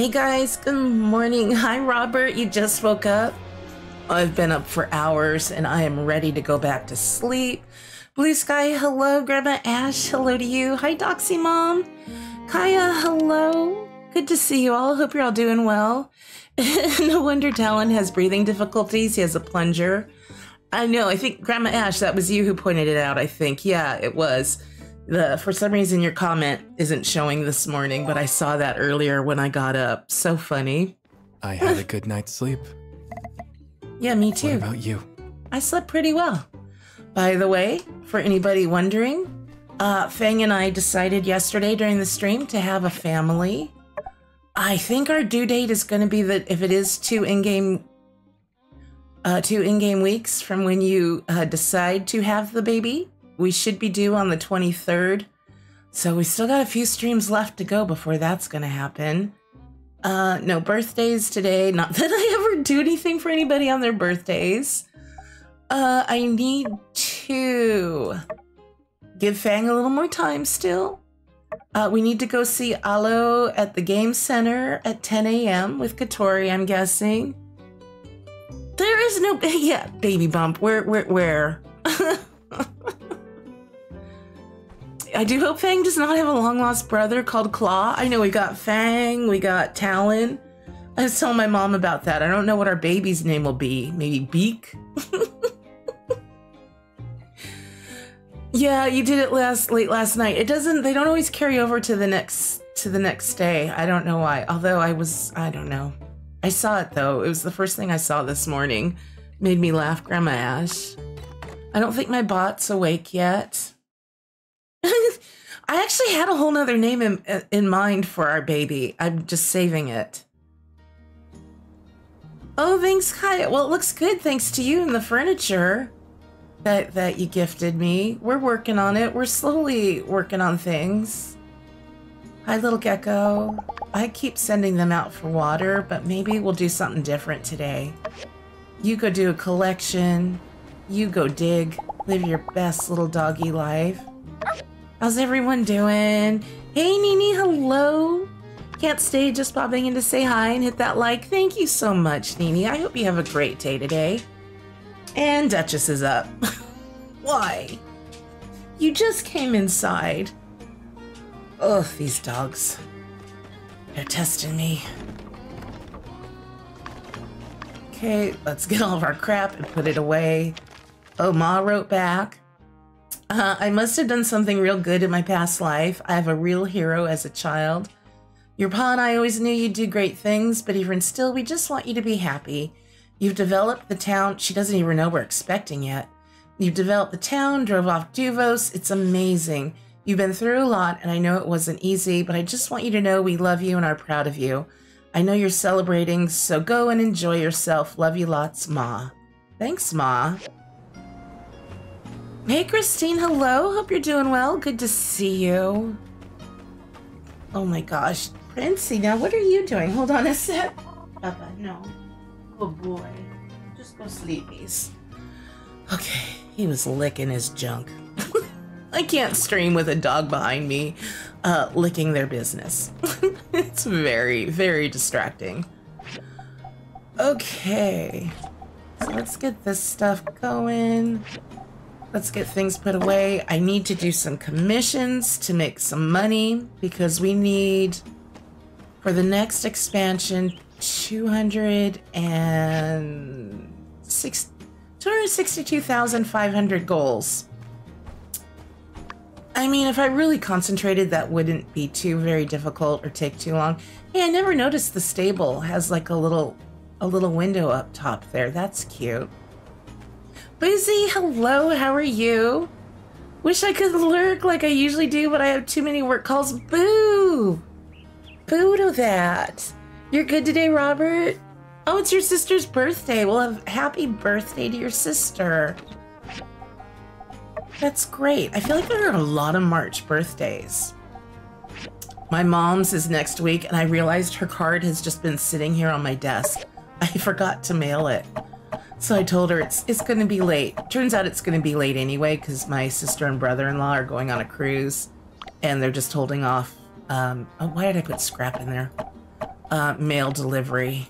Hey guys, good morning. Hi Robert, you just woke up? I've been up for hours and I am ready to go back to sleep. Blue Sky, hello. Grandma Ash, hello to you. Hi Doxy Mom. Kaya, hello. Good to see you all. Hope you're all doing well. no wonder Talon has breathing difficulties. He has a plunger. I know, I think Grandma Ash, that was you who pointed it out, I think. Yeah, it was. The for some reason your comment isn't showing this morning, but I saw that earlier when I got up. So funny. I had a good night's sleep. Yeah, me too. What about you? I slept pretty well. By the way, for anybody wondering, uh, Fang and I decided yesterday during the stream to have a family. I think our due date is going to be that if it is two in-game, uh, two in-game weeks from when you uh, decide to have the baby, we should be due on the 23rd. So we still got a few streams left to go before that's going to happen. Uh, no birthdays today. Not that I ever do anything for anybody on their birthdays. Uh, I need to give Fang a little more time still. Uh, we need to go see Aloe at the game center at 10 a.m. with Katori, I'm guessing. There is no, yeah, baby bump. Where, where, where? I do hope Fang does not have a long lost brother called Claw. I know we got Fang, we got Talon. I was telling my mom about that. I don't know what our baby's name will be. Maybe Beak? yeah, you did it last late last night. It doesn't they don't always carry over to the next to the next day. I don't know why. Although I was I don't know. I saw it though. It was the first thing I saw this morning. Made me laugh, Grandma Ash. I don't think my bot's awake yet. I actually had a whole nother name in, in mind for our baby. I'm just saving it. Oh, thanks, Kaya. Well, it looks good thanks to you and the furniture that that you gifted me. We're working on it. We're slowly working on things. Hi, little gecko. I keep sending them out for water, but maybe we'll do something different today. You go do a collection. You go dig. Live your best little doggy life. How's everyone doing? Hey, Nini, hello. Can't stay just popping in to say hi and hit that like. Thank you so much, Nini. I hope you have a great day today. And Duchess is up. Why? You just came inside. Ugh, these dogs. They're testing me. Okay, let's get all of our crap and put it away. Oh, Ma wrote back. Uh, I must have done something real good in my past life. I have a real hero as a child. Your pa and I always knew you'd do great things, but even still, we just want you to be happy. You've developed the town. She doesn't even know we're expecting yet. You've developed the town, drove off Duvos. It's amazing. You've been through a lot, and I know it wasn't easy, but I just want you to know we love you and are proud of you. I know you're celebrating, so go and enjoy yourself. Love you lots, Ma. Thanks, Ma. Hey, Christine, hello. Hope you're doing well. Good to see you. Oh my gosh. Princey, now what are you doing? Hold on a sec. Papa, no. Good boy. Just go sleepies. Okay, he was licking his junk. I can't stream with a dog behind me uh, licking their business. it's very, very distracting. Okay. So let's get this stuff going. Let's get things put away. I need to do some commissions to make some money because we need, for the next expansion, 262,500 goals. I mean, if I really concentrated, that wouldn't be too very difficult or take too long. Hey, I never noticed the stable has like a little, a little window up top there. That's cute. Busy, hello, how are you? Wish I could lurk like I usually do, but I have too many work calls. Boo! Boo to that. You're good today, Robert? Oh, it's your sister's birthday. Well, have happy birthday to your sister. That's great. I feel like there are a lot of March birthdays. My mom's is next week, and I realized her card has just been sitting here on my desk. I forgot to mail it. So I told her it's it's going to be late. Turns out it's going to be late anyway because my sister and brother-in-law are going on a cruise, and they're just holding off. Um, oh, why did I put scrap in there? uh, mail delivery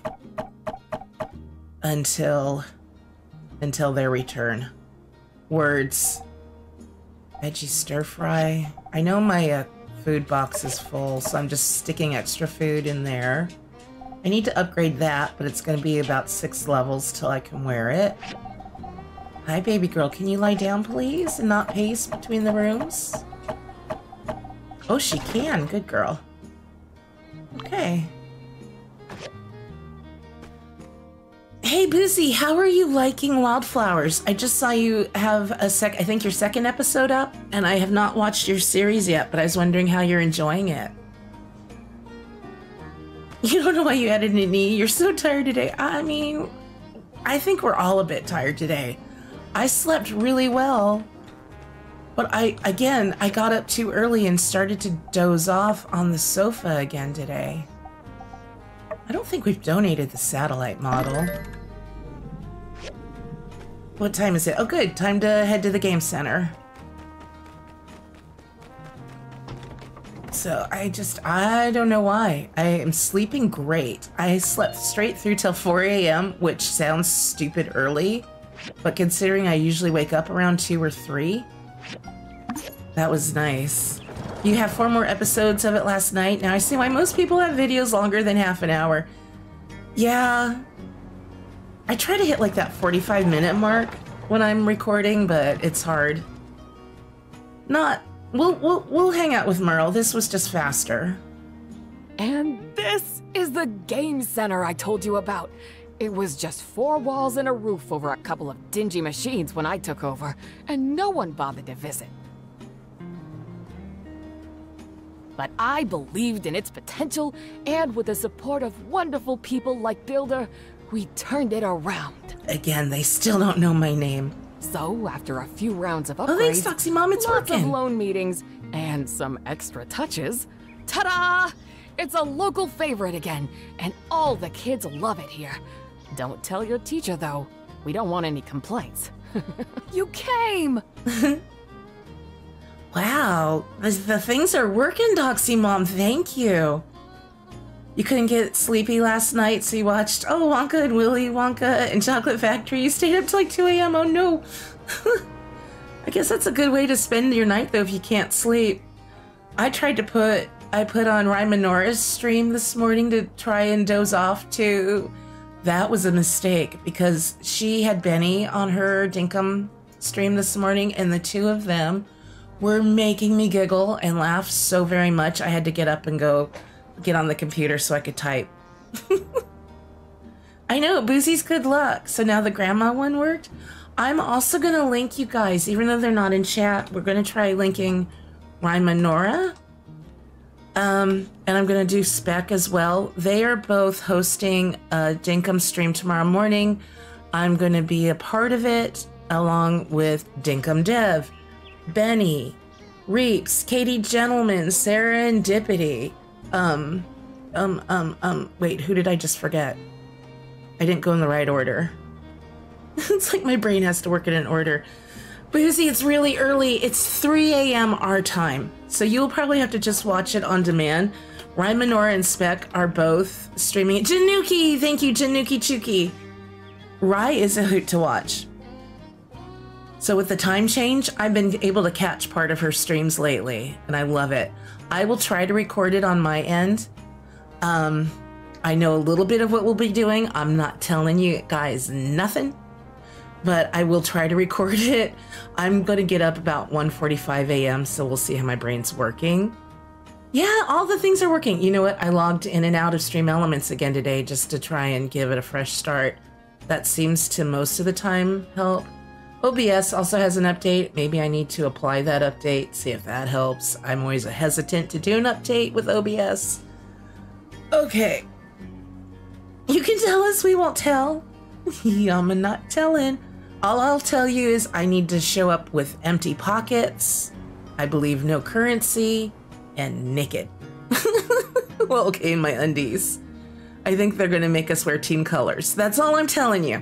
until until their return. Words. Veggie stir fry. I know my uh, food box is full, so I'm just sticking extra food in there. I need to upgrade that, but it's going to be about six levels till I can wear it. Hi, baby girl. Can you lie down, please, and not pace between the rooms? Oh, she can. Good girl. Okay. Hey, Boozy, how are you liking Wildflowers? I just saw you have a sec, I think your second episode up, and I have not watched your series yet, but I was wondering how you're enjoying it. You don't know why you added an E. You're so tired today. I mean, I think we're all a bit tired today. I slept really well. But I, again, I got up too early and started to doze off on the sofa again today. I don't think we've donated the satellite model. What time is it? Oh, good. Time to head to the game center. So I just, I don't know why. I am sleeping great. I slept straight through till 4 a.m., which sounds stupid early, but considering I usually wake up around 2 or 3, that was nice. You have four more episodes of it last night. Now I see why most people have videos longer than half an hour. Yeah. I try to hit like that 45 minute mark when I'm recording, but it's hard. Not We'll, we'll, we'll hang out with Merle. This was just faster. And this is the game center I told you about. It was just four walls and a roof over a couple of dingy machines when I took over, and no one bothered to visit. But I believed in its potential, and with the support of wonderful people like Builder, we turned it around. Again, they still don't know my name. So, after a few rounds of upgrades, oh, thanks, Doxy Mom, it's lots working. of loan meetings, and some extra touches, ta-da! It's a local favorite again, and all the kids love it here. Don't tell your teacher, though. We don't want any complaints. you came! wow, the, the things are working, Doxy Mom. Thank you. You couldn't get sleepy last night, so you watched, oh, Wonka and Willy Wonka and Chocolate Factory. You stayed up till like 2 a.m. Oh no. I guess that's a good way to spend your night, though, if you can't sleep. I tried to put, I put on Ryan Minora's stream this morning to try and doze off too. That was a mistake because she had Benny on her Dinkum stream this morning, and the two of them were making me giggle and laugh so very much I had to get up and go get on the computer so I could type. I know, Boozy's good luck. So now the grandma one worked. I'm also going to link you guys, even though they're not in chat. We're going to try linking Rhyma Nora. Um, and I'm going to do Spec as well. They are both hosting a Dinkum stream tomorrow morning. I'm going to be a part of it along with Dinkum Dev, Benny, Reeps, Katie Gentleman, Dippity, um, um, um, um, wait, who did I just forget? I didn't go in the right order. it's like my brain has to work in an order. But you see, it's really early. It's 3 a.m. our time. So you'll probably have to just watch it on demand. Ryan Minora and Spec are both streaming it. Januki! Thank you, Januki Chuki. Rye is a hoot to watch. So with the time change, I've been able to catch part of her streams lately, and I love it. I will try to record it on my end. Um, I know a little bit of what we'll be doing. I'm not telling you guys nothing, but I will try to record it. I'm going to get up about 1:45 a.m., so we'll see how my brain's working. Yeah, all the things are working. You know what? I logged in and out of Stream Elements again today just to try and give it a fresh start. That seems to most of the time help. OBS also has an update. Maybe I need to apply that update, see if that helps. I'm always hesitant to do an update with OBS. Okay. You can tell us, we won't tell. I'm not telling. All I'll tell you is I need to show up with empty pockets, I believe no currency, and naked. well, okay, in my undies. I think they're gonna make us wear team colors. That's all I'm telling you.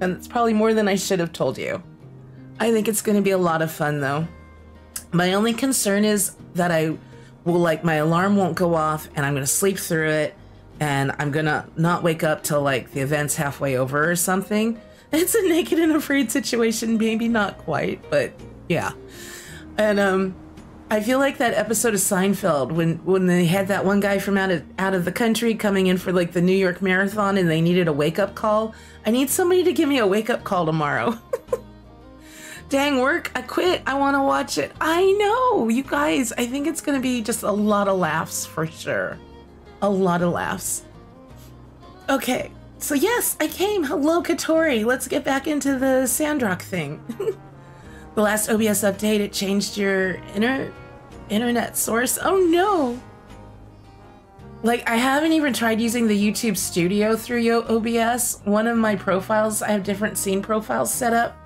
And it's probably more than I should have told you. I think it's going to be a lot of fun though. My only concern is that I will like my alarm won't go off and I'm going to sleep through it and I'm gonna not wake up till like the event's halfway over or something. It's a naked and afraid situation, maybe not quite, but yeah. And um, I feel like that episode of Seinfeld when when they had that one guy from out of out of the country coming in for like the New York Marathon and they needed a wake up call. I need somebody to give me a wake up call tomorrow. Dang work, I quit. I want to watch it. I know, you guys. I think it's gonna be just a lot of laughs for sure. A lot of laughs. Okay, so yes, I came. Hello, Katori. Let's get back into the Sandrock thing. the last OBS update, it changed your inter internet source. Oh no! Like, I haven't even tried using the YouTube Studio through OBS. One of my profiles, I have different scene profiles set up.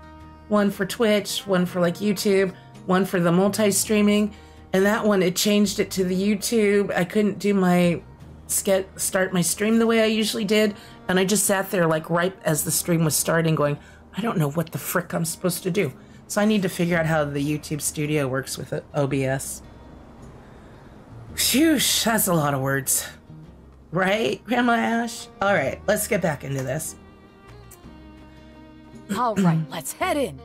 One for Twitch, one for like YouTube, one for the multi-streaming. And that one, it changed it to the YouTube. I couldn't do my start my stream the way I usually did. And I just sat there like right as the stream was starting going, I don't know what the frick I'm supposed to do. So I need to figure out how the YouTube studio works with OBS. Phew, that's a lot of words. Right, Grandma Ash? All right, let's get back into this. All right, let's head in.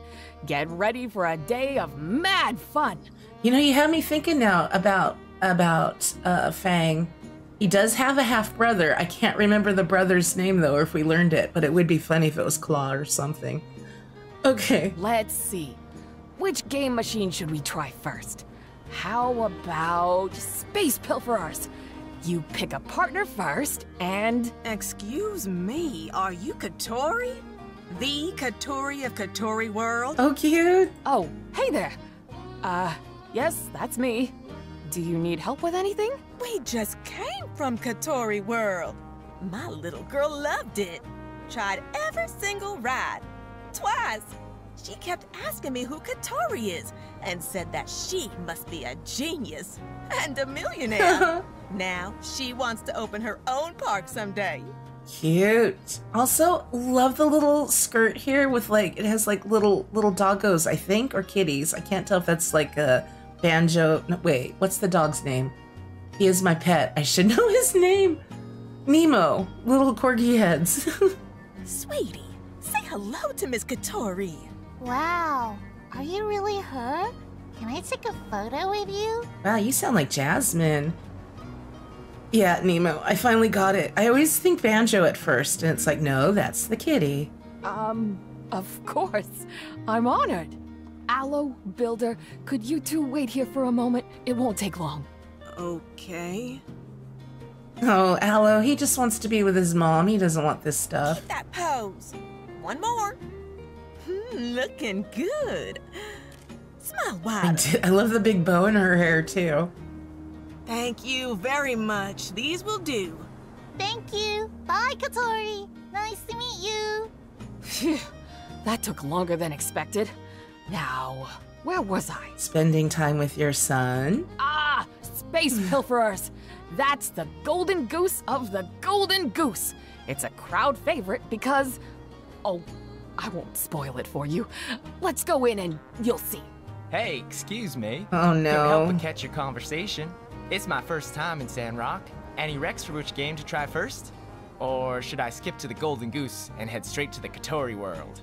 Get ready for a day of mad fun. You know, you have me thinking now about about uh, Fang he does have a half brother. I can't remember the brother's name though, or if we learned it, but it would be funny if it was Claw or something. Okay. Let's see. Which game machine should we try first? How about Space Pilferers? You pick a partner first, and... Excuse me, are you Katori? The Katori of Katori World? Oh, cute! Oh, hey there! Uh, yes, that's me. Do you need help with anything? We just came from Katori World. My little girl loved it. Tried every single ride. Twice. She kept asking me who Katori is and said that she must be a genius and a millionaire. now she wants to open her own park someday. Cute. Also, love the little skirt here with like it has like little little doggos, I think, or kitties. I can't tell if that's like a Banjo. No, wait, what's the dog's name? He is my pet. I should know his name. Nemo. Little corgi heads. Sweetie, say hello to Miss Katori. Wow. Are you really her? Can I take a photo with you? Wow, you sound like Jasmine. Yeah, Nemo, I finally got it. I always think Banjo at first, and it's like, no, that's the kitty. Um, of course. I'm honored. Aloe, Builder, could you two wait here for a moment? It won't take long. Okay. Oh, Aloe, he just wants to be with his mom. He doesn't want this stuff. Keep that pose. One more. Hmm, looking good. Smile wide. I, I love the big bow in her hair, too. Thank you very much. These will do. Thank you. Bye, Katori. Nice to meet you. Phew, that took longer than expected. Now, where was I? Spending time with your son. Ah, Space Pilferers! That's the Golden Goose of the Golden Goose! It's a crowd favorite because. Oh, I won't spoil it for you. Let's go in and you'll see. Hey, excuse me. Oh no. Couldn't help but catch your conversation. It's my first time in Sandrock. Any recs for which game to try first? Or should I skip to the Golden Goose and head straight to the Katori world?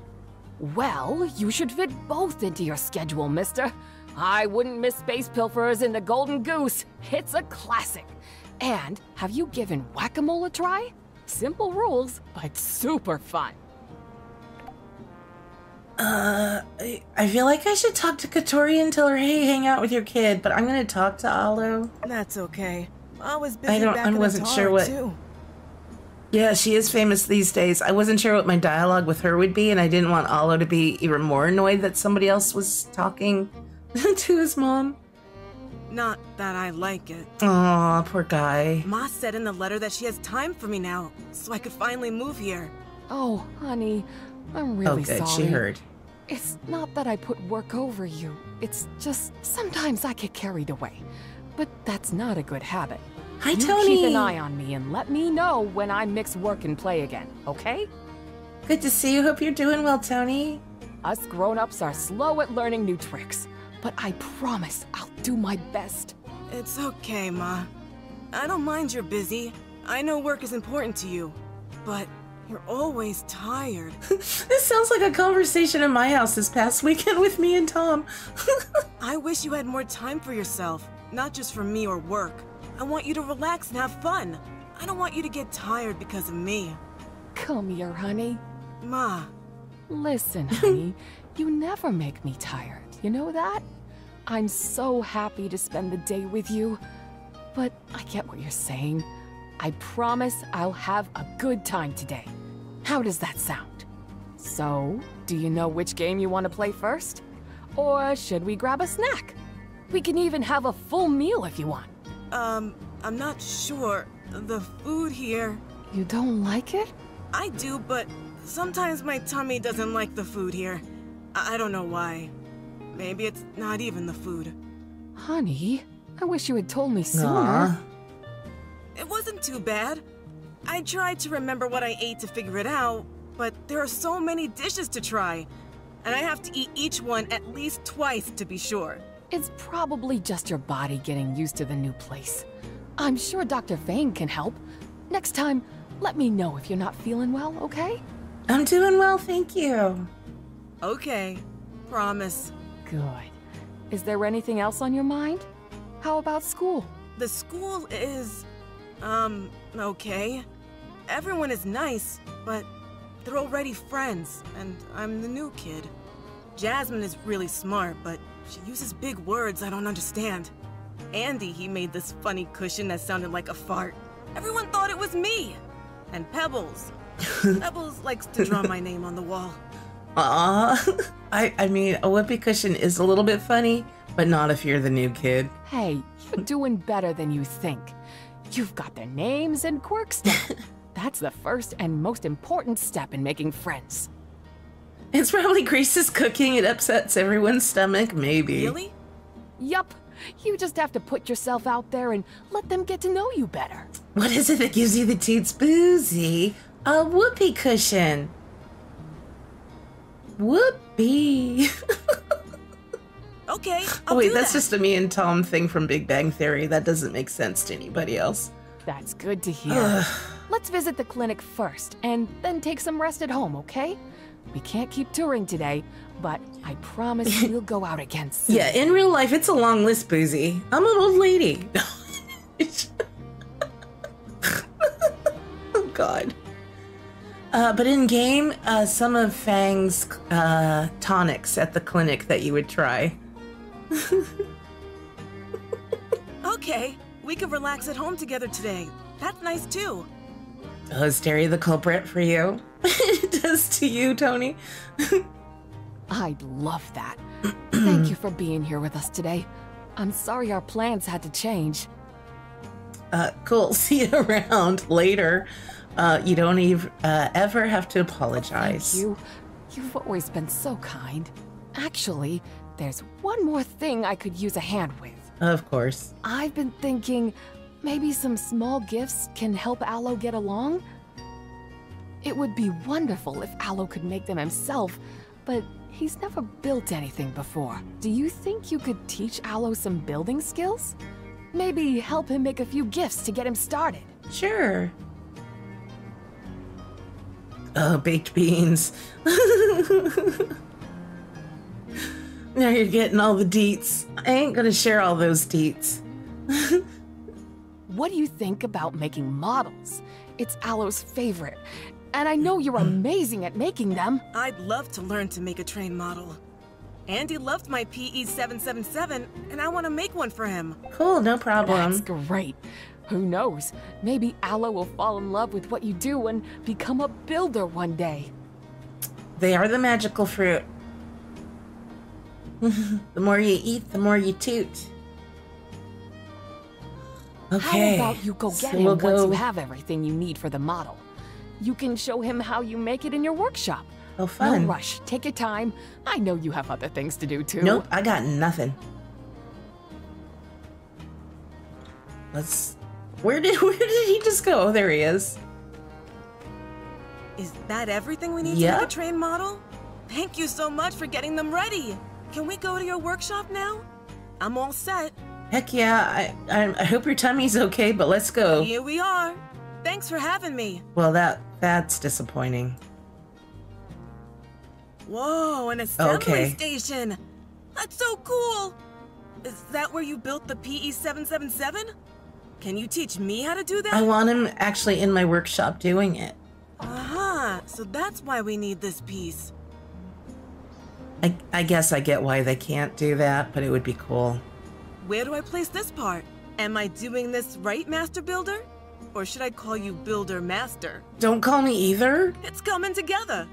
Well, you should fit both into your schedule, mister. I wouldn't miss Space Pilferers in the Golden Goose. It's a classic. And have you given Whack-A-Mole a try? Simple rules, but super fun. Uh, I, I feel like I should talk to Katori and tell her, hey, hang out with your kid, but I'm gonna talk to Aloe. That's okay. I was busy I don't- back I wasn't Atari, sure what- Too. Yeah, she is famous these days. I wasn't sure what my dialogue with her would be, and I didn't want Aloe to be even more annoyed that somebody else was talking to his mom. Not that I like it. Aw, poor guy. Ma said in the letter that she has time for me now, so I could finally move here. Oh, honey, I'm really Oh, really good. sorry. She heard. It's not that I put work over you. It's just sometimes I get carried away. But that's not a good habit. Hi, you Tony. keep an eye on me and let me know when I mix work and play again, okay? Good to see you. Hope you're doing well, Tony. Us grown-ups are slow at learning new tricks, but I promise I'll do my best. It's okay, Ma. I don't mind you're busy. I know work is important to you, but you're always tired. This sounds like a conversation in my house this past weekend with me and Tom. I wish you had more time for yourself, not just for me or work. I want you to relax and have fun. I don't want you to get tired because of me. Come here, honey. Ma, Listen, honey, you never make me tired. You know that? I'm so happy to spend the day with you. But I get what you're saying. I promise I'll have a good time today. How does that sound? So, do you know which game you want to play first? Or should we grab a snack? We can even have a full meal if you want. um, I'm not sure. The food here. You don't like it? I do, but sometimes my tummy doesn't like the food here. I, I don't know why. Maybe it's not even the food. Honey, I wish you had told me sooner. Aw. It wasn't too bad. I tried to remember what I ate to figure it out, but there are so many dishes to try. And I have to eat each one at least twice to be sure. It's probably just your body getting used to the new place. I'm sure Dr. Vane can help. Next time, let me know if you're not feeling well, okay? I'm doing well, thank you. Okay, promise. Good. Is there anything else on your mind? How about school? The school is, um, okay. Everyone is nice, but they're already friends, and I'm the new kid. Jasmine is really smart, but she uses big words I don't understand. Andy, he made this funny cushion that sounded like a fart. Everyone thought it was me. And Pebbles. Pebbles likes to draw my name on the wall. Aw. I, I mean, a whoopee cushion is a little bit funny, but not if you're the new kid. Hey, you're doing better than you think. You've got their names and quirks down. That's the first and most important step in making friends. It's probably Grace's cooking. It upsets everyone's stomach, maybe. Really? Yup, you just have to put yourself out there and let them get to know you better. What is it that gives you the teats boozy? A whoopee cushion. Whoopee. Okay, I'll oh wait, do that's that. just a me and Tom thing from Big Bang Theory. That doesn't make sense to anybody else. That's good to hear. Let's visit the clinic first and then take some rest at home, okay? We can't keep touring today, but I promise we'll go out again soon. Yeah, in real life, it's a long list, Boozy. I'm an old lady. oh, God. Uh, but in game, uh, some of Fang's uh, tonics at the clinic that you would try. Okay, we could relax at home together today. That's nice too. Oh, is Terry the culprit for you? it does to you, Tony. I'd love that. Thank you for being here with us today. I'm sorry our plans had to change. Uh, cool. See you around later. Uh, you don't even uh, ever have to apologize. Thank you. You've always been so kind. Actually, there's one more thing I could use a hand with. Of course. I've been thinking maybe some small gifts can help Aloe get along. It would be wonderful if Aloe could make them himself, but he's never built anything before. Do you think you could teach Aloe some building skills? Maybe help him make a few gifts to get him started. Sure. Oh, baked beans. now you're getting all the deets. I ain't gonna share all those deets. What do you think about making models? It's Aloe's favorite, and I know you're mm. amazing at making them. I'd love to learn to make a train model. Andy loved my PE 777, and I want to make one for him. Cool, no problem. That's great. Who knows? Maybe Aloe will fall in love with what you do and become a builder one day. They are the magical fruit. the more you eat, the more you toot. Okay. How about you go so get him we'll once go- you have everything you need for the model? You can show him how you make it in your workshop. Oh, fun. No rush. Take your time. I know you have other things to do too. Nope, I got nothing. Let's. Where did where did he just go? Oh, there he is. Is that everything we need to Yep. make a train model? Thank you so much for getting them ready. Can we go to your workshop now? I'm all set. Heck yeah! I I, hope your tummy's okay, but let's go. Here we are. Thanks for having me. Well, that that's disappointing. Whoa, an assembly Okay. station. That's so cool. Is that where you built the PE 777? Can you teach me how to do that? I want him actually in my workshop doing it. Uh-huh. So that's why we need this piece. I, I guess I get why they can't do that, but it would be cool. Where do I place this part? Am I doing this right, Master Builder? Or should I call you Builder Master? Don't call me either. It's coming together.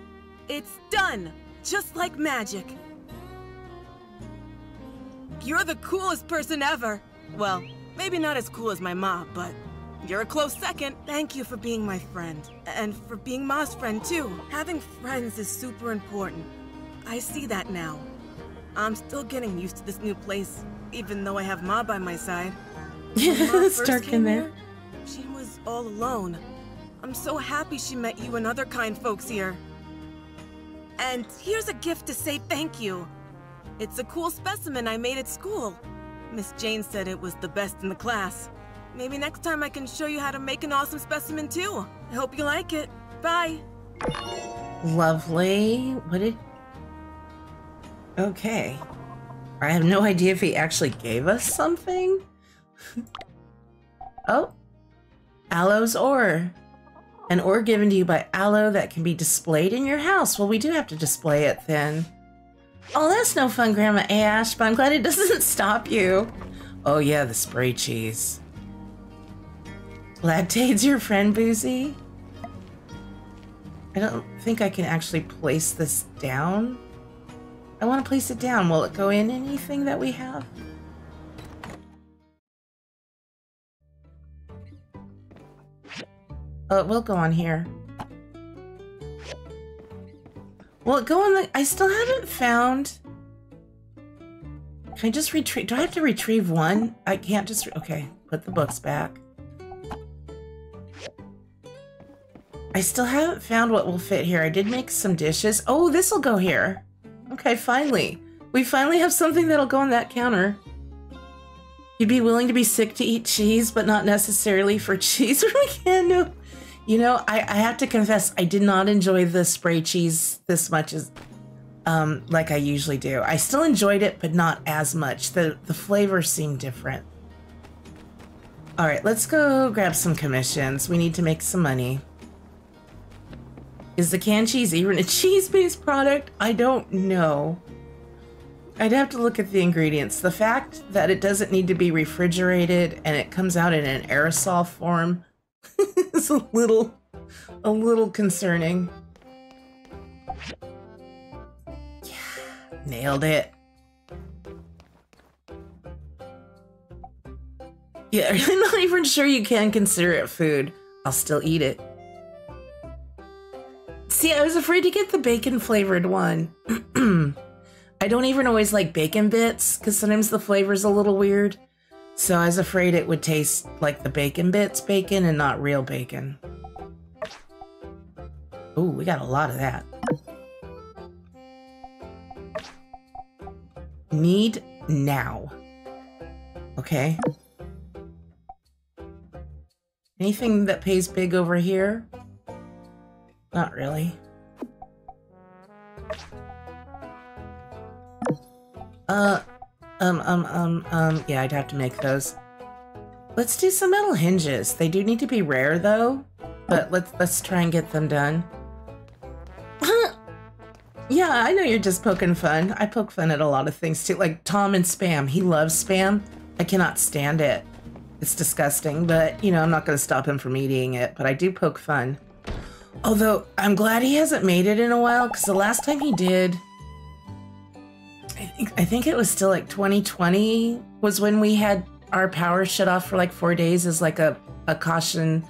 It's done. Just like magic. You're the coolest person ever. Well, maybe not as cool as my mom, but you're a close second. Thank you for being my friend. And for being Ma's friend, too. Having friends is super important. I see that now. I'm still getting used to this new place, even though I have Ma by my side. When Ma it's first dark in there. here, She was all alone. I'm so happy she met you and other kind folks here. And here's a gift to say thank you. It's a cool specimen I made at school. Miss Jane said it was the best in the class. Maybe next time I can show you how to make an awesome specimen too. I hope you like it. Bye. Lovely. What did. Okay. I have no idea if he actually gave us something. oh. Aloe's ore. An ore given to you by Aloe that can be displayed in your house. Well, we do have to display it then. Oh, that's no fun, Grandma Ash, but I'm glad it doesn't stop you. Oh, yeah, the spray cheese. Lactate's your friend, Boozy? I don't think I can actually place this down. I want to place it down. Will it go in anything that we have? Oh, it will go on here. Will it go on the... I still haven't found... Can I just retrieve... Do I have to retrieve one? I can't just... Okay, put the books back. I still haven't found what will fit here. I did make some dishes. Oh, this will go here. Okay, finally. We finally have something that'll go on that counter. You'd be willing to be sick to eat cheese, but not necessarily for cheese a can. You know, I, I have to confess, I did not enjoy the spray cheese this much as um, like I usually do. I still enjoyed it, but not as much. The the flavors seem different. All right, let's go grab some commissions. We need to make some money. Is the canned cheese even a cheese-based product? I don't know. I'd have to look at the ingredients. The fact that it doesn't need to be refrigerated and it comes out in an aerosol form is a little a little concerning. Yeah, nailed it. Yeah, I'm not even sure you can consider it food. I'll still eat it. See, I was afraid to get the bacon flavored one. I don't even always like bacon bits because sometimes the flavor's a little weird. So I was afraid it would taste like the bacon bits bacon and not real bacon. Ooh, we got a lot of that. Need now. Okay. Anything that pays big over here? Not really. Uh, um, um, um, um, yeah, I'd have to make those. Let's do some metal hinges. They do need to be rare though, but let's let's try and get them done. yeah, I know you're just poking fun. I poke fun at a lot of things too, like Tom and spam. He loves spam. I cannot stand it. It's disgusting, but you know, I'm not going to stop him from eating it, but I do poke fun. Although, I'm glad he hasn't made it in a while, because the last time he did, I think, I think it was still like 2020 was when we had our power shut off for like four days as like a, a caution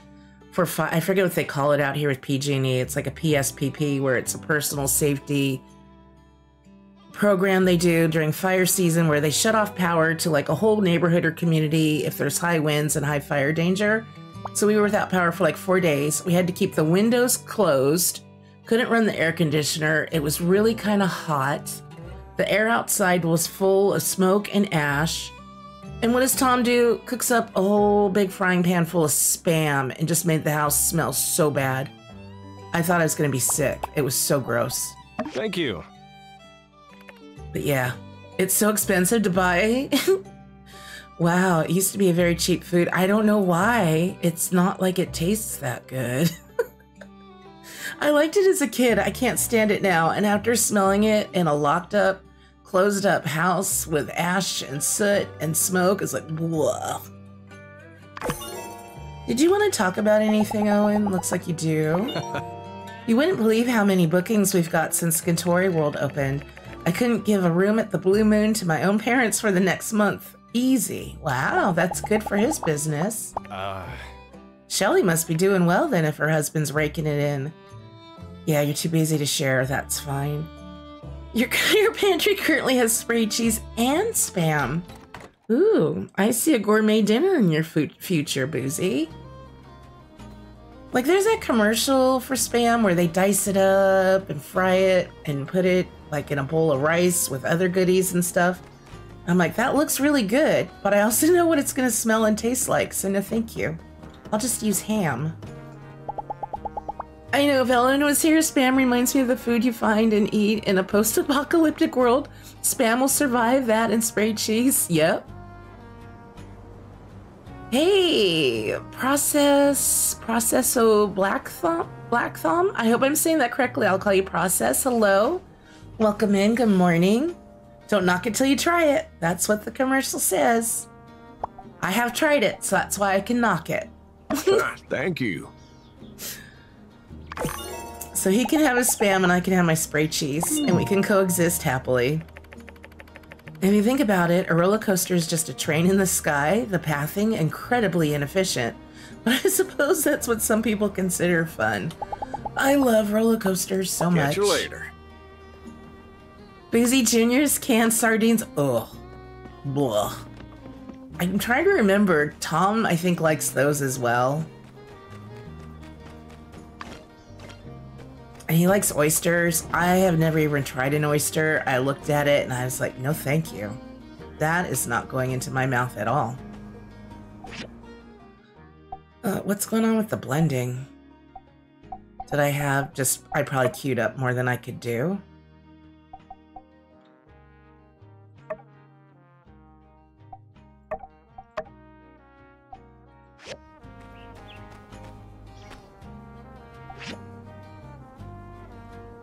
for fi- I forget what they call it out here with PG&E. It's like a PSPP where it's a personal safety program they do during fire season where they shut off power to like a whole neighborhood or community if there's high winds and high fire danger. So we were without power for like four days. We had to keep the windows closed, couldn't run the air conditioner. It was really kind of hot. The air outside was full of smoke and ash. And what does Tom do? Cooks up a whole big frying pan full of spam and just made the house smell so bad. I thought I was gonna be sick. It was so gross. Thank you. But yeah, it's so expensive to buy. wow, it used to be a very cheap food. I don't know why. It's not like it tastes that good. I liked it as a kid. I can't stand it now. And after smelling it in a locked up, closed up house with ash and soot and smoke, it's like, whoa. Did you want to talk about anything, Owen? Looks like you do. you wouldn't believe how many bookings we've got since Katori World opened. I couldn't give a room at the Blue Moon to my own parents for the next month. Easy. Wow, that's good for his business. Uh, Shelly must be doing well then if her husband's raking it in. Yeah, you're too busy to share. That's fine. Your, your pantry currently has spray cheese and spam. Ooh, I see a gourmet dinner in your fu- future, Boozy. Like, there's that commercial for spam where they dice it up and fry it and put it like in a bowl of rice with other goodies and stuff. I'm like, that looks really good, but I also know what it's gonna smell and taste like, so no thank you. I'll just use ham. I know if Ellen was here, spam reminds me of the food you find and eat in a post apocalyptic world. Spam will survive that and spray cheese. Yep. Hey, process, processo black thumb, black thumb. I hope I'm saying that correctly. I'll call you process. Hello, welcome in. Good morning. Don't knock it till you try it. That's what the commercial says. I have tried it, so that's why I can knock it. Ah, thank you. So he can have his spam and I can have my spray cheese, and we can coexist happily. If you think about it, a roller coaster is just a train in the sky, the pathing incredibly inefficient. But I suppose that's what some people consider fun. I love roller coasters so much. Catch you later. Boozy Jr.'s canned sardines. Ugh. Blah. I'm trying to remember. Tom, I think, likes those as well. And he likes oysters. I have never even tried an oyster. I looked at it and I was like, no, thank you. That is not going into my mouth at all. Uh, what's going on with the blending? Did I have just, I probably queued up more than I could do.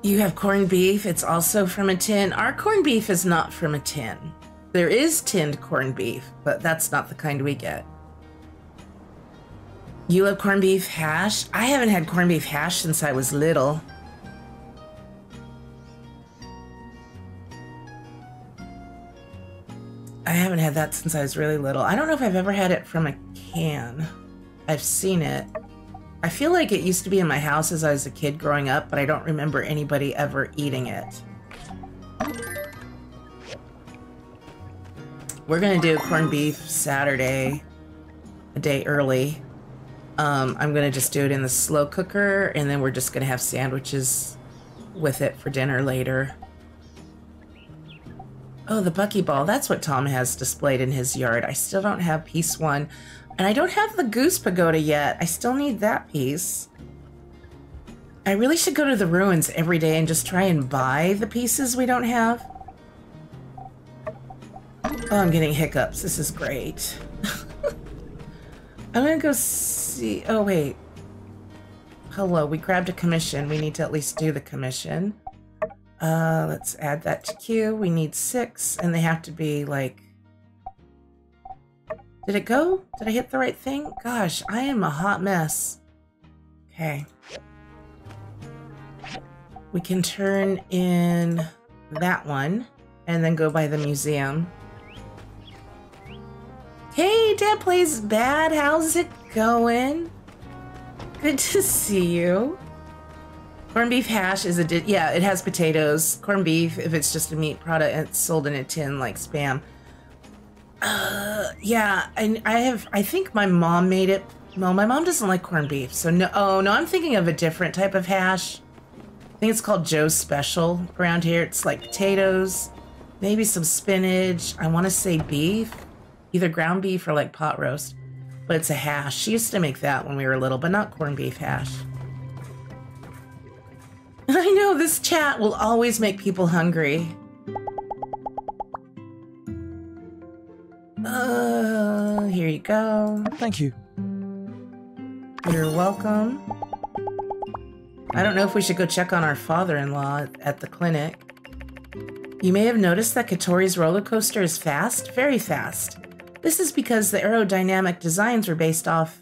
You have corned beef. It's also from a tin. Our corned beef is not from a tin. There is tinned corned beef, but that's not the kind we get. You have corned beef hash? I haven't had corned beef hash since I was little. I haven't had that since I was really little. I don't know if I've ever had it from a can. I've seen it. I feel like it used to be in my house as I was a kid growing up, but I don't remember anybody ever eating it. We're gonna do corned beef Saturday, a day early. Um, I'm gonna just do it in the slow cooker, and then we're just gonna have sandwiches with it for dinner later. Oh, the Buckyball. That's what Tom has displayed in his yard. I still don't have piece one. And I don't have the Goose Pagoda yet. I still need that piece. I really should go to the ruins every day and just try and buy the pieces we don't have. Oh, I'm getting hiccups. This is great. I'm gonna go see. Oh, wait. Hello, we grabbed a commission. We need to at least do the commission. Uh, let's add that to queue. We need six, and they have to be like. Did it go? Did I hit the right thing? Gosh, I am a hot mess. Okay. We can turn in that one and then go by the museum. Hey, Dad Plays Bad. How's it going? Good to see you. Corned beef hash is a yeah, it has potatoes. Corned beef, if it's just a meat product it's sold in a tin like spam. Uh, yeah, and I have. I think my mom made it. Well, my mom doesn't like corned beef, so no. Oh no, I'm thinking of a different type of hash. I think it's called Joe's Special around here. It's like potatoes, maybe some spinach. I want to say beef. either ground beef or like pot roast. But it's a hash. She used to make that when we were little, but not corned beef hash. I know this chat will always make people hungry. Uh, here you go. Thank you. You're welcome. I don't know if we should go check on our father-in-law at the clinic. You may have noticed that Katori's roller coaster is fast, very fast. This is because the aerodynamic designs were based off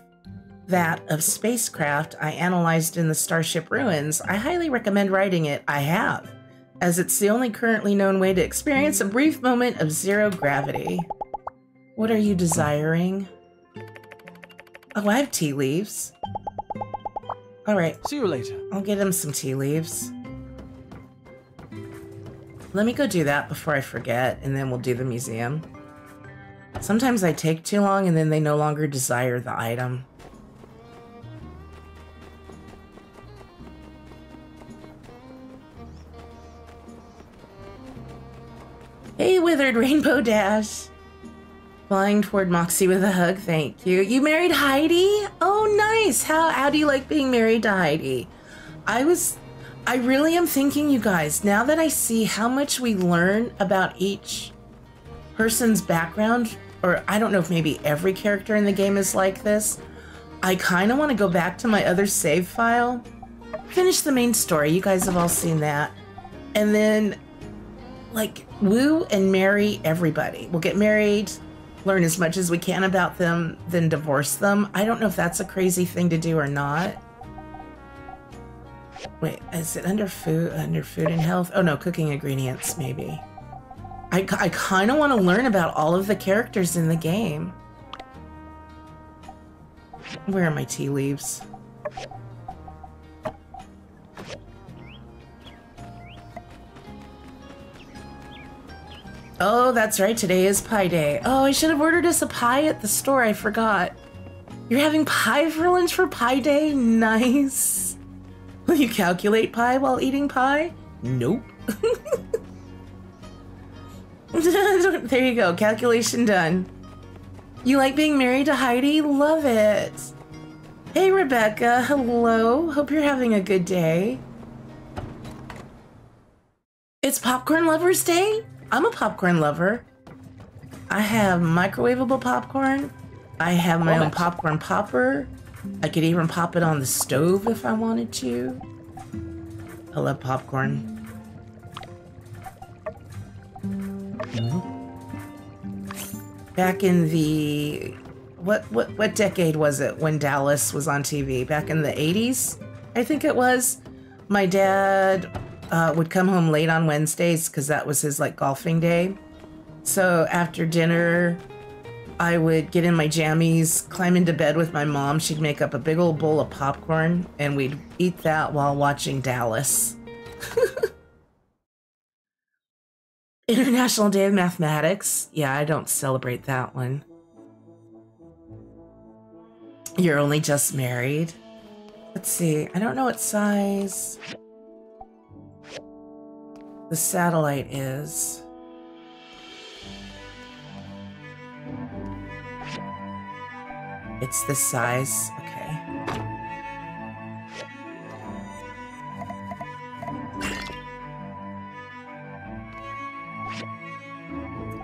that of spacecraft I analyzed in the Starship Ruins. I highly recommend riding it. I have, as it's the only currently known way to experience a brief moment of zero gravity. What are you desiring? Oh, I have tea leaves. All right, See you later. I'll get him some tea leaves. Let me go do that before I forget, and then we'll do the museum. Sometimes I take too long and then they no longer desire the item. Hey, Withered Rainbow Dash! Flying toward Moxie with a hug, thank you. You married Heidi? Oh, nice! How, how do you like being married to Heidi? I was I really am thinking, you guys, now that I see how much we learn about each person's background, or I don't know if maybe every character in the game is like this, I kind of want to go back to my other save file, finish the main story. You guys have all seen that. And then, like, woo and marry everybody. We'll get married, learn as much as we can about them, then divorce them. I don't know if that's a crazy thing to do or not. Wait, is it under food, under food and health? Oh no, cooking ingredients, maybe. I, I kind of want to learn about all of the characters in the game. Where are my tea leaves? Oh, that's right. Today is pie day. Oh, I should have ordered us a pie at the store. I forgot. You're having pie for lunch for pie day? Nice. Will you calculate pie while eating pie? Nope. there you go. Calculation done. You like being married to Heidi? Love it. Hey, Rebecca. Hello. Hope you're having a good day. It's Popcorn Lovers Day? I'm a popcorn lover. I have microwavable popcorn. I have my oh, own popcorn popper. I could even pop it on the stove if I wanted to. I love popcorn. Back in the what what what decade was it when Dallas was on TV? Back in the 80s, I think it was. My dad uh, would come home late on Wednesdays because that was his like golfing day. So after dinner, I would get in my jammies, climb into bed with my mom. She'd make up a big old bowl of popcorn, and we'd eat that while watching Dallas. International Day of Mathematics. Yeah, I don't celebrate that one. You're only just married. Let's see. I don't know what size the satellite is. It's this size. Okay.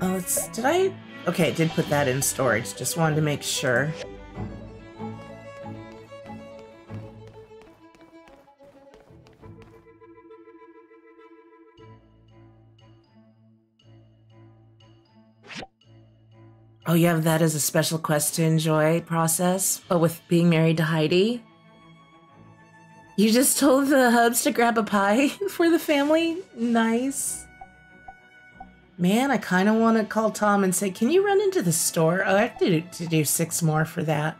Oh, it's. Did I? Okay, I did put that in storage. Just wanted to make sure. You have that as a special quest to enjoy process, but with being married to Heidi? You just told the hubs to grab a pie for the family? Nice. Man, I kind of want to call Tom and say, can you run into the store? Oh, I have to do, to do six more for that.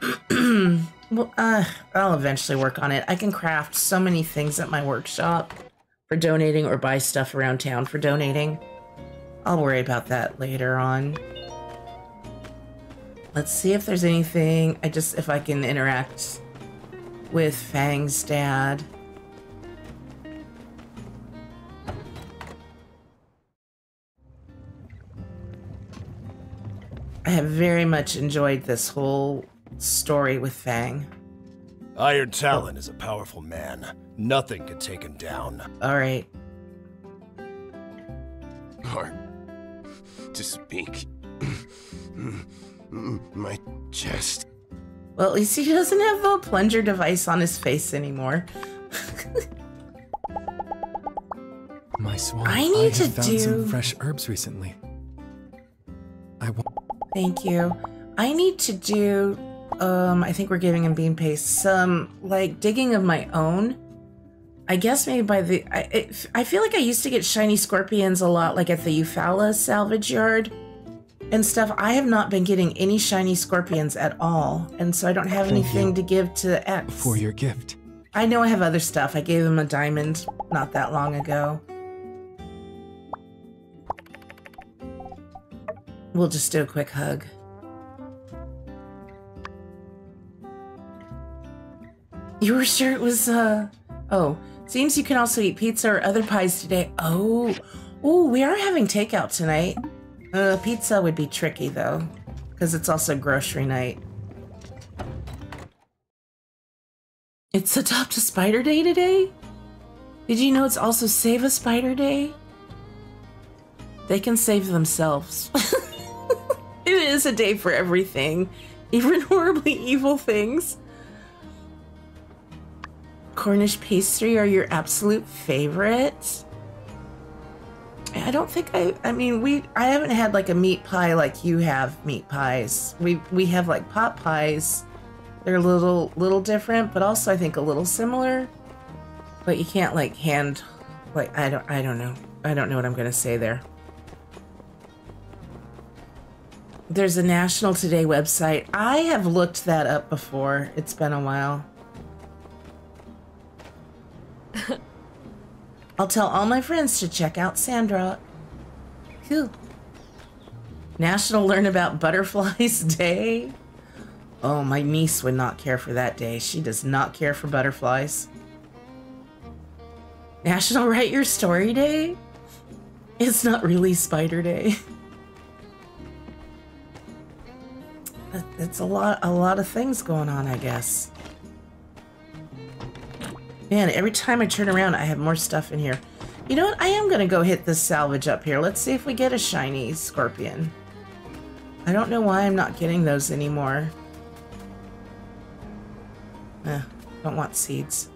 well, uh, I'll eventually work on it. I can craft so many things at my workshop for donating or buy stuff around town for donating. I'll worry about that later on. Let's see if there's anything. I just, if I can interact with Fang's dad. I have very much enjoyed this whole story with Fang. Iron Talon is a powerful man. Nothing can take him down. All right. Hard to speak. My chest. Well, at least he doesn't have the plunger device on his face anymore. My swan. I need have to found some fresh herbs recently. I want. Thank you. I need to do, um, I think we're giving him bean paste, some like digging of my own. I guess maybe by the, I, it, I feel like I used to get shiny scorpions a lot, like at the Eufaula salvage yard and stuff. I have not been getting any shiny scorpions at all. And so I don't have Thank anything to give to X. For your gift. I know I have other stuff. I gave him a diamond not that long ago. We'll just do a quick hug. You were sure it was, uh, oh, seems you can also eat pizza or other pies today. Oh, oh, we are having takeout tonight. Uh, pizza would be tricky though, because it's also grocery night. It's Adopt a Spider Day today? Did you know it's also Save a Spider Day? They can save themselves. it is a day for everything, even horribly evil things. Cornish pastry are your absolute favorite? I don't think I I mean we I haven't had like a meat pie like you have meat pies. We we have like pot pies. They're a little little different, but also I think a little similar. But you can't like hand like I don't I don't know. I don't know what I'm gonna say there. There's a National Today website. I have looked that up before. It's been a while. I'll tell all my friends to check out Sandra. Cool. National Learn About Butterflies Day. Oh, my niece would not care for that day. She does not care for butterflies. National Write Your Story Day? It's not really Spider Day. That- It's a lot a lot of things going on, I guess. Man, every time I turn around, I have more stuff in here. You know what? I am gonna go hit this salvage up here. Let's see if we get a shiny scorpion. I don't know why I'm not getting those anymore. Eh, don't want seeds.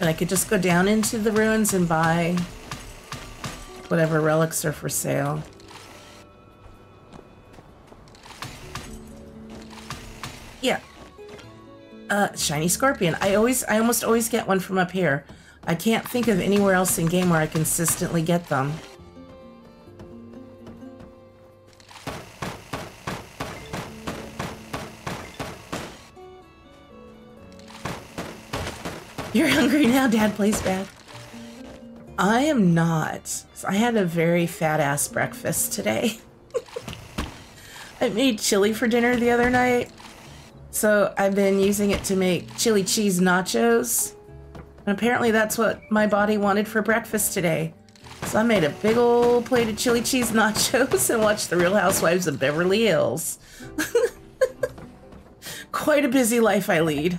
And I could just go down into the ruins and buy whatever relics are for sale. Uh, shiny scorpion. I always, I almost always get one from up here. I can't think of anywhere else in game where I consistently get them. You're hungry now, Dad plays bad. I am not. I had a very fat ass breakfast today. I made chili for dinner the other night. So I've been using it to make chili cheese nachos. And apparently that's what my body wanted for breakfast today. So I made a big old plate of chili cheese nachos and watched The Real Housewives of Beverly Hills. Quite a busy life I lead.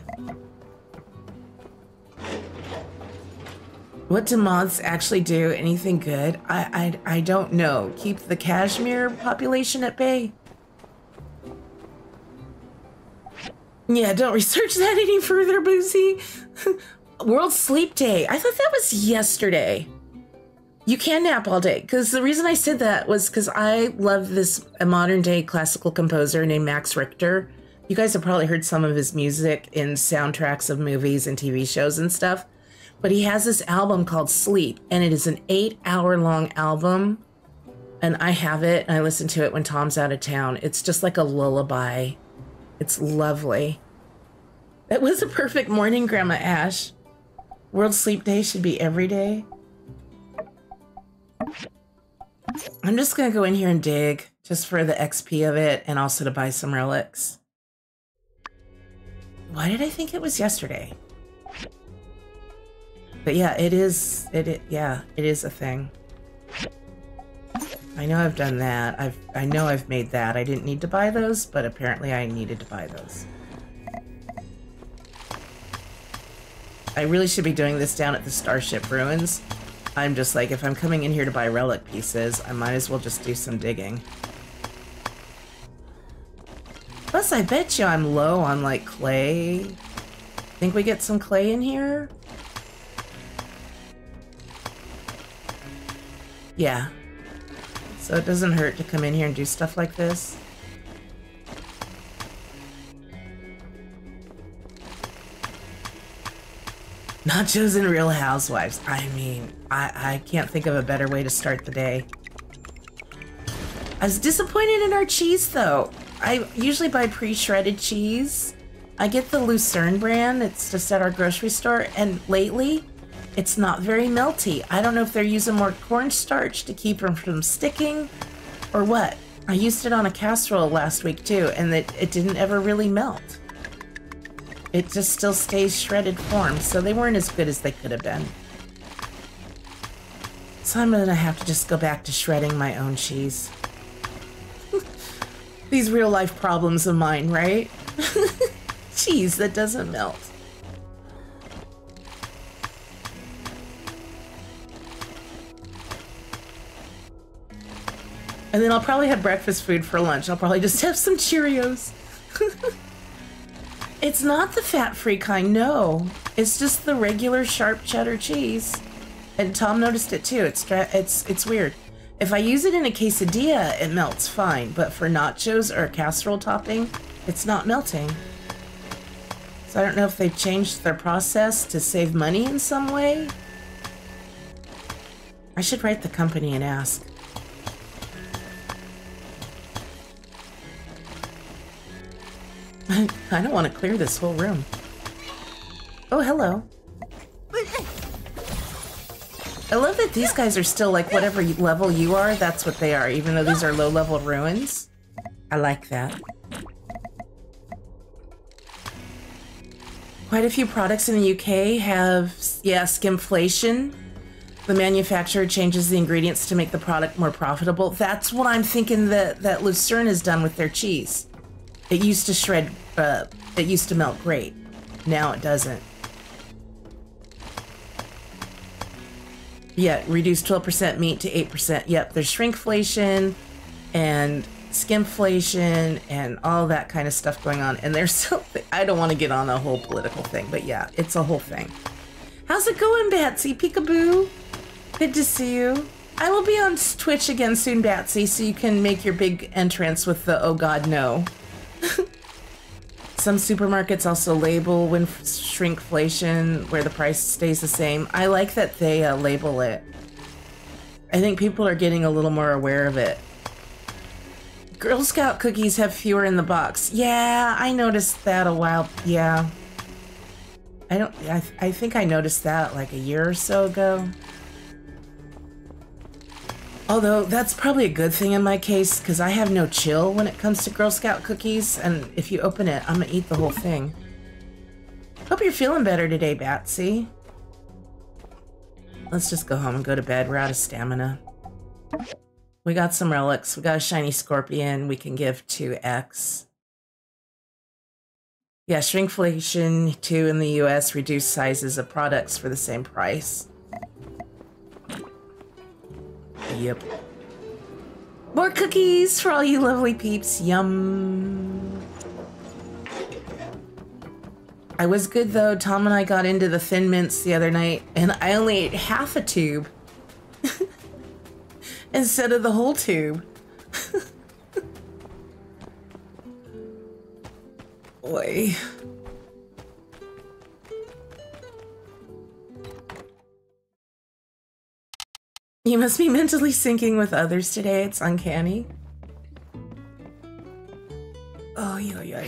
What do moths actually do? Anything good? I, I, I don't know. Keep the cashmere population at bay? Yeah, don't research that any further, Boozy. World Sleep Day. I thought that was yesterday. You can nap all day. Because the reason I said that was because I love this a modern day classical composer named Max Richter. You guys have probably heard some of his music in soundtracks of movies and TV shows and stuff. But he has this album called Sleep, and it is an eight hour long album. And I have it, and I listen to it when Tom's out of town. It's just like a lullaby. It's lovely. That was a perfect morning, Grandma Ash. World Sleep Day should be every day. I'm just gonna go in here and dig, just for the XP of it, and also to buy some relics. Why did I think it was yesterday? But yeah, it is. It, it yeah, it is a thing. I know I've done that. I've I know I've made that. I didn't need to buy those, but apparently I needed to buy those. I really should be doing this down at the Starship Ruins. I'm just like, if I'm coming in here to buy relic pieces, I might as well just do some digging. Plus, I bet you I'm low on, like, clay. Think we get some clay in here? Yeah. So it doesn't hurt to come in here and do stuff like this. Nachos and Real Housewives. I mean, I, I can't think of a better way to start the day. I was disappointed in our cheese though. I usually buy pre-shredded cheese. I get the Lucerne brand. It's just at our grocery store. And lately, it's not very melty. I don't know if they're using more cornstarch to keep them from sticking or what. I used it on a casserole last week too, and it, it didn't ever really melt. It just still stays shredded form, so they weren't as good as they could have been. So I'm gonna have to just go back to shredding my own cheese. These real life problems of mine, right? cheese that doesn't melt. And then I'll probably have breakfast food for lunch. I'll probably just have some Cheerios. it's not the fat-free kind, no. It's just the regular sharp cheddar cheese. And Tom noticed it too. It's it's it's weird. If I use it in a quesadilla, it melts fine, but for nachos or casserole topping, it's not melting. So I don't know if they've changed their process to save money in some way. I should write the company and ask. I don't want to clear this whole room. Oh, hello. I love that these guys are still like whatever level you are, that's what they are, even though these are low level ruins. I like that. Quite a few products in the UK have, yeah, skimflation. The manufacturer changes the ingredients to make the product more profitable. That's what I'm thinking that, that Lucerne has done with their cheese. It used to shred, uh, it used to melt great. Now it doesn't. Yeah, reduced 12% meat to 8%. Yep, there's shrinkflation and skimflation and all that kind of stuff going on. And there's something, I don't want to get on a whole political thing, but yeah, it's a whole thing. How's it going, Batsy? Peekaboo? Good to see you. I will be on Twitch again soon, Batsy, so you can make your big entrance with the oh god no. Some supermarkets also label when shrinkflation where the price stays the same. I like that they uh, label it. I think people are getting a little more aware of it. Girl Scout cookies have fewer in the box. Yeah, I noticed that a while. Yeah. I don't, I, I think I noticed that like a year or so ago. Although that's probably a good thing in my case because I have no chill when it comes to Girl Scout cookies, and if you open it, I'm gonna eat the whole thing. Hope you're feeling better today, Batsy. Let's just go home and go to bed. We're out of stamina. We got some relics. We got a shiny scorpion we can give to X. Yeah, shrinkflation too in the US reduced sizes of products for the same price. Yep. More cookies for all you lovely peeps. Yum. I was good though. Tom and I got into the Thin Mints the other night, and I only ate half a tube instead of the whole tube. Boy. You must be mentally syncing with others today. It's uncanny. Oh, yo, yo.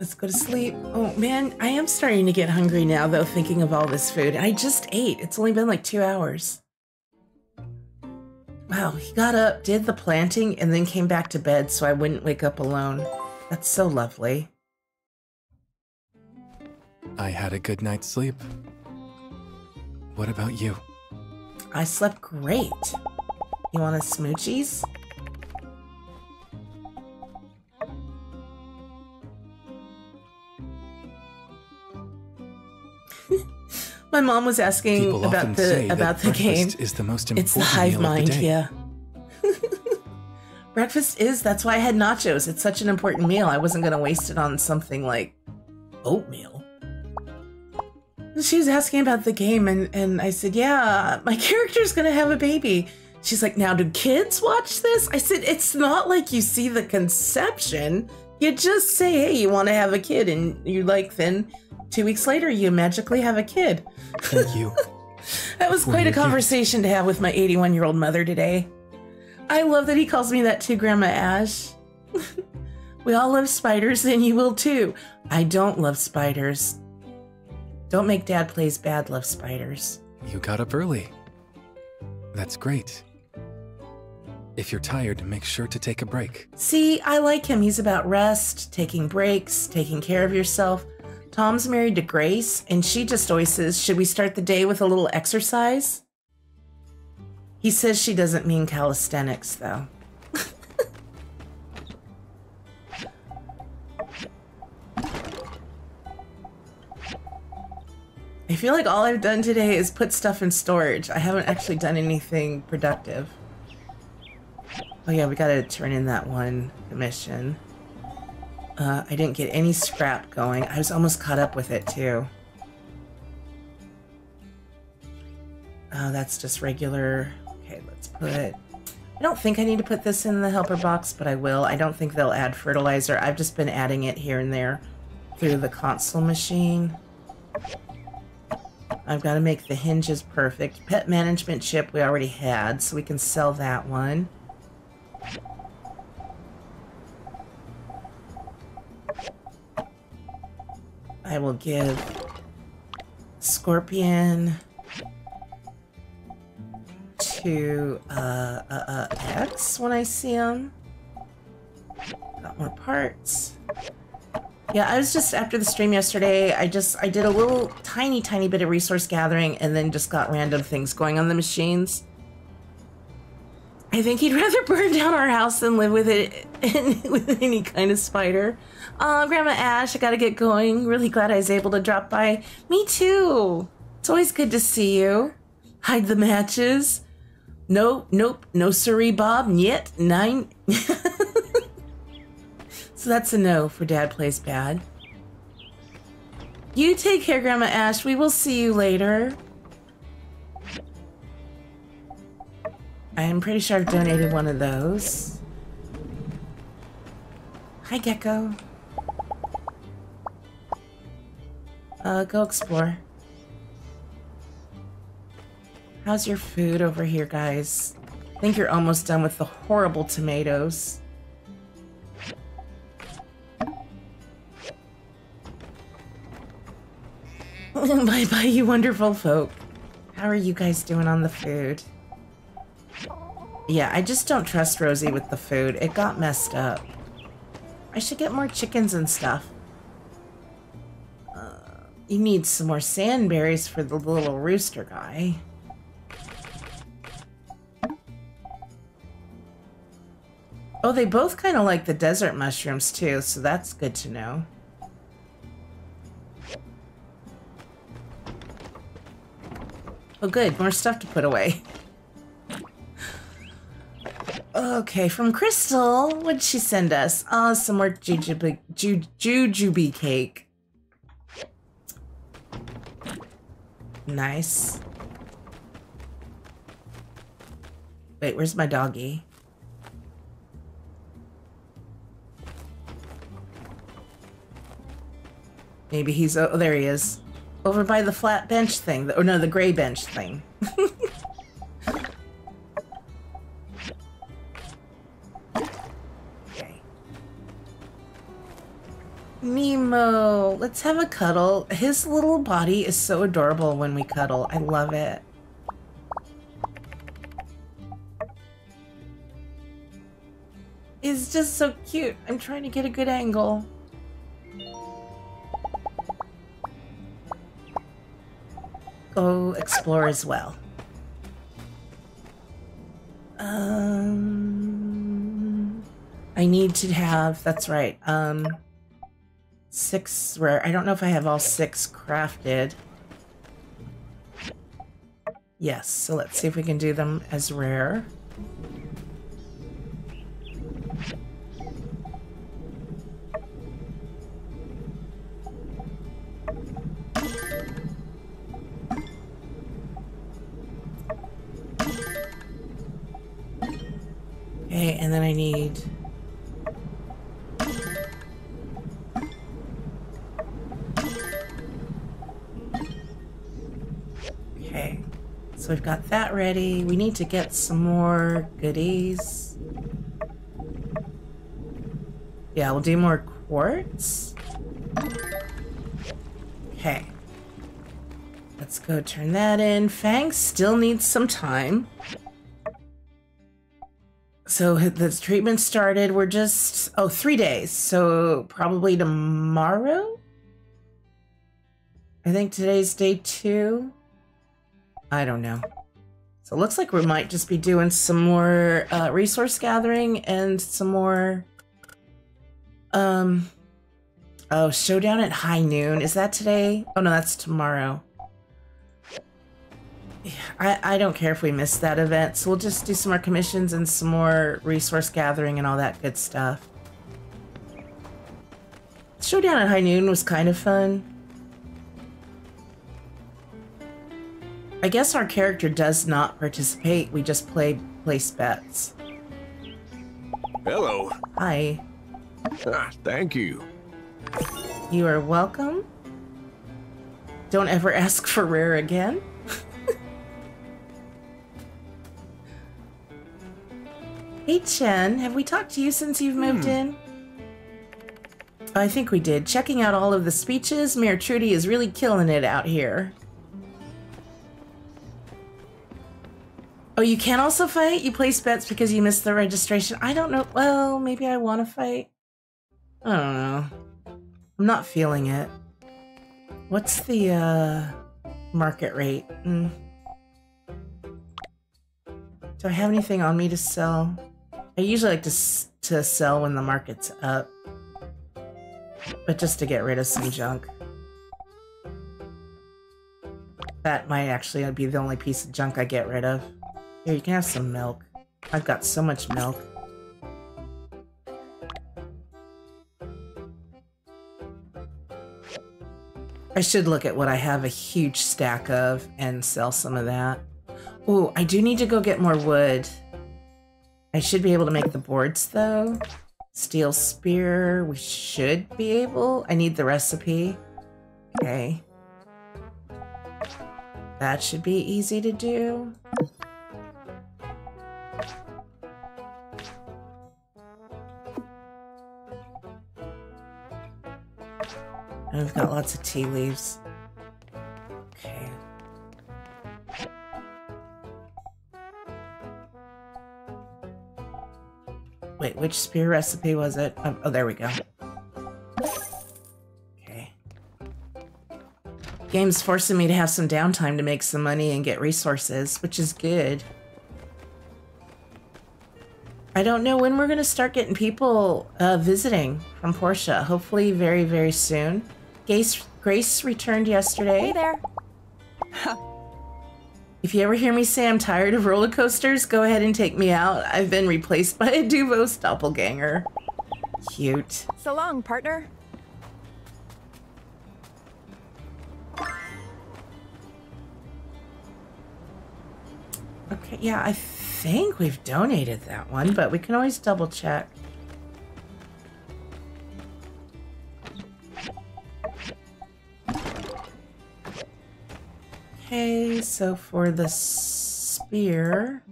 Let's go to sleep. Oh, man, I am starting to get hungry now, though, thinking of all this food. I just ate. It's only been like two hours. Wow, he got up, did the planting, and then came back to bed so I wouldn't wake up alone. That's so lovely. I had a good night's sleep. What about you? I slept great. You want a smoochies? My mom was asking People about the about the game. is the most important It's the hive meal mind, the yeah. Breakfast is that's why I had nachos. It's such an important meal. I wasn't gonna waste it on something like oatmeal. She was asking about the game and, and I said, Yeah, my character's gonna have a baby. She's like, Now do kids watch this? I said, It's not like you see the conception. You just say, Hey, you wanna have a kid, and you like then two weeks later you magically have a kid. Thank you. That was quite a conversation to have with my 81 year old mother today. I love that he calls me that too, Grandma Ash. we all love spiders, and you will too. I don't love spiders. Don't make dad plays bad love spiders. You got up early. That's great. If you're tired, make sure to take a break. See, I like him. He's about rest, taking breaks, taking care of yourself. Tom's married to Grace, and she just always says, Should we start the day with a little exercise? He says she doesn't mean calisthenics, though. I feel like all I've done today is put stuff in storage. I haven't actually done anything productive. Oh yeah, we gotta turn in that one commission. Uh, I didn't get any scrap going. I was almost caught up with it too. Oh, that's just regular. Okay, let's put. I don't think I need to put this in the helper box, but I will. I don't think they'll add fertilizer. I've just been adding it here and there through the console machine. I've got to make the hinges perfect. Pet management chip we already had, so we can sell that one. I will give Scorpion to uh, uh, uh, X when I see him. Got more parts. Yeah, I was just after the stream yesterday. I just I did a little tiny, tiny bit of resource gathering, and then just got random things going on the machines. I think he'd rather burn down our house than live with it with any kind of spider. Uh, Grandma Ash, I gotta get going. Really glad I was able to drop by. Me too. It's always good to see you. Hide the matches. Nope, nope, no siree, Bob. Yet nine. so that's a no for Dad Plays Bad. You take care, Grandma Ash. We will see you later. I'm pretty sure I've donated one of those. Hi, Gecko. Uh, go explore. How's your food over here, guys? I think you're almost done with the horrible tomatoes. bye bye, you wonderful folk. How are you guys doing on the food? Yeah, I just don't trust Rosie with the food. It got messed up. I should get more chickens and stuff. Uh, you need some more sandberries for the little rooster guy. Oh, they both kind of like the desert mushrooms too, so that's good to know. Oh, good. More stuff to put away. Okay, from Crystal, what'd she send us? Oh, some more jujube, ju, jujube cake. Nice. Wait, where's my doggy? Maybe he's, oh, there he is. Over by the flat bench thing, or no, the gray bench thing. okay. Nemo, let's have a cuddle. His little body is so adorable when we cuddle. I love it. He's just so cute. I'm trying to get a good angle. Go explore as well. Um, I need to have, that's right, um, six rare. I don't know if I have all six crafted. Yes, so let's see if we can do them as rare. We've got that ready. We need to get some more goodies. Yeah, we'll do more quartz. Okay. Let's go turn that in. Fang still needs some time. So the treatment started. We're just oh three days. So probably tomorrow. I think today's day two. I don't know. So it looks like we might just be doing some more uh, resource gathering and some more. Um. Oh, showdown at high noon. Is that today? Oh no, that's tomorrow. I, I don't care if we miss that event, so we'll just do some more commissions and some more resource gathering and all that good stuff. Showdown at High Noon was kind of fun. I guess our character does not participate, we just play place bets. Hello. Hi. Ah, thank you. You are welcome. Don't ever ask for rare again. Hey Chen, have we talked to you since you've moved in? I think we did. Checking out all of the speeches, Mayor Trudy is really killing it out here. Oh, you can also fight? You place bets because you missed the registration? I don't know. Well, maybe I want to fight. I don't know. I'm not feeling it. What's the, uh, market rate? Mm. Do I have anything on me to sell? I usually like to, to sell when the market's up. But just to get rid of some junk. That might actually be the only piece of junk I get rid of. Here, you can have some milk. I've got so much milk. I should look at what I have a huge stack of and sell some of that. Oh, I do need to go get more wood. I should be able to make the boards though. Steel spear, we should be able. I need the recipe. Okay. That should be easy to do. And we've got lots of tea leaves. Okay. Wait, which spear recipe was it? Oh, oh, there we go. Okay. Game's forcing me to have some downtime to make some money and get resources, which is good. I don't know when we're going to start getting people uh, visiting from Portia. Hopefully very, very soon. Grace, Grace returned yesterday. Hey there. If you ever hear me say I'm tired of roller coasters, go ahead and take me out. I've been replaced by a Duvos doppelganger. Cute. So long, partner. Okay, yeah, I think we've donated that one, but we can always double check. So for the spear,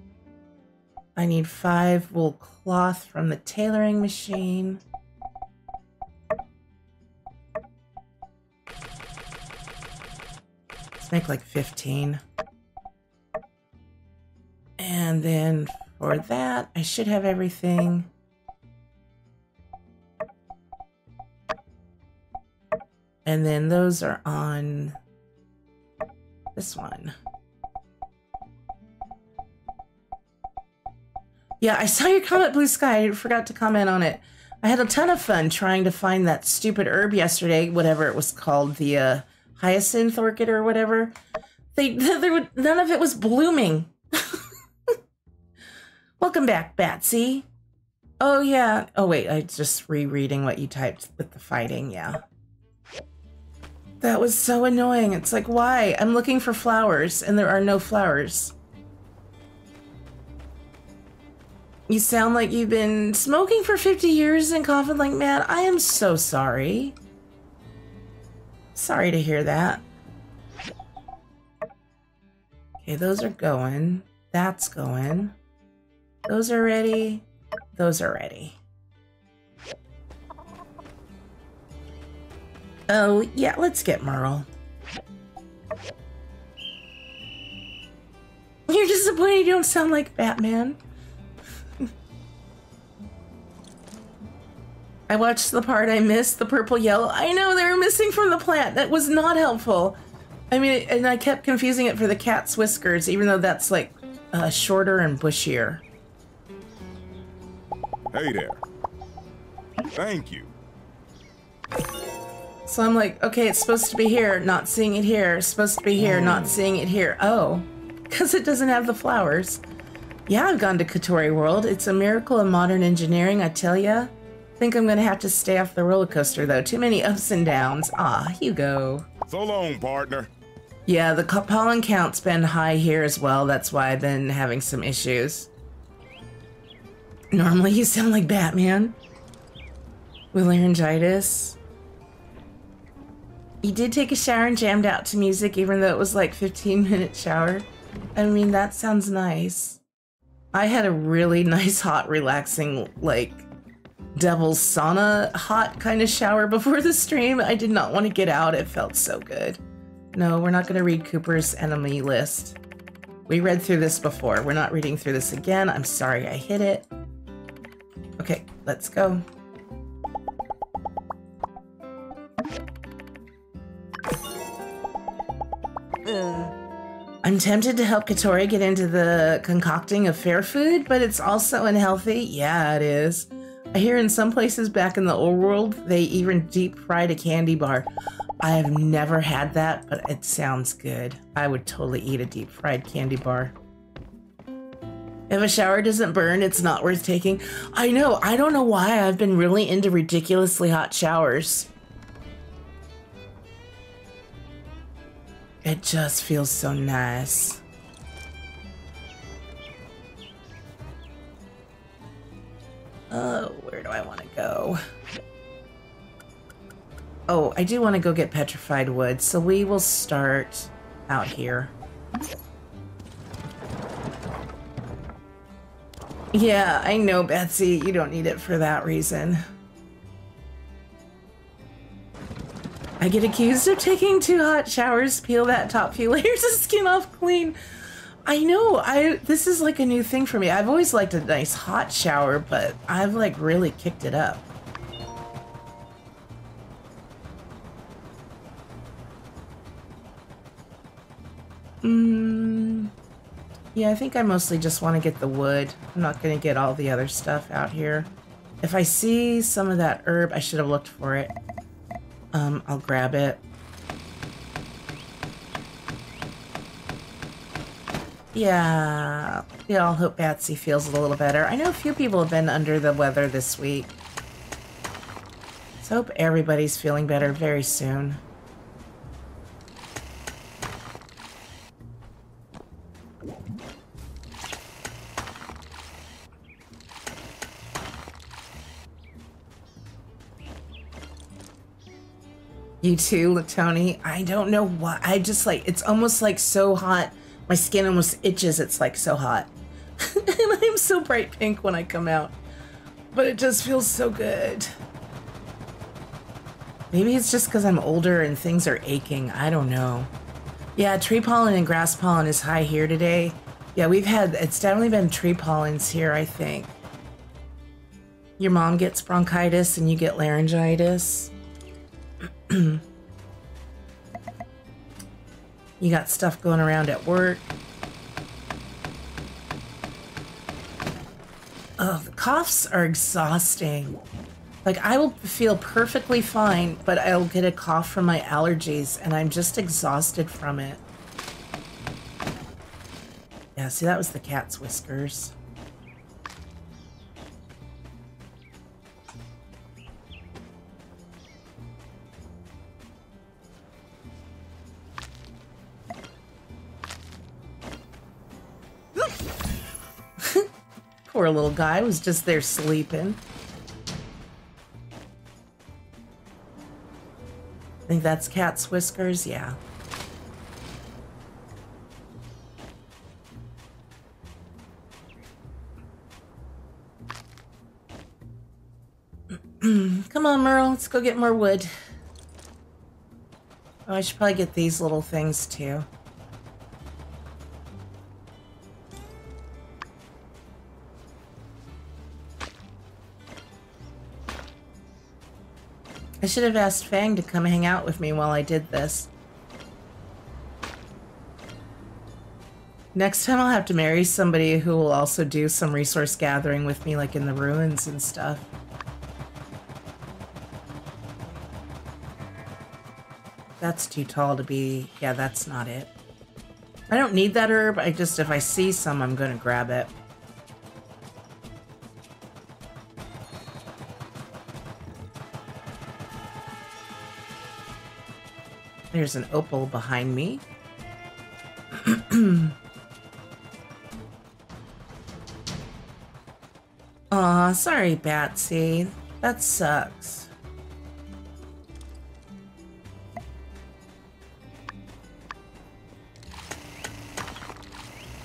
I need five wool cloth from the tailoring machine. Let's make like 15. And then for that, I should have everything. And then those are on This one. Yeah, I saw your comment, Blue Sky. I forgot to comment on it. I had a ton of fun trying to find that stupid herb yesterday, whatever it was called, the uh, hyacinth orchid or whatever. They, there would, none of it was blooming. Welcome back, Batsy. Oh yeah. Oh wait, I just rereading what you typed with the fighting. Yeah. That was so annoying. It's like, why? I'm looking for flowers and there are no flowers. You sound like you've been smoking for 50 years and coughing like mad. I am so sorry. Sorry to hear that. Okay, those are going. That's going. Those are ready. Those are ready. Oh, yeah, let's get Merle. You're disappointed you don't sound like Batman. I watched the part I missed, the purple yellow. I know they were missing from the plant. That was not helpful. I mean, and I kept confusing it for the cat's whiskers, even though that's like uh, shorter and bushier. Hey there. Thank you. So I'm like, okay, it's supposed to be here, not seeing it here. supposed to be here, not seeing it here. Oh, because it doesn't have the flowers. Yeah, I've gone to Katori World. It's a miracle of modern engineering, I tell ya. Think I'm gonna have to stay off the roller coaster though. Too many ups and downs. Ah, Hugo. So long, partner. Yeah, the pollen count's been high here as well. That's why I've been having some issues. Normally you sound like Batman. With laryngitis. You did take a shower and jammed out to music even though it was like 15 minute shower. I mean, that sounds nice. I had a really nice, hot, relaxing, like, devil's sauna hot kind of shower before the stream. I did not want to get out. It felt so good. No, we're not going to read Cooper's enemy list. We read through this before. We're not reading through this again. I'm sorry I hit it. Okay, let's go. I'm tempted to help Katori get into the concocting of fair food, but it's also unhealthy. Yeah, it is. I hear in some places back in the old world, they even deep fried a candy bar. I have never had that, but it sounds good. I would totally eat a deep fried candy bar. If a shower doesn't burn, it's not worth taking. I know, I don't know why I've been really into ridiculously hot showers. It just feels so nice. Oh, where do I want to go? Oh, I do want to go get petrified wood, so we will start out here. Yeah, I know, Betsy. You don't need it for that reason. I get accused of taking two hot showers, peel that top few layers of skin off clean. I know, I this is like a new thing for me. I've always liked a nice hot shower, but I've like really kicked it up. Hmm. Yeah, I think I mostly just want to get the wood. I'm not going to get all the other stuff out here. If I see some of that herb, I should have looked for it. Um, I'll grab it. Yeah, we I'll hope Batsy feels a little better. I know a few people have been under the weather this week. So hope everybody's feeling better very soon. You too, Tony. I don't know what. I just like, it's almost like so hot. My skin almost itches. It's like so hot. and I'm so bright pink when I come out. But it just feels so good. Maybe it's just because I'm older and things are aching. I don't know. Yeah, tree pollen and grass pollen is high here today. Yeah, we've had, it's definitely been tree pollens here, I think. Your mom gets bronchitis and you get laryngitis. You got stuff going around at work. Oh, the coughs are exhausting. Like, I will feel perfectly fine, but I'll get a cough from my allergies, and I'm just exhausted from it. Yeah, see, that was the cat's whiskers. Little guy was just there sleeping. I think that's cat's whiskers, yeah. Come on, Merle, let's go get more wood. Oh, I should probably get these little things too. Should have asked Fang to come hang out with me while I did this. Next time I'll have to marry somebody who will also do some resource gathering with me, like in the ruins and stuff. That's too tall to be... Yeah, that's not it. I don't need that herb. I just, if I see some, I'm going to grab it. There's an opal behind me. Aw, sorry, Batsy. That sucks.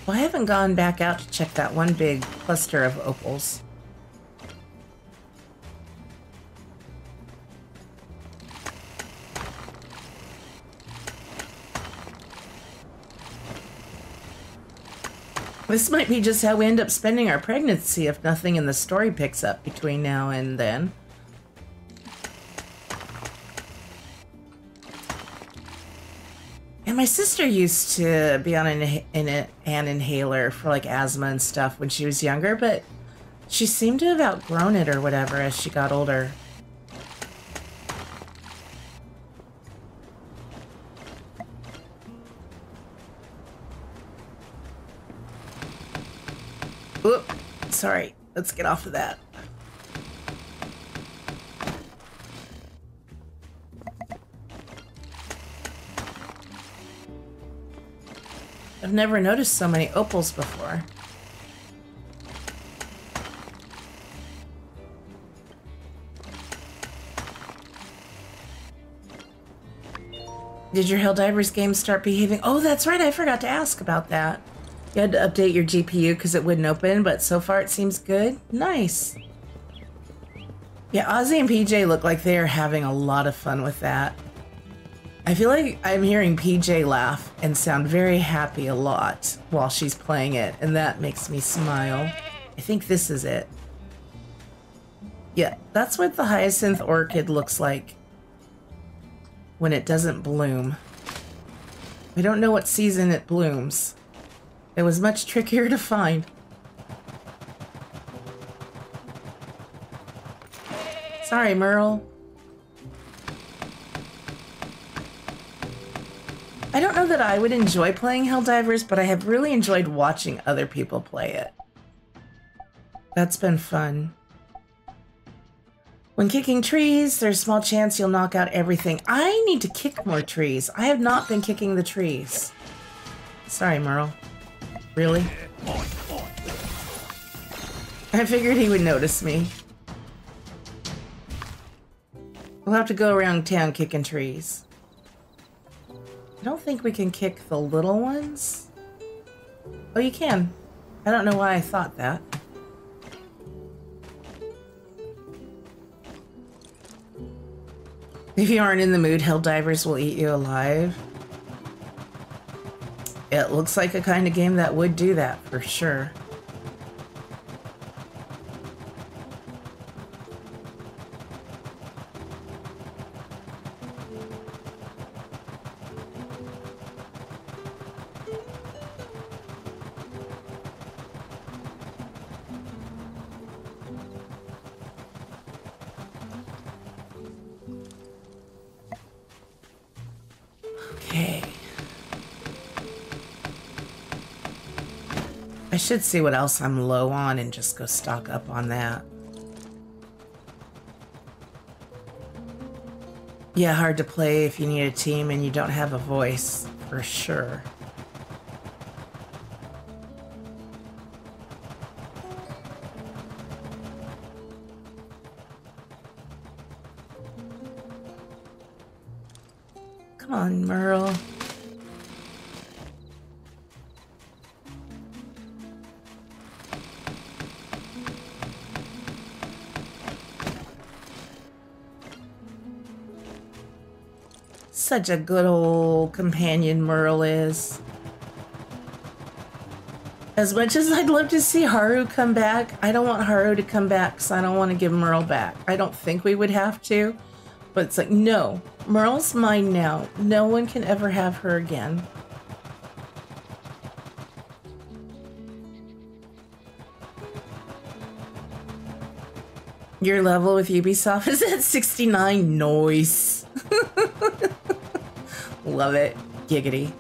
Well, I haven't gone back out to check that one big cluster of opals. This might be just how we end up spending our pregnancy if nothing in the story picks up between now and then. And my sister used to be on an, an, an inhaler for like asthma and stuff when she was younger, but she seemed to have outgrown it or whatever as she got older. Sorry. Let's get off of that. I've never noticed so many opals before. Did your Helldivers game start behaving? Oh, that's right. I forgot to ask about that. You had to update your GPU because it wouldn't open, but so far it seems good. Nice. Yeah, Ozzy and PJ look like they are having a lot of fun with that. I feel like I'm hearing PJ laugh and sound very happy a lot while she's playing it, and that makes me smile. I think this is it. Yeah, that's what the hyacinth orchid looks like when it doesn't bloom. We don't know what season it blooms. It was much trickier to find. Sorry, Merle. I don't know that I would enjoy playing Helldivers, but I have really enjoyed watching other people play it. That's been fun. When kicking trees, there's a small chance you'll knock out everything. I need to kick more trees. I have not been kicking the trees. Sorry, Merle. Really? I figured he would notice me. We'll have to go around town kicking trees. I don't think we can kick the little ones. Oh, you can. I don't know why I thought that. If you aren't in the mood, Helldivers will eat you alive. It looks like a kind of game that would do that for sure. Should see what else I'm low on and just go stock up on that. Yeah, hard to play if you need a team and you don't have a voice, for sure. Such a good old companion Merle is. As much as I'd love to see Haru come back, I don't want Haru to come back because I don't want to give Merle back. I don't think we would have to, but it's like, no, Merle's mine now. No one can ever have her again. Your level with Ubisoft is at 69. Noise. Love it. Giggity.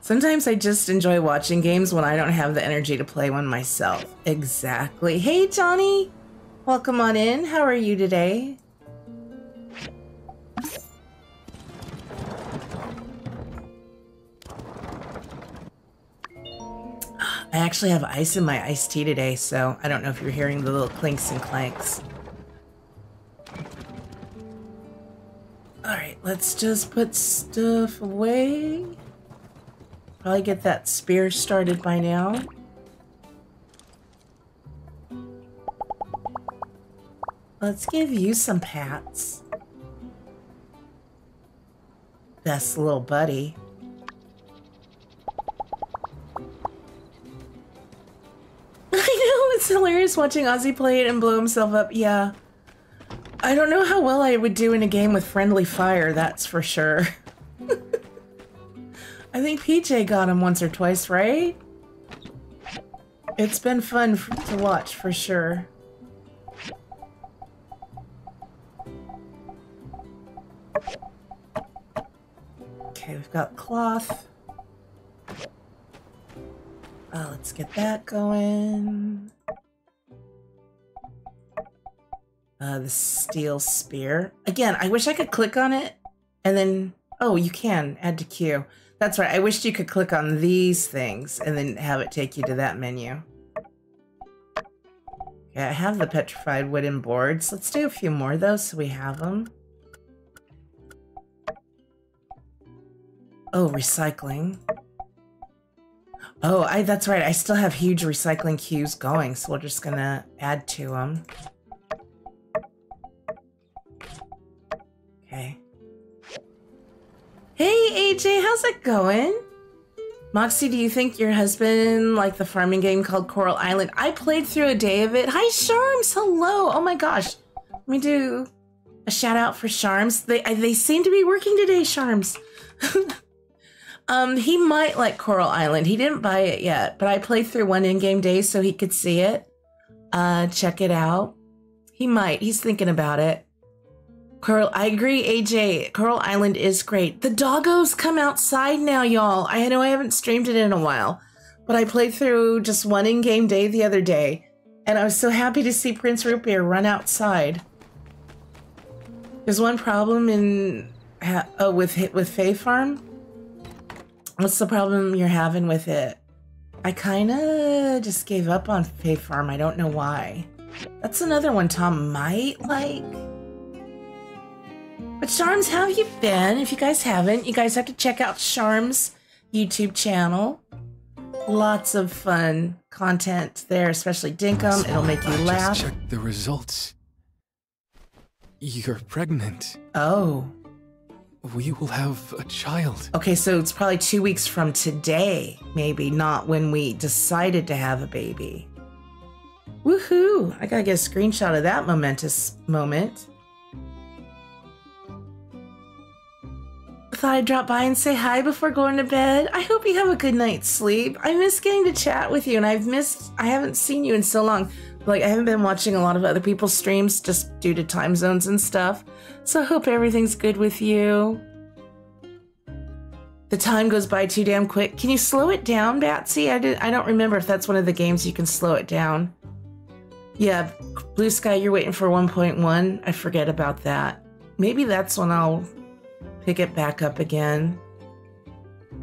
Sometimes I just enjoy watching games when I don't have the energy to play one myself. Exactly. Hey, Johnny! Welcome on in. How are you today? I actually have ice in my iced tea today, so I don't know if you're hearing the little clinks and clanks. Let's just put stuff away. Probably get that spear started by now. Let's give you some pats. Best little buddy. I know, it's hilarious watching Ozzy play it and blow himself up. Yeah. I don't know how well I would do in a game with friendly fire, that's for sure. I think PJ got him once or twice, right? It's been fun to watch for sure. Okay, we've got cloth. Uh, let's get that going. Uh, the steel spear. Again, I wish I could click on it and then... Oh, you can. Add to queue. That's right. I wished you could click on these things and then have it take you to that menu. Okay, I have the petrified wooden boards. Let's do a few more, though, so we have them. Oh, recycling. Oh, I that's right. I still have huge recycling queues going, so we're just gonna add to them. Hey, AJ, how's it going? Moxie, do you think your husband liked the farming game called Coral Island? I played through a day of it. Hi, Sharms. Hello. Oh my gosh. Let me do a shout out for Sharms. They they seem to be working today, Sharms. um, he might like Coral Island. He didn't buy it yet, but I played through one in-game day so he could see it. Uh, check it out. He might. He's thinking about it. Coral, I agree, AJ. Coral Island is great. The doggos come outside now, y'all. I know I haven't streamed it in a while, but I played through just one in-game day the other day, and I was so happy to see Prince Root run outside. There's one problem in oh, with with Fae Farm. What's the problem you're having with it? I kind of just gave up on Fae Farm. I don't know why. That's another one Tom might like. But Sharms, how have you been? If you guys haven't, you guys have to check out Sharms' YouTube channel. Lots of fun content there, especially Dinkum. It'll make you laugh. Just checked the results. You're pregnant. Oh. We will have a child. Okay, so it's probably two weeks from today, maybe, not when we decided to have a baby. Woohoo! I gotta get a screenshot of that momentous moment. Thought I'd drop by and say hi before going to bed. I hope you have a good night's sleep. I miss getting to chat with you, and I've missed, I haven't seen you in so long. Like, I haven't been watching a lot of other people's streams just due to time zones and stuff. So I hope everything's good with you. The time goes by too damn quick. Can you slow it down, Batsy? I did I don't remember if that's one of the games you can slow it down. Yeah, Blue Sky, you're waiting for 1.1. I forget about that. Maybe that's when I'll pick it back up again.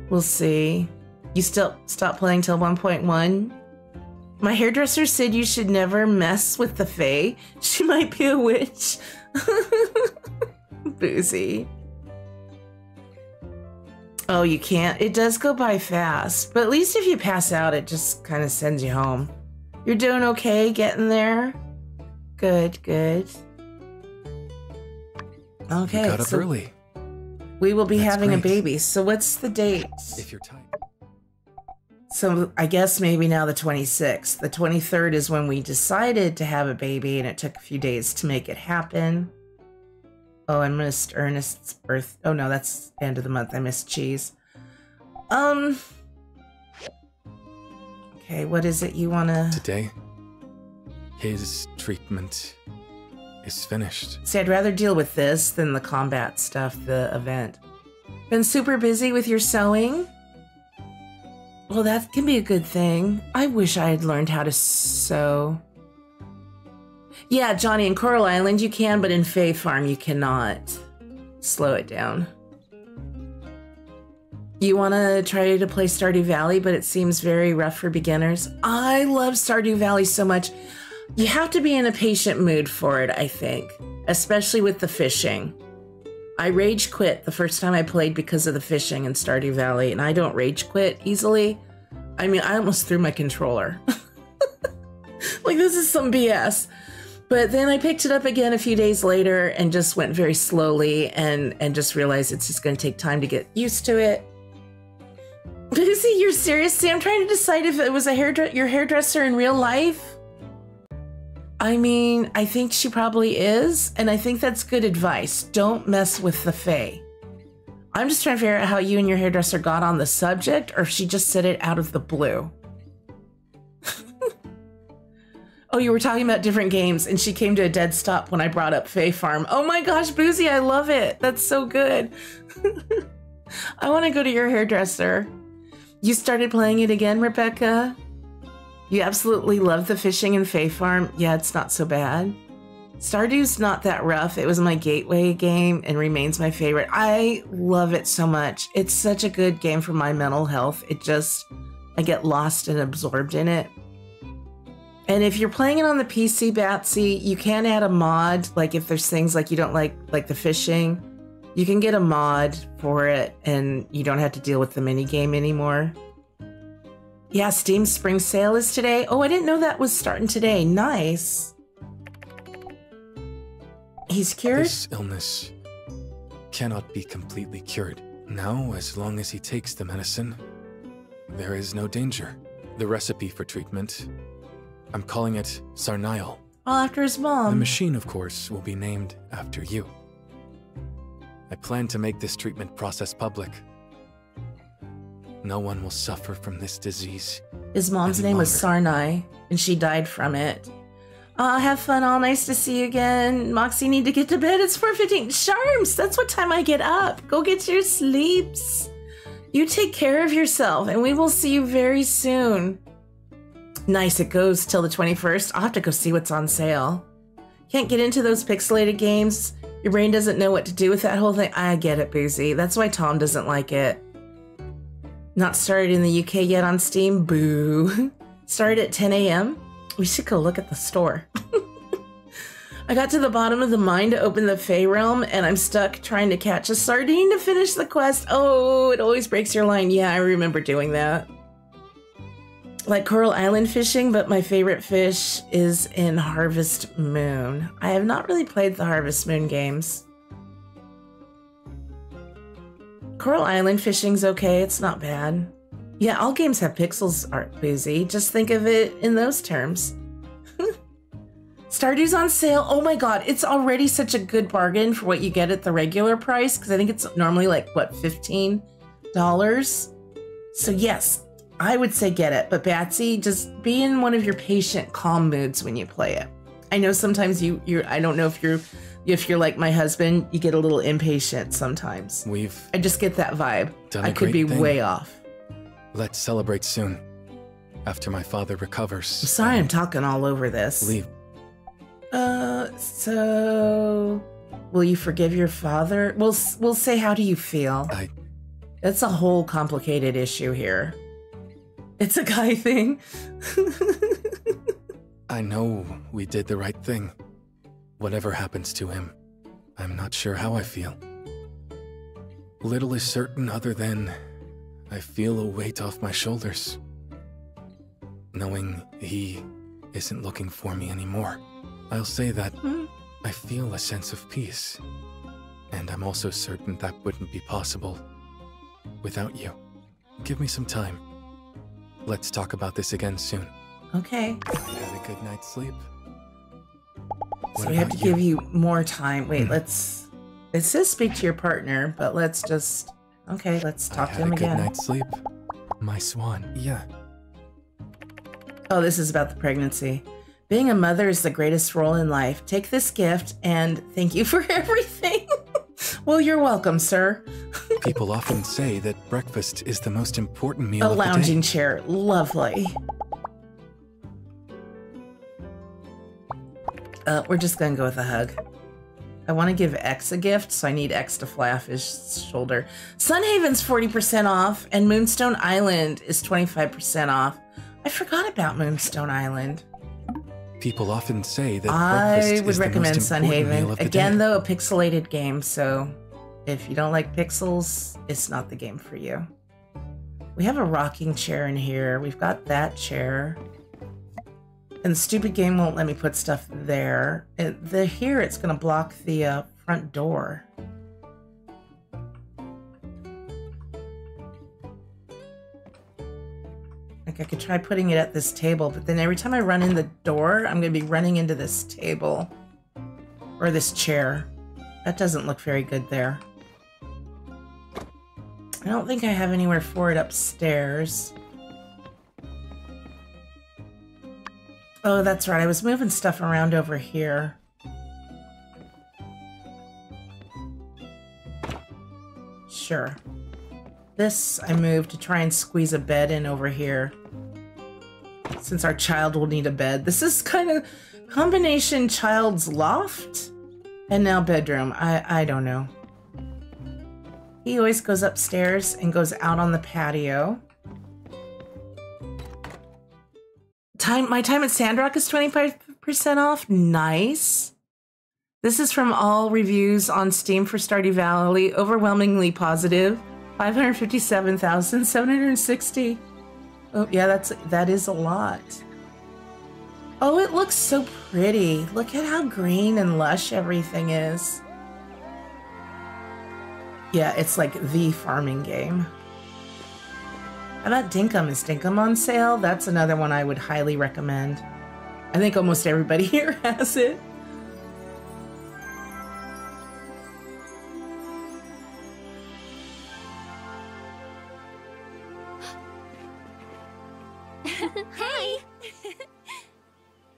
We'll see. You still stop playing till 1.1? My hairdresser said you should never mess with the Fae. She might be a witch. Boozy. Oh, you can't? It does go by fast, but at least if you pass out, it just kind of sends you home. You're doing okay getting there? Good, good. Okay. You got up so early. We will be That's having a baby. So what's the date? If you're tired. So I guess maybe now the 26th. The 23rd is when we decided to have a baby, and it took a few days to make it happen. Oh, I missed Ernest's birth. Oh no, that's end of the month. I missed cheese. Um. Okay, what is it you wanna? Today, his treatment is finished. See, I'd rather deal with this than the combat stuff, the event. Been super busy with your sewing? Well, that can be a good thing. I wish I had learned how to sew. Yeah, Johnny, in Coral Island you can, but in Fae Farm you cannot. Slow it down. You want to try to play Stardew Valley, but it seems very rough for beginners. I love Stardew Valley so much. You have to be in a patient mood for it, I think, especially with the fishing. I rage quit the first time I played because of the fishing in Stardew Valley, and I don't rage quit easily. I mean, I almost threw my controller. like, this is some BS. But then I picked it up again a few days later and just went very slowly and, and just realized it's just going to take time to get used to it. Lucy, you're serious? See, I'm trying to decide if it was a hairdre- your hairdresser in real life. I mean, I think she probably is, and I think that's good advice. Don't mess with the Fae. I'm just trying to figure out how you and your hairdresser got on the subject, or if she just said it out of the blue. oh, you were talking about different games, and she came to a dead stop when I brought up Fae Farm. Oh my gosh, Boozy, I love it. That's so good. I want to go to your hairdresser. You started playing it again, Rebecca? You absolutely love the fishing in Fae Farm. Yeah, it's not so bad. Stardew's not that rough. It was my gateway game and remains my favorite. I love it so much. It's such a good game for my mental health. It just, I get lost and absorbed in it. And if you're playing it on the PC, Batsy, you can add a mod. Like if there's things like you don't like, like the fishing, you can get a mod for it and you don't have to deal with the mini game anymore. Yeah, Steam Spring Sale is today. Oh, I didn't know that was starting today. Nice. He's cured? This illness cannot be completely cured. Now, as long as he takes the medicine, there is no danger. The recipe for treatment, I'm calling it Sarnial. All after his mom. The machine, of course, will be named after you. I plan to make this treatment process public. No one will suffer from this disease. His mom's name was Sarnai, and she died from it. Uh, have fun. All nice to see you again. Moxie, need to get to bed. It's 4.15. Sharms, that's what time I get up. Go get your sleeps. You take care of yourself, and we will see you very soon. Nice, it goes till the 21st. I'll have to go see what's on sale. Can't get into those pixelated games. Your brain doesn't know what to do with that whole thing. I get it, Boozy. That's why Tom doesn't like it. Not started in the UK yet on Steam? Boo. Started at 10 a.m.? We should go look at the store. I got to the bottom of the mine to open the Fey Realm, and I'm stuck trying to catch a sardine to finish the quest. Oh, it always breaks your line. Yeah, I remember doing that. Like Coral Island fishing, but my favorite fish is in Harvest Moon. I have not really played the Harvest Moon games. Coral Island fishing's okay, it's not bad. Yeah, all games have pixels, Art Boozy. Just think of it in those terms. Stardew's on sale. Oh my god, it's already such a good bargain for what you get at the regular price because I think it's normally like what $15. So yes, I would say get it, but Batsy, just be in one of your patient calm moods when you play it. I know sometimes you you're I don't know if you're If you're like my husband, you get a little impatient sometimes. We've I just get that vibe. Done I could be thing. way off. let's celebrate soon. After my father I'm recovers. sorry I'm talking all over this. Leave. Uh, so will you forgive your father? We'll we'll say how do you feel? I It's a whole complicated issue here. It's a guy thing. I know we did the right thing. Whatever happens to him, I'm not sure how I feel. Little is certain other than I feel a weight off my shoulders. Knowing he isn't looking for me anymore. I'll say that Hmm. I feel a sense of peace. And I'm also certain that wouldn't be possible without you. Give me some time. Let's talk about this again soon. okay. Had a good night's sleep. So we have to you? give you more time. Wait, Hmm. let's. It says speak to your partner, but let's just. Okay, let's talk I to him a good again. night's sleep. My swan. Yeah. Oh, this is about the pregnancy. Being a mother is the greatest role in life. Take this gift and thank you for everything. well, you're welcome, sir. People often say that breakfast is the most important meal A of the lounging chair. Lovely. Uh, we're just gonna go with a hug. I want to give X a gift, so I need X to fly off his shoulder. Sunhaven's 40% off, and Moonstone Island is 25% off. I forgot about Moonstone Island. People often say that I breakfast would is the recommend most important meal Sunhaven. of the Again, day. though, a pixelated game, so if you don't like pixels, it's not the game for you. We have a rocking chair in here. We've got that chair. And the stupid game won't let me put stuff there. The here, it's going to block the uh, front door. Like I could try putting it at this table, but then every time I run in the door, I'm going to be running into this table or this chair. That doesn't look very good there. I don't think I have anywhere for it upstairs. Oh, that's right. I was moving stuff around over here. Sure. This I moved to try and squeeze a bed in over here. Since our child will need a bed. This is kind of combination child's loft and now bedroom. I I don't know. He always goes upstairs and goes out on the patio. Time my time at Sandrock is 25% off. Nice. This is from all reviews on Steam for Stardew Valley. Overwhelmingly positive. 557,760. Oh, yeah, that's that is a lot. Oh, it looks so pretty. Look at how green and lush everything is. Yeah, it's like the farming game. How about Dinkum? Is Dinkum on sale? That's another one I would highly recommend. I think almost everybody here has it. Hi.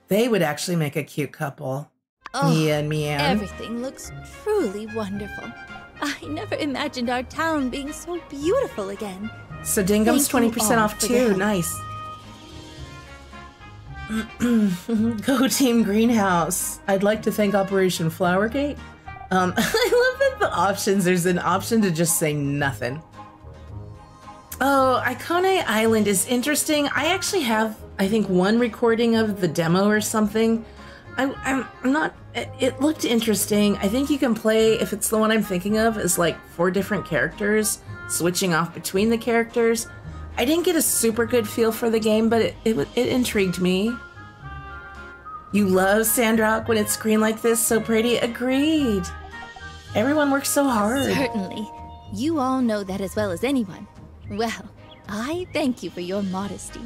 They would actually make a cute couple. Oh, Mia and Mian. Everything looks truly wonderful. I never imagined our town being so beautiful again. So Dinkum's Thank you 20% off too. Nice. Go Team Greenhouse. I'd like to thank Operation Flowergate. Um, I love that the options, there's an option to just say nothing. Oh, Ikonei Island is interesting. I actually have, I think, one recording of the demo or something. I, I'm, I'm not, it, it looked interesting. I think you can play, if it's the one I'm thinking of, is like four different characters, switching off between the characters. I didn't get a super good feel for the game, but it, it, it intrigued me. You love Sandrock when it's green like this, so pretty. Agreed. Everyone works so hard. Certainly. You all know that as well as anyone. Well, I thank you for your modesty.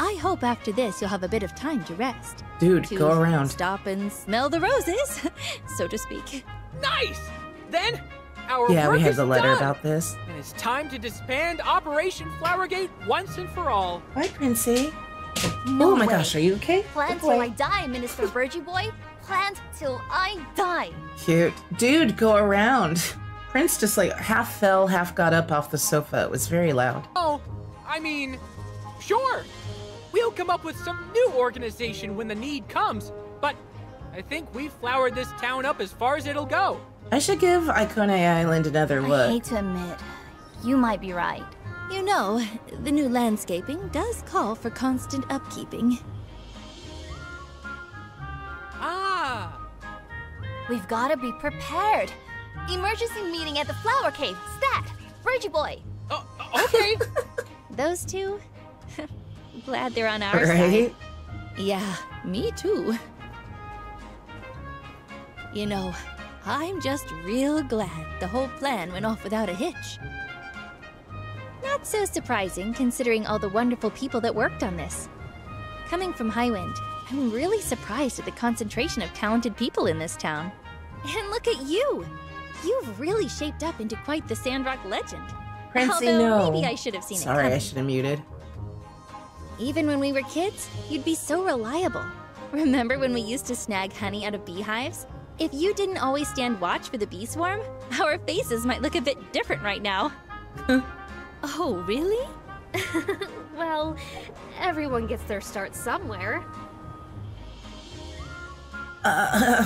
I hope after this you'll have a bit of time to rest. Dude, to go around. Stop and smell the roses, so to speak. Nice! Then, our Yeah, work we have is the letter done, about this. And it's time to disband Operation Flowergate once and for all. Bye, Princey. No oh my way. gosh, are you okay? Plan Good till. I die, Minister Virgie Boy. plant till I die. Cute. Dude, go around. Prince just like half fell, half got up off the sofa. It was very loud. Oh, I mean, sure. We'll come up with some new organization when the need comes, but I think we've flowered this town up as far as it'll go. I should give Ikonei Island another look. I hate to admit, you might be right. You know, the new landscaping does call for constant upkeeping. Ah! We've gotta be prepared. Emergency meeting at the flower cave. Stat! Reggie boy! Okay! Those two? Glad they're on our Right? side. Yeah, me too. You know, I'm just real glad the whole plan went off without a hitch. Not so surprising considering all the wonderful people that worked on this. Coming from Highwind, I'm really surprised at the concentration of talented people in this town. And look at you! You've really shaped up into quite the Sandrock legend. Princey, Although no. maybe I should have seen it Sorry, I should have muted. Even when we were kids, you'd be so reliable. Remember when we used to snag honey out of beehives? If you didn't always stand watch for the bee swarm, our faces might look a bit different right now. oh, really? well, everyone gets their start somewhere. Uh,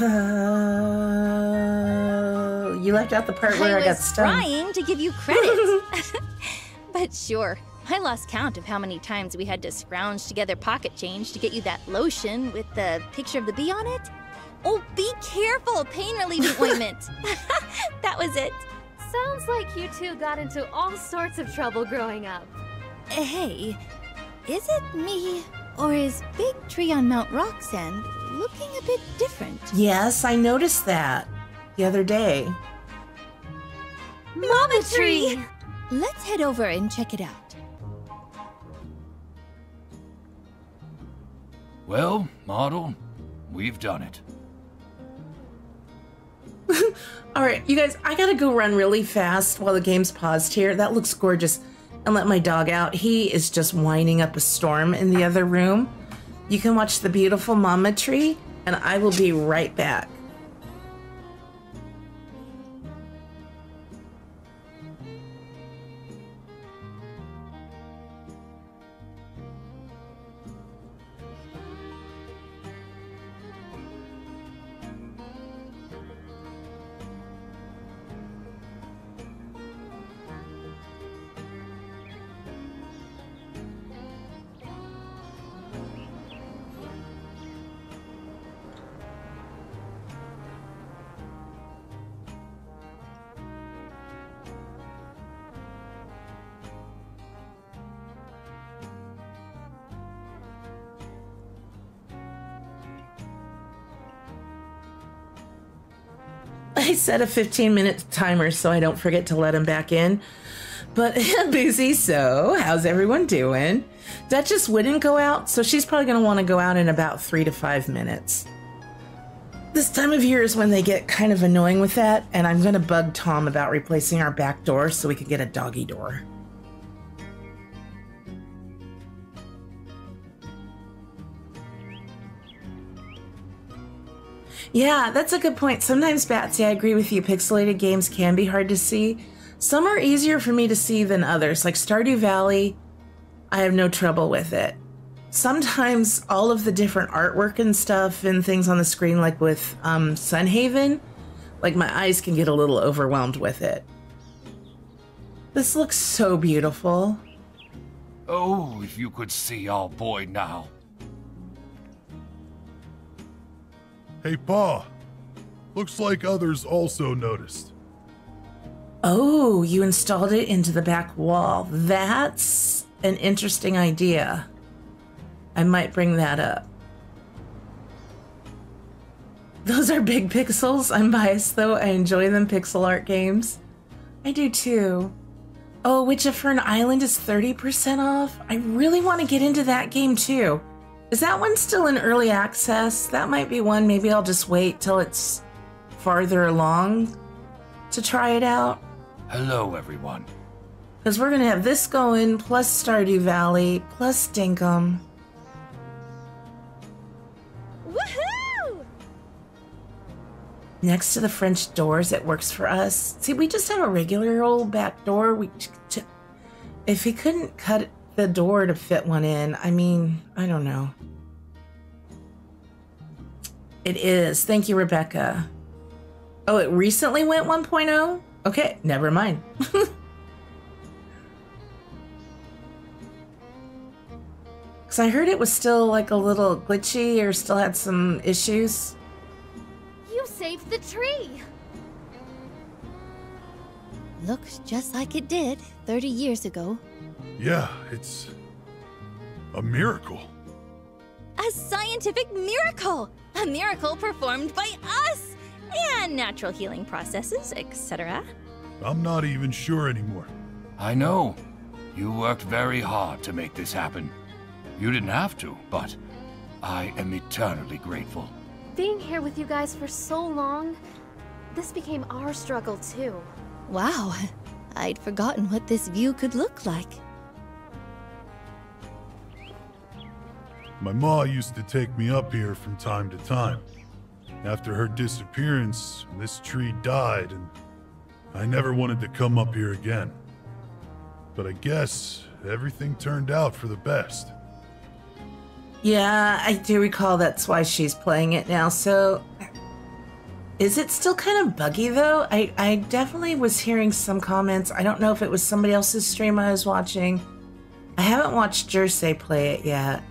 you left out the part where I, I got was trying to give you credit. but sure, I lost count of how many times we had to scrounge together pocket change to get you that lotion with the picture of the bee on it. Oh, be careful! Pain relieving ointment. that was it. Sounds like you two got into all sorts of trouble growing up. Uh, hey, is it me, or is Big Tree on Mount Roxanne looking a bit different? Yes, I noticed that the other day. Mama Tree! Let's head over and check it out. Well, model, we've done it. All right, you guys, I gotta go run really fast while the game's paused here. That looks gorgeous. And let my dog out. He is just winding up a storm in the other room. You can watch the beautiful mama tree, and I will be right back. I set a 15 minute timer so I don't forget to let him back in. But busy, so how's everyone doing? Duchess wouldn't go out, so she's probably gonna want to go out in about three to five minutes. This time of year is when they get kind of annoying with that, and I'm gonna bug Tom about replacing our back door so we can get a doggy door. Yeah, that's a good point. Sometimes, Batsy, I agree with you. Pixelated games can be hard to see. Some are easier for me to see than others. Like Stardew Valley, I have no trouble with it. Sometimes all of the different artwork and stuff and things on the screen, like with um, Sunhaven, like my eyes can get a little overwhelmed with it. This looks so beautiful. Oh, if you could see our boy now. Hey, Pa. Looks like others also noticed. Oh, you installed it into the back wall. That's an interesting idea. I might bring that up. Those are big pixels. I'm biased though. I enjoy them pixel art games. I do too. Oh, Witch of Fern Island is 30% off. I really want to get into that game too. Is that one still in early access? That might be one. Maybe I'll just wait till it's farther along to try it out. Hello, everyone. Because we're going to have this going, plus Stardew Valley, plus Dinkum. Woohoo! next to the French doors, it works for us. See, we just have a regular old back door. We, if he couldn't cut the door to fit one in, I mean, I don't know. It is. Thank you, Rebecca. Oh, it recently went 1.0? Okay, never mind. Because I heard it was still like a little glitchy or still had some issues. You saved the tree! Looks just like it did 30 years ago. Yeah, it's a miracle. A scientific miracle! A miracle performed by us! And natural healing processes, etc. I'm not even sure anymore. I know. You worked very hard to make this happen. You didn't have to, but I am eternally grateful. Being here with you guys for so long, this became our struggle too. Wow, I'd forgotten what this view could look like. My ma used to take me up here from time to time. After her disappearance, this tree died, and I never wanted to come up here again. But I guess everything turned out for the best. Yeah, I do recall that's why she's playing it now. So, is it still kind of buggy though? I, I definitely was hearing some comments. I don't know if it was somebody else's stream I was watching. I haven't watched Jersey play it yet.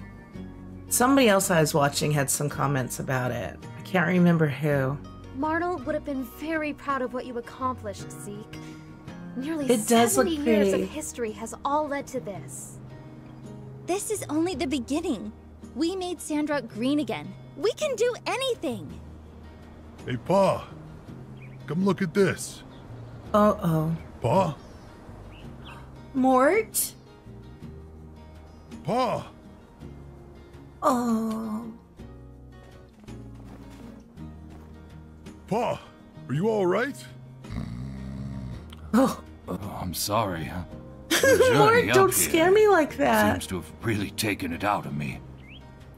Somebody else I was watching had some comments about it. I can't remember who. Marnell would have been very proud of what you accomplished, Zeke. Nearly It does look 70 years of history has all led to this. This is only the beginning. We made Sandrock green again. We can do anything. Hey, Pa. Come look at this. Uh oh. Pa? Mort? Pa? Oh. Pa, are you all right? Oh. Oh, I'm sorry. huh? The Mort, don't scare me like that. Seems to have really taken it out of me.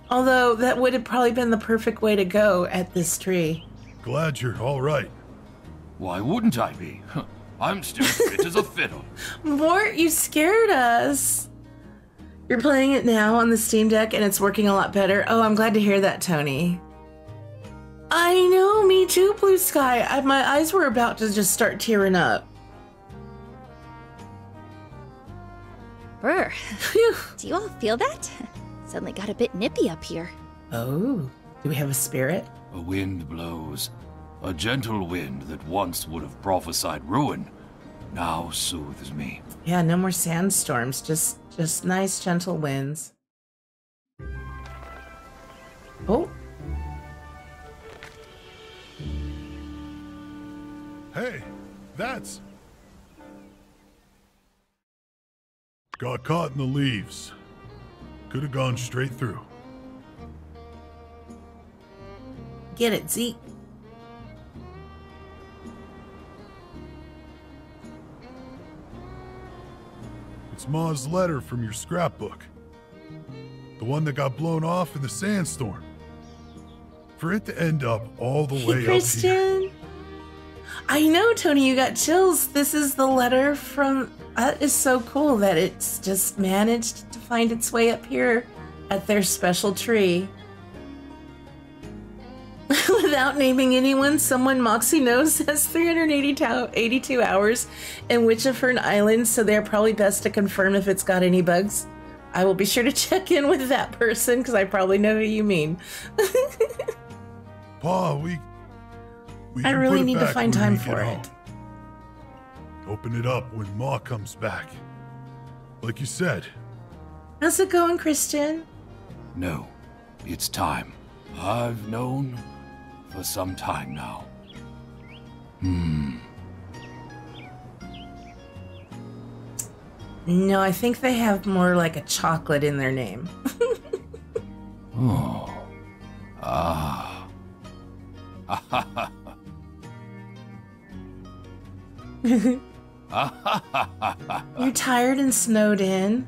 Although that would have probably been the perfect way to go at this tree. Glad you're all right. Why wouldn't I be? I'm still fit as a fiddle. Mort, you scared us. You're playing it now on the Steam Deck and it's working a lot better. Oh, I'm glad to hear that, Tony. I know, me too, Blue Sky. I, my eyes were about to just start tearing up. Brr. Do you all feel that? Suddenly got a bit nippy up here. Oh, do we have a spirit? A wind blows. A gentle wind that once would have prophesied ruin, now soothes me. Yeah, no more sandstorms, just just nice gentle winds. Oh, Hey, that's. Got caught in the leaves. Could have gone straight through. get it, Zeke. It's Ma's letter from your scrapbook. The one that got blown off in the sandstorm. For it to end up all the way Hey, up here. Christian. I know, Tony, you got chills. This is the letter from. Uh, that is so cool that it's just managed to find its way up here at their special tree. Without naming anyone, someone Moxie knows has 382 hours in Witch of Fern Island, so they're probably best to confirm if it's got any bugs. I will be sure to check in with that person because I probably know who you mean. Pa, we. we I really need to find time for it. home. Open it up when Ma comes back. Like you said, How's it going, Christian? No, it's time. I've known for some time now. Hmm. No, I think they have more like a chocolate in their name. Oh. Ah. You're tired and snowed in.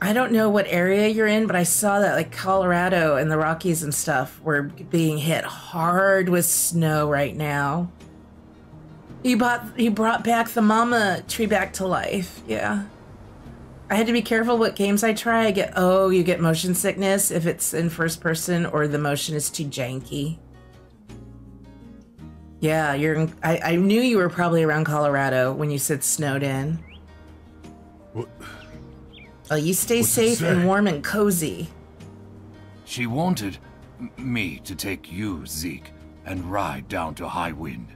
I don't know what area you're in, but I saw that like Colorado and the Rockies and stuff were being hit hard with snow right now. He bought he brought back the mama tree back to life. Yeah. I had to be careful what games I try. I get oh, you get motion sickness if it's in first person or the motion is too janky. Yeah, you're in, I, I knew you were probably around Colorado when you said snowed in. What? Oh, you stay What's safe and warm and cozy. She wanted me to take you, Zeke, and ride down to High Wind.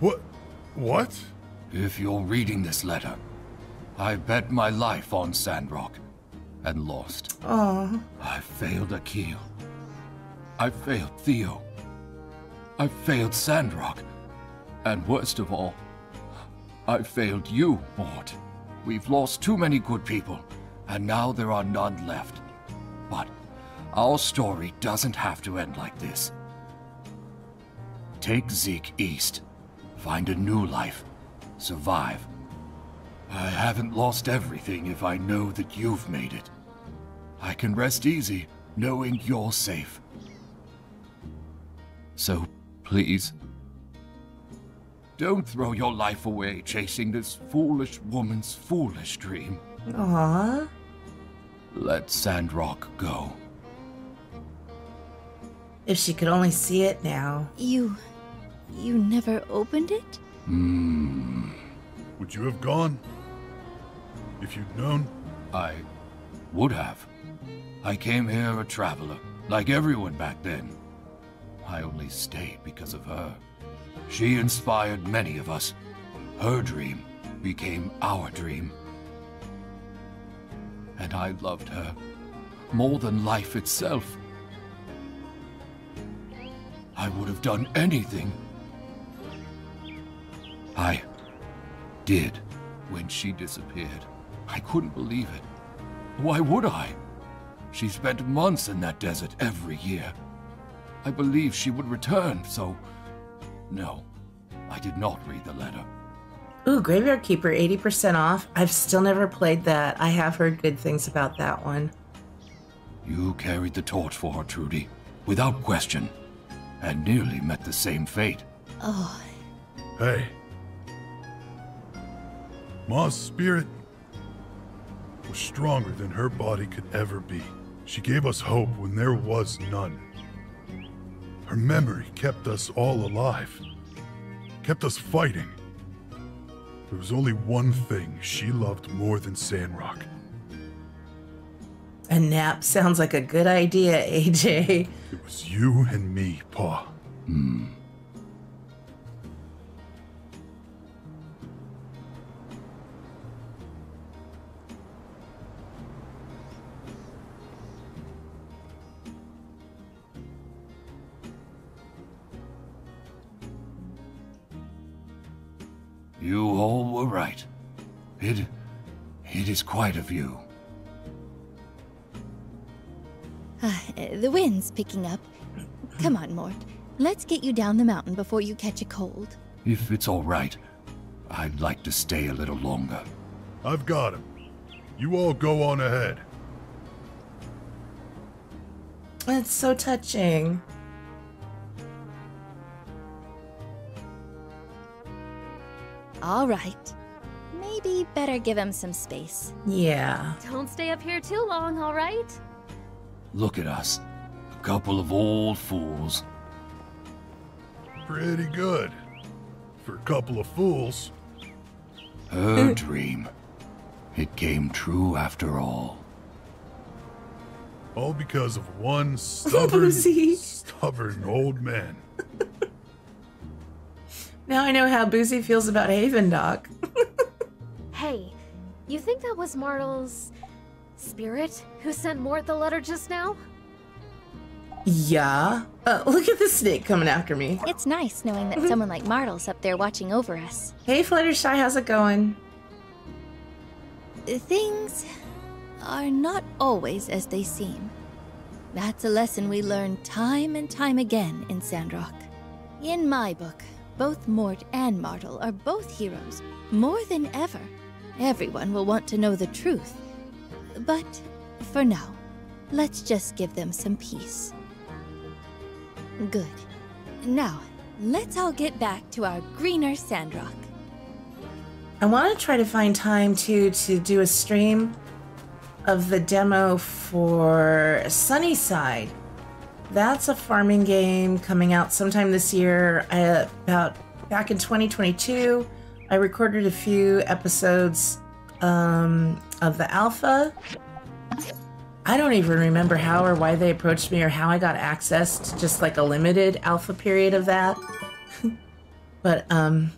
What? What? If you're reading this letter, I bet my life on Sandrock and lost. Oh. I failed Akil. I failed Theo. I failed Sandrock. And worst of all, I failed you, Mort. We've lost too many good people, and now there are none left. But our story doesn't have to end like this. Take Zeke east. Find a new life. Survive. I haven't lost everything if I know that you've made it. I can rest easy knowing you're safe. So, please, don't throw your life away chasing this foolish woman's foolish dream. Aww. Let Sandrock go. If she could only see it now. You. you never opened it? Hmm. Would you have gone? If you'd known? I would have. I came here a traveler, like everyone back then. I only stayed because of her. She inspired many of us. Her dream became our dream. And I loved her more than life itself. I would have done anything. I did when she disappeared. I couldn't believe it. Why would I? She spent months in that desert every year. I believed she would return, so. No, I did not read the letter. Ooh, Graveyard Keeper 80% off. I've still never played that. I have heard good things about that one. You carried the torch for her, Trudy, without question, and nearly met the same fate. Oh, Hey. Ma's spirit was stronger than her body could ever be. She gave us hope when there was none. Her memory kept us all alive, kept us fighting. There was only one thing she loved more than Sandrock. A nap sounds like a good idea, AJ. It was you and me, Pa. Hmm. You all were right. It. it is quite a view. Ah, the wind's picking up. Come on, Mort. Let's get you down the mountain before you catch a cold. If it's all right, I'd like to stay a little longer. I've got him. You all go on ahead. It's so touching. All right. Maybe better give him some space. Yeah. Don't stay up here too long, all right? Look at us. A couple of old fools. Pretty good. For a couple of fools. Her dream. It came true after all. All because of one stubborn, stubborn old man. Now I know how Boozy feels about Haven Doc. Hey, you think that was Martel's spirit who sent Mort the letter just now? Yeah. Uh, look at the snake coming after me. It's nice knowing that someone like Martel's up there watching over us. Hey, Fluttershy, how's it going? Things are not always as they seem. That's a lesson we learn time and time again in Sandrock. In my book, both Mort and Martel are both heroes, more than ever. Everyone will want to know the truth, But for now, let's just give them some peace. Good. Now, let's all get back to our greener Sandrock. I want to try to find time to to do a stream of the demo for Sunnyside. That's a farming game coming out sometime this year. I, about back in 2022, I recorded a few episodes um, of the alpha. I don't even remember how or why they approached me or how I got access to just like a limited alpha period of that. but um,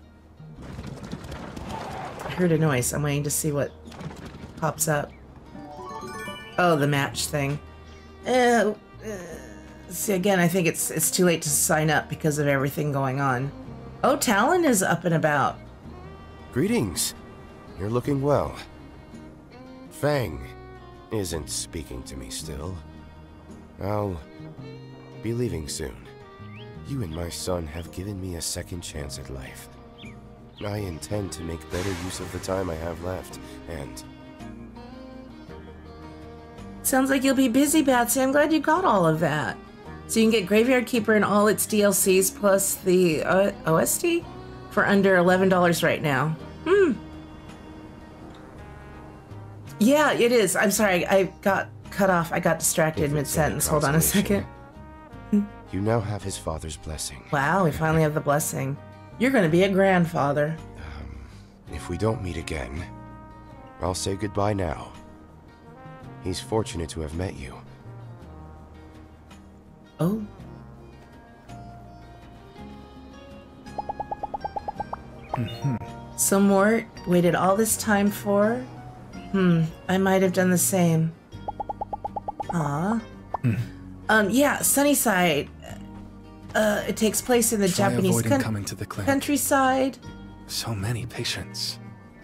I heard a noise. I'm waiting to see what pops up. Oh, the match thing. Uh, uh, see, again, I think it's it's too late to sign up because of everything going on. Oh, Talon is up and about. Greetings. You're looking well. Fang isn't speaking to me still. I'll be leaving soon. You and my son have given me a second chance at life. I intend to make better use of the time I have left, and Sounds like you'll be busy, Batsy. I'm glad you got all of that. So you can get Graveyard Keeper and all its DLCs plus the uh, OST for under $11 right now. Hmm. Yeah, it is. I'm sorry. I got cut off. I got distracted mid sentence. Hold on a second. you now have his father's blessing. Wow, we finally have the blessing. You're going to be a grandfather. If we don't meet again, I'll say goodbye now. He's fortunate to have met you. Oh. Some more waited all this time for? Hmm, I might have done the same. Ah. Um, yeah, Sunnyside. Uh, it takes place in the Try Japanese avoiding coming to the countryside. So many patients.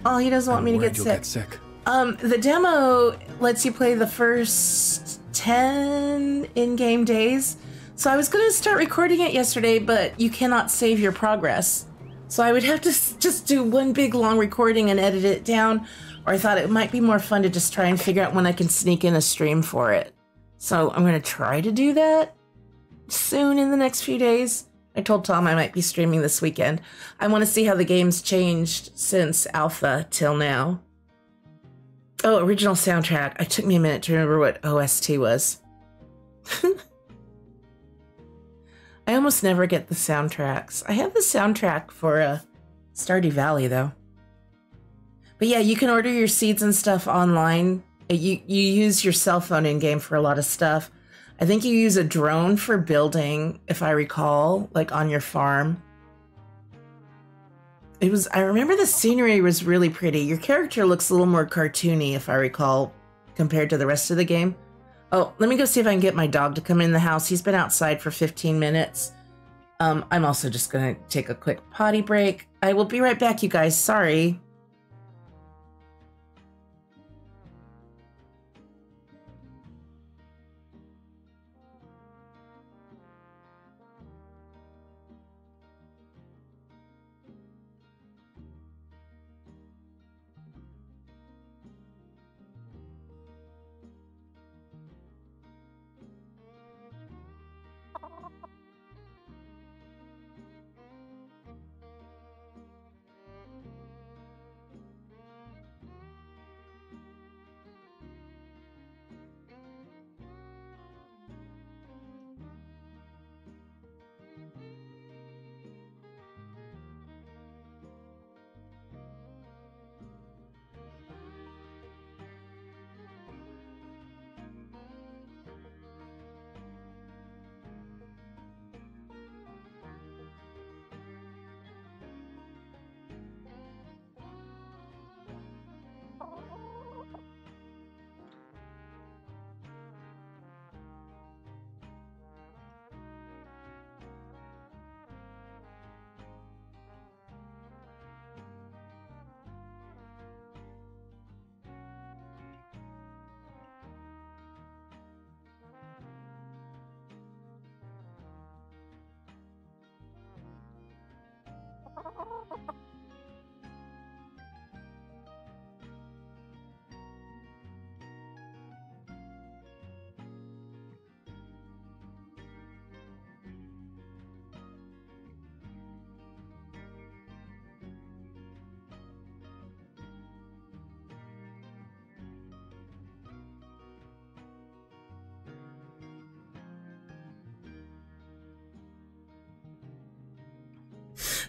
Oh, he doesn't want I'm me to get sick. get sick. Um, the demo lets you play the first 10 in-game days. So I was going to start recording it yesterday, but you cannot save your progress. So I would have to just do one big long recording and edit it down, or I thought it might be more fun to just try and figure out when I can sneak in a stream for it. So I'm going to try to do that soon in the next few days. I told Tom I might be streaming this weekend. I want to see how the game's changed since alpha till now. Oh, original soundtrack. It took me a minute to remember what OST was. I almost never get the soundtracks. I have the soundtrack for uh, Stardew Valley though. But yeah, you can order your seeds and stuff online. Uh, You you use your cell phone in game for a lot of stuff. I think you use a drone for building, if I recall, like on your farm. It was I remember the scenery was really pretty. Your character looks a little more cartoony if I recall compared to the rest of the game. Oh, let me go see if I can get my dog to come in the house. He's been outside for 15 minutes. Um, I'm also just going to take a quick potty break. I will be right back, you guys. Sorry.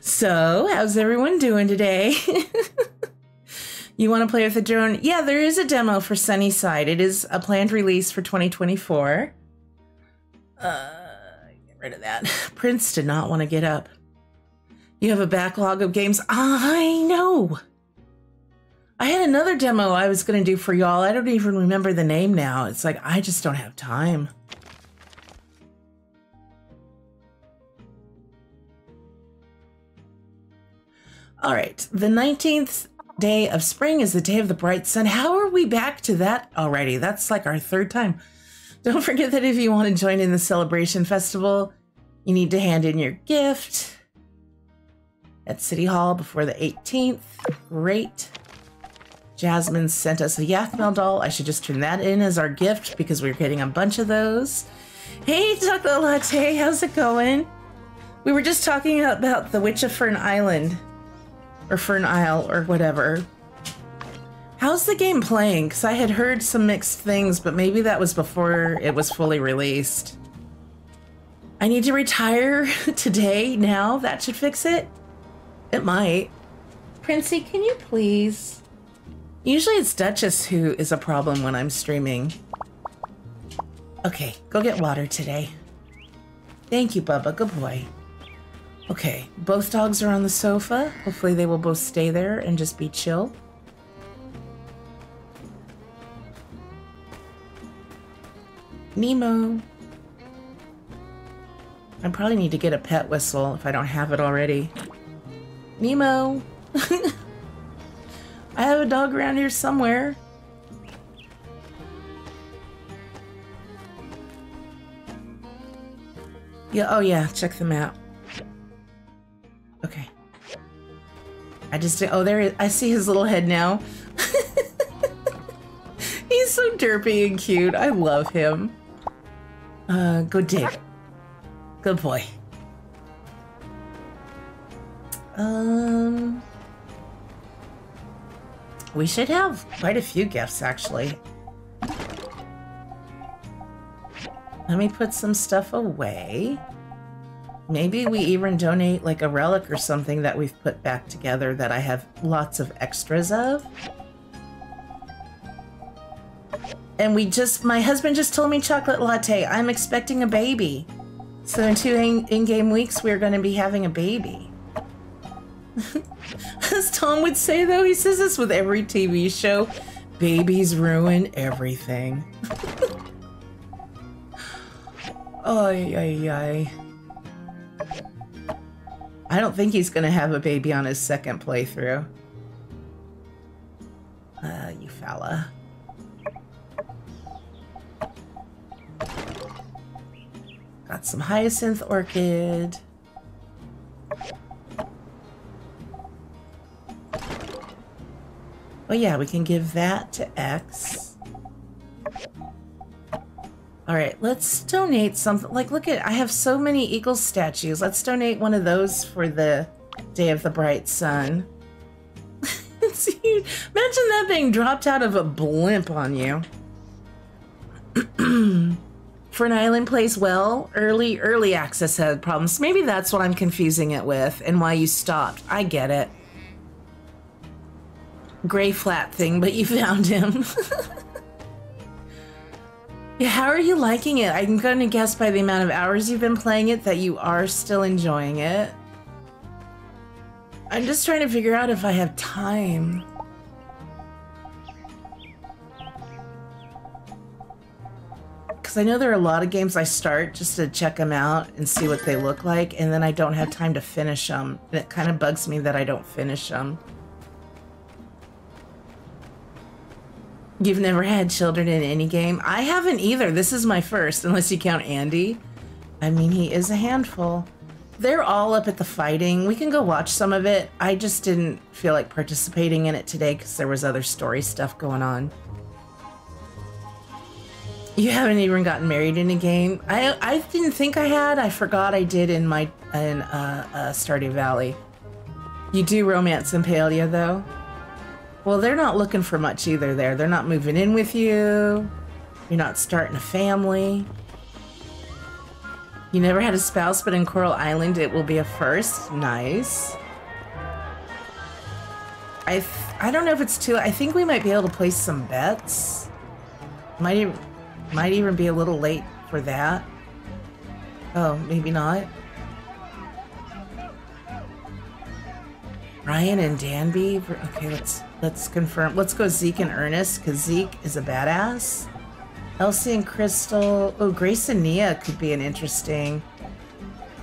So, how's everyone doing today? you want to play with a drone? Yeah, there is a demo for Sunnyside. It is a planned release for 2024. Uh, get rid of that. Prince did not want to get up. You have a backlog of games. I know. I had another demo I was going to do for y'all. I don't even remember the name now. It's like, I just don't have time. All right, the 19th day of spring is the day of the bright sun. How are we back to that already? That's like our third time. Don't forget that if you want to join in the celebration festival, you need to hand in your gift at City Hall before the 18th. Great. Jasmine sent us a Yakmel doll. I should just turn that in as our gift because we're getting a bunch of those. Hey, Chocolate Latte, how's it going? We were just talking about the Witch of Fern Island or for an Isle or whatever. How's the game playing? Because I had heard some mixed things, but maybe that was before it was fully released. I need to retire today, now? That should fix it? It might. Princey, can you please? Usually it's Duchess who is a problem when I'm streaming. Okay, go get water today. Thank you, Bubba. Good boy. Okay, both dogs are on the sofa. Hopefully they will both stay there and just be chill. Nemo. I probably need to get a pet whistle if I don't have it already. Nemo. I have a dog around here somewhere. Yeah, oh yeah, check the map. Okay. I just, oh there, I see his little head now. He's so derpy and cute. I love him. Uh, go dig. Good boy. Um, we should have quite a few gifts, actually. Let me put some stuff away. Maybe we even donate like a relic or something that we've put back together that I have lots of extras of. And we just, my husband just told me chocolate latte. I'm expecting a baby. So in two in-game weeks, we're going to be having a baby. As Tom would say though, he says this with every TV show. Babies ruin everything. Ay, ay, ay. I don't think he's gonna have a baby on his second playthrough. Uh, you fella. Got some hyacinth orchid. Oh yeah, we can give that to X. All right, let's donate something. Like, look at, I have so many eagle statues. Let's donate one of those for the Day of the Bright Sun. See, imagine that thing dropped out of a blimp on you. for an Island plays well. Early, early access had problems. Maybe that's what I'm confusing it with and why you stopped. I get it. Gray flat thing, but you found him. how are you liking it? I'm gonna guess by the amount of hours you've been playing it that you are still enjoying it. I'm just trying to figure out if I have time. Because I know there are a lot of games I start just to check them out and see what they look like, and then I don't have time to finish them. And it kind of bugs me that I don't finish them. You've never had children in any game? I haven't either. This is my first, unless you count Andy. I mean, he is a handful. They're all up at the fighting. We can go watch some of it. I just didn't feel like participating in it today because there was other story stuff going on. You haven't even gotten married in a game. I I didn't think I had. I forgot I did in my in uh, uh, Stardew Valley. You do romance in Palia though. Well, they're not looking for much either. There, they're not moving in with you. You're not starting a family. You never had a spouse, but in Coral Island it will be a first. Nice. I I don't know if it's too. I think we might be able to place some bets. Might even might even be a little late for that. Oh, maybe not. Ryan and Danby. Okay, let's let's confirm. Let's go Zeke and Ernest because Zeke is a badass. Elsie and Crystal. Oh, Grace and Nia could be an interesting.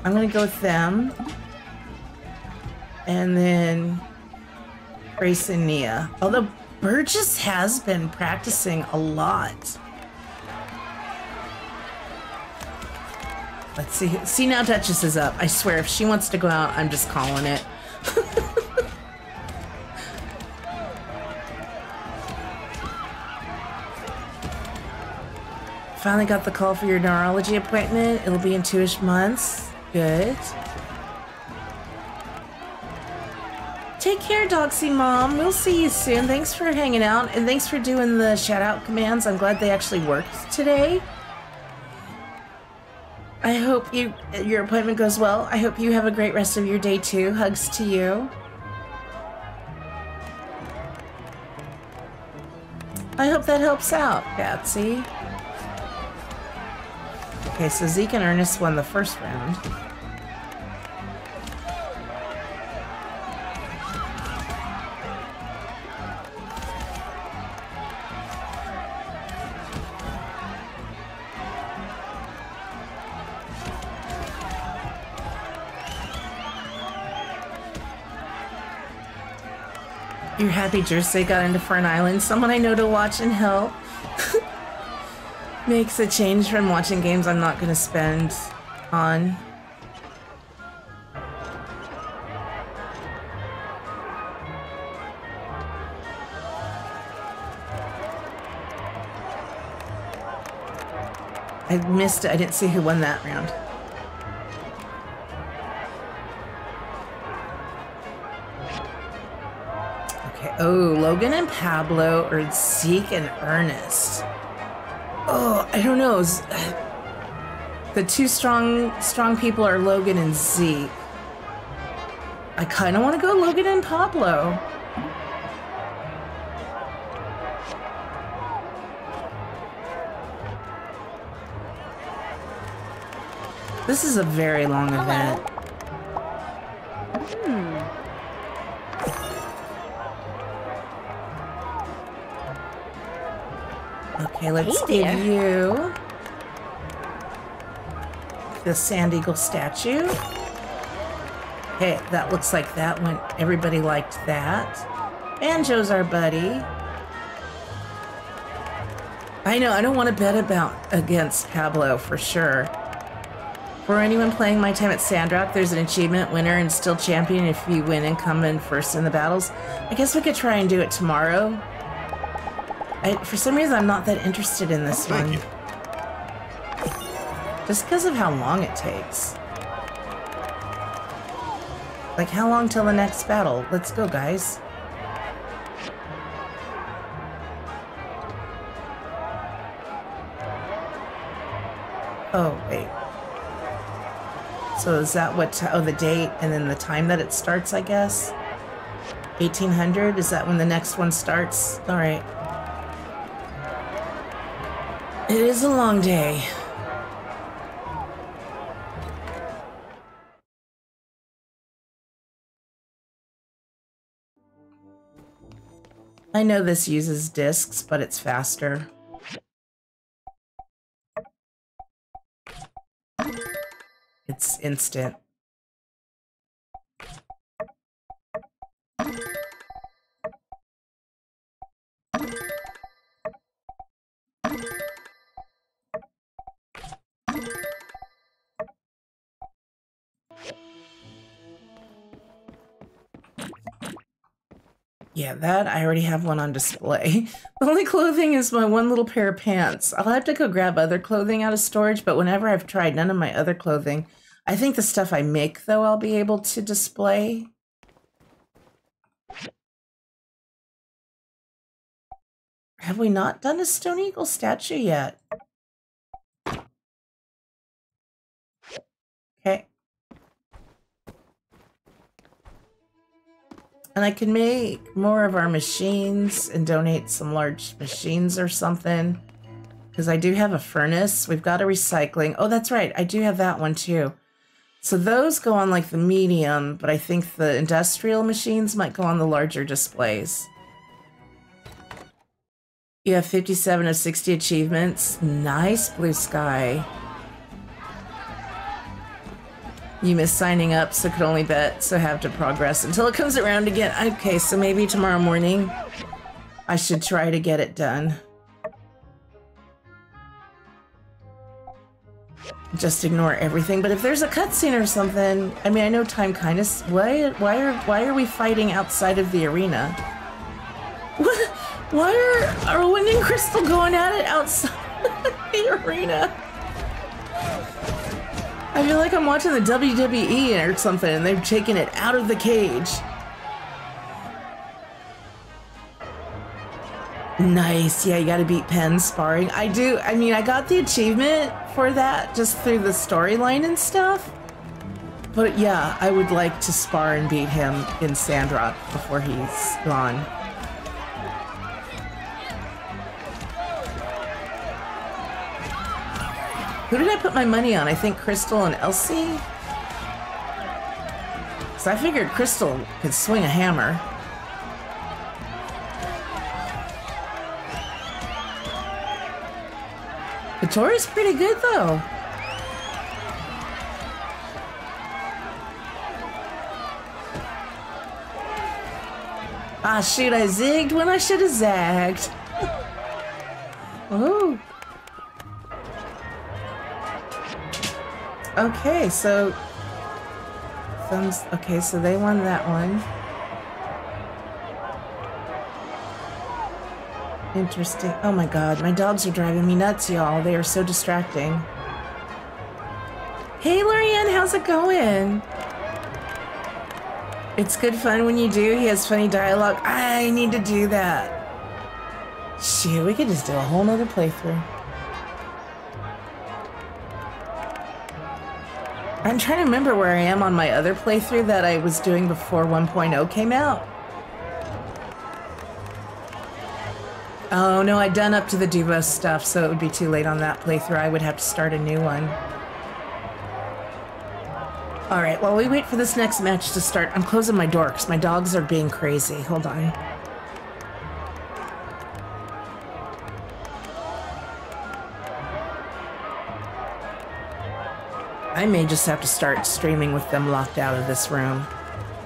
I'm gonna go with them. And then Grace and Nia. Although Burgess has been practicing a lot. Let's see. See now Duchess is up. I swear if she wants to go out, I'm just calling it. Finally got the call for your neurology appointment. It'll be in two-ish months. Good. Take care, Doxy Mom. We'll see you soon. Thanks for hanging out, and thanks for doing the shout-out commands. I'm glad they actually worked today. I hope you your appointment goes well. I hope you have a great rest of your day too. Hugs to you. I hope that helps out, Patsy. Okay, so Zeke and Ernest won the first round. You're happy Jersey got into Fern Island, someone I know to watch and help. Makes a change from watching games I'm not gonna spend on. I missed it. I didn't see who won that round. Okay. Oh, Logan and Pablo or Zeke and Ernest. Oh, I don't know. The two strong strong people are Logan and Zeke. I kind of want to go Logan and Pablo. This is a very long Hello. event. Hmm. Okay, let's hey give you the Sand Eagle statue. Okay, that looks like that one. Everybody liked that. Banjo's our buddy. I know, I don't want to bet about against Pablo for sure. For anyone playing My Time at Sandrock, there's an achievement winner and still champion if you win and come in first in the battles. I guess we could try and do it tomorrow. I, for some reason, I'm not that interested in this oh, one. You. Just because of how long it takes. Like, how long till the next battle? Let's go, guys. Oh, wait. So is that what, oh, the date and then the time that it starts, I guess? 1800? Is that when the next one starts? All right. It is a long day. I know this uses discs, but it's faster. It's instant. Yeah, that I already have one on display. The only clothing is my one little pair of pants. I'll have to go grab other clothing out of storage, but whenever I've tried none of my other clothing, I think the stuff I make, though, I'll be able to display. Have we not done a Stone Eagle statue yet? Okay. And I can make more of our machines and donate some large machines or something. Because I do have a furnace. We've got a recycling. Oh, that's right. I do have that one too. So those go on like the medium, but I think the industrial machines might go on the larger displays. You have 57 of 60 achievements. Nice, Blue Sky. You missed signing up, so could only bet, so have to progress until it comes around again. Okay, so maybe tomorrow morning I should try to get it done. Just ignore everything, but if there's a cutscene or something, I mean, I know time kind of. Why? Why are? Why are we fighting outside of the arena? What? Why are Erwin and Crystal going at it outside the arena? I feel like I'm watching the WWE or something and they've taken it out of the cage. Nice. Yeah, you gotta beat Penn sparring. I do. I mean, I got the achievement for that just through the storyline and stuff. But yeah, I would like to spar and beat him in Sandrock before he's gone. Who did I put my money on? I think Crystal and Elsie? Because I figured Crystal could swing a hammer. Katori's pretty good, though. Ah, shoot, I zigged when I should have zagged. Ooh. Okay, so thumbs. Okay, so they won that one. Interesting. Oh my god, my dogs are driving me nuts, y'all. They are so distracting. Hey, Lorianne, how's it going? It's good fun when you do. He has funny dialogue. I need to do that. Shoot, we could just do a whole nother playthrough. I'm trying to remember where I am on my other playthrough that I was doing before 1.0 came out. Oh no, I'd done up to the Duvos stuff, so it would be too late on that playthrough. I would have to start a new one. Alright, while we wait for this next match to start, I'm closing my door because my dogs are being crazy. Hold on. I may just have to start streaming with them locked out of this room.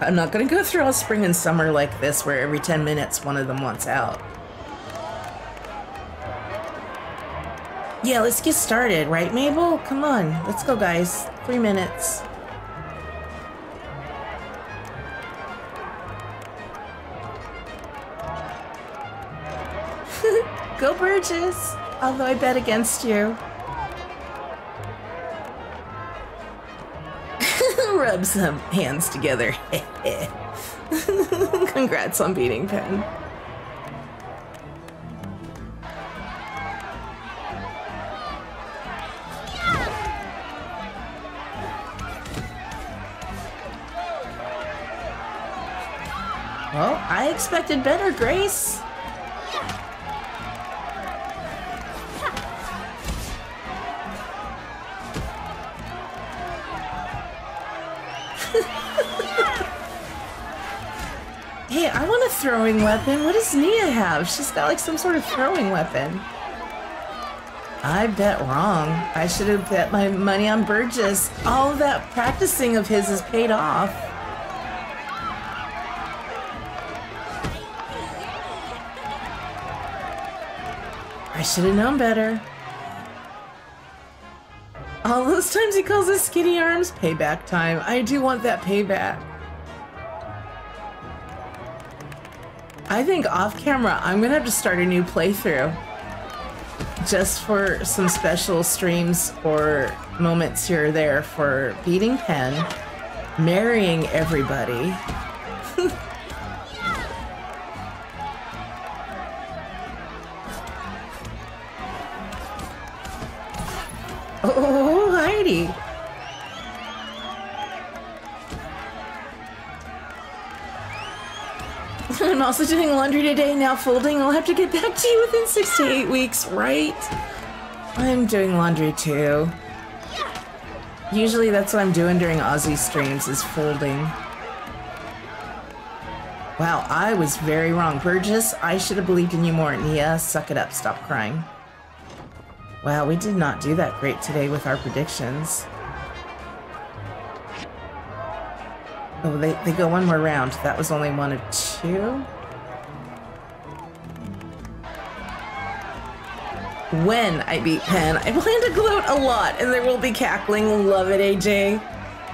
I'm not gonna go through all spring and summer like this where every 10 minutes one of them wants out. Yeah, let's get started, right, Mabel? Come on, let's go, guys. Three minutes. go, Burgess! Although I bet against you. Rub some hands together. Congrats on beating Penn. Well, I expected better, Grace. Hey, I want a throwing weapon. What does Nia have? She's got like some sort of throwing weapon. I bet wrong. I should have bet my money on Burgess. All that practicing of his has paid off. I should have known better. All those times he calls us skinny arms, payback time. I do want that payback. I think off camera, I'm gonna have to start a new playthrough. Just for some special streams or moments here or there for beating Penn, marrying everybody. Oh Heidi! I'm also doing laundry today, now folding. I'll have to get back to you within six to eight weeks, right? I'm doing laundry too. Usually that's what I'm doing during Aussie streams is folding. Wow, I was very wrong. Burgess, I should have believed in you more. Nia, suck it up. Stop crying. Wow, we did not do that great today with our predictions. Oh, they, they go one more round. That was only one of two? When I beat Penn, I plan to gloat a lot, and there will be cackling. Love it, AJ.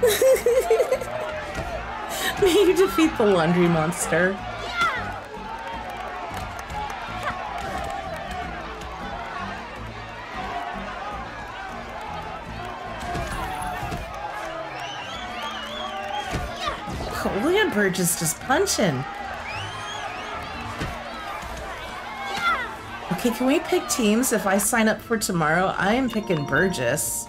May you defeat the laundry monster. At Burgess just punching. Okay, can we pick teams? If I sign up for tomorrow, I am picking Burgess.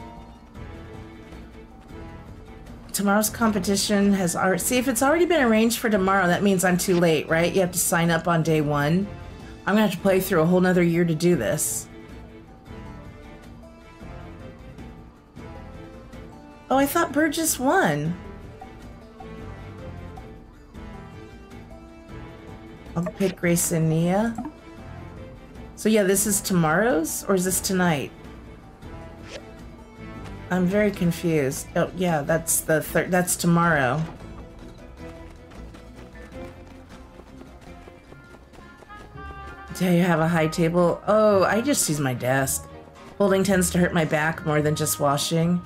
Tomorrow's competition has already... See, if it's already been arranged for tomorrow, that means I'm too late, right? You have to sign up on day one. I'm gonna have to play through a whole nother year to do this. Oh, I thought Burgess won. I'll pick Grace and Nia. So yeah, this is tomorrow's, or is this tonight? I'm very confused. Oh yeah, that's the third. That's tomorrow. Do you have a high table? Oh, I just use my desk. Folding tends to hurt my back more than just washing.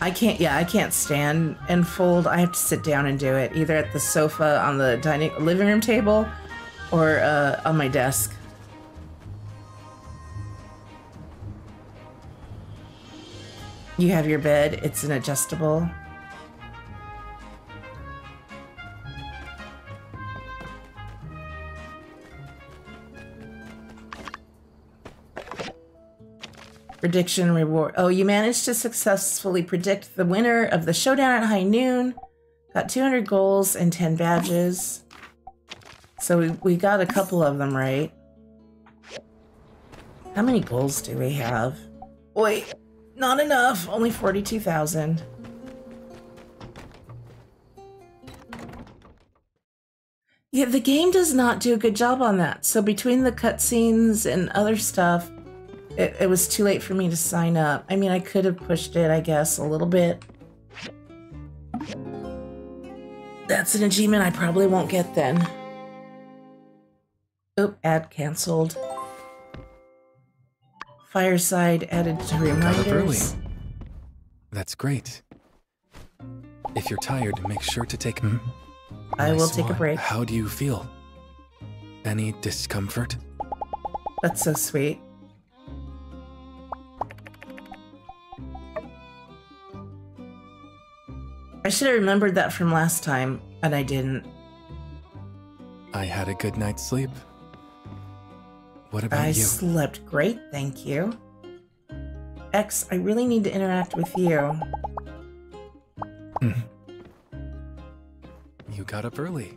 I can't, yeah, I can't stand and fold. I have to sit down and do it, either at the sofa on the dining living room table or uh, on my desk. You have your bed, it's an adjustable. Prediction reward. Oh, you managed to successfully predict the winner of the showdown at high noon. Got 200 gols and 10 badges. So we, we got a couple of them right. How many gols do we have? Wait, not enough. Only 42,000. Yeah, the game does not do a good job on that. So between the cutscenes and other stuff, it, it was too late for me to sign up. I mean, I could have pushed it, I guess, a little bit. That's an achievement I probably won't get then. Oop, ad cancelled. Fireside added to Got early. reminders. That's great. If you're tired, make sure to take. Hmm? I My will take a break. How do you feel? Any discomfort? That's so sweet. I should have remembered that from last time, and I didn't. I had a good night's sleep. What about I you? slept great, thank you. X, I really need to interact with you. You got up early.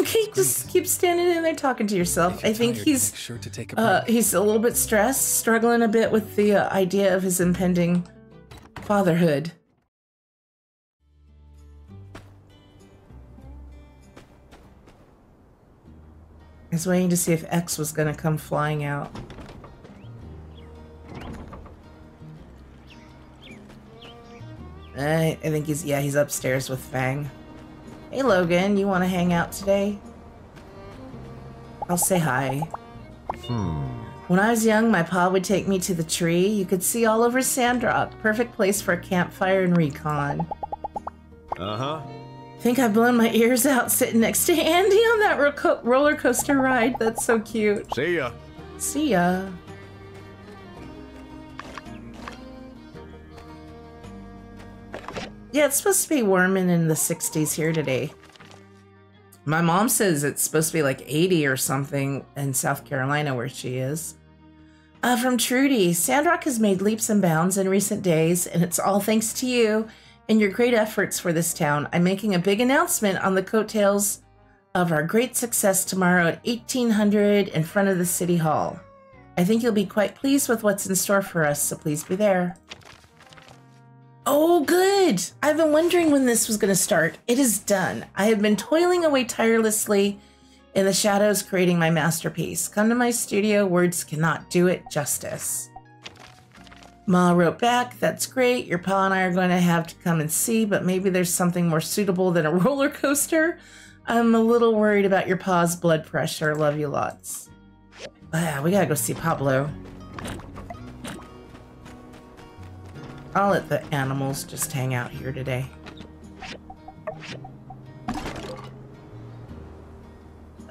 Okay, just keep standing in there talking to yourself. I think tired, he's sure to take a uh, he's a little bit stressed, struggling a bit with the uh, idea of his impending fatherhood. I was waiting to see if X was gonna come flying out. I, I think he's yeah he's upstairs with Fang. Hey Logan, you want to hang out today? I'll say hi. Hmm. When I was young, my pa would take me to the tree. You could see all over Sandrock. Perfect place for a campfire and recon. Uh huh. Think I've blown my ears out sitting next to Andy on that ro- roller coaster ride. That's so cute. See ya. See ya. Yeah, it's supposed to be warm and in the 60s here today. My mom says it's supposed to be like 80 or something in South Carolina where she is. Uh, from Trudy, Sandrock has made leaps and bounds in recent days, and it's all thanks to you and your great efforts for this town. I'm making a big announcement on the coattails of our great success tomorrow at 1800 in front of the City Hall. I think you'll be quite pleased with what's in store for us, so please be there. Oh, good! I've been wondering when this was going to start. It is done. I have been toiling away tirelessly in the shadows creating my masterpiece. Come to my studio, words cannot do it justice. Ma wrote back, That's great. Your pa and I are going to have to come and see, but maybe there's something more suitable than a roller coaster. I'm a little worried about your pa's blood pressure. Love you lots. Ah, we gotta go see Pablo. I'll let the animals just hang out here today.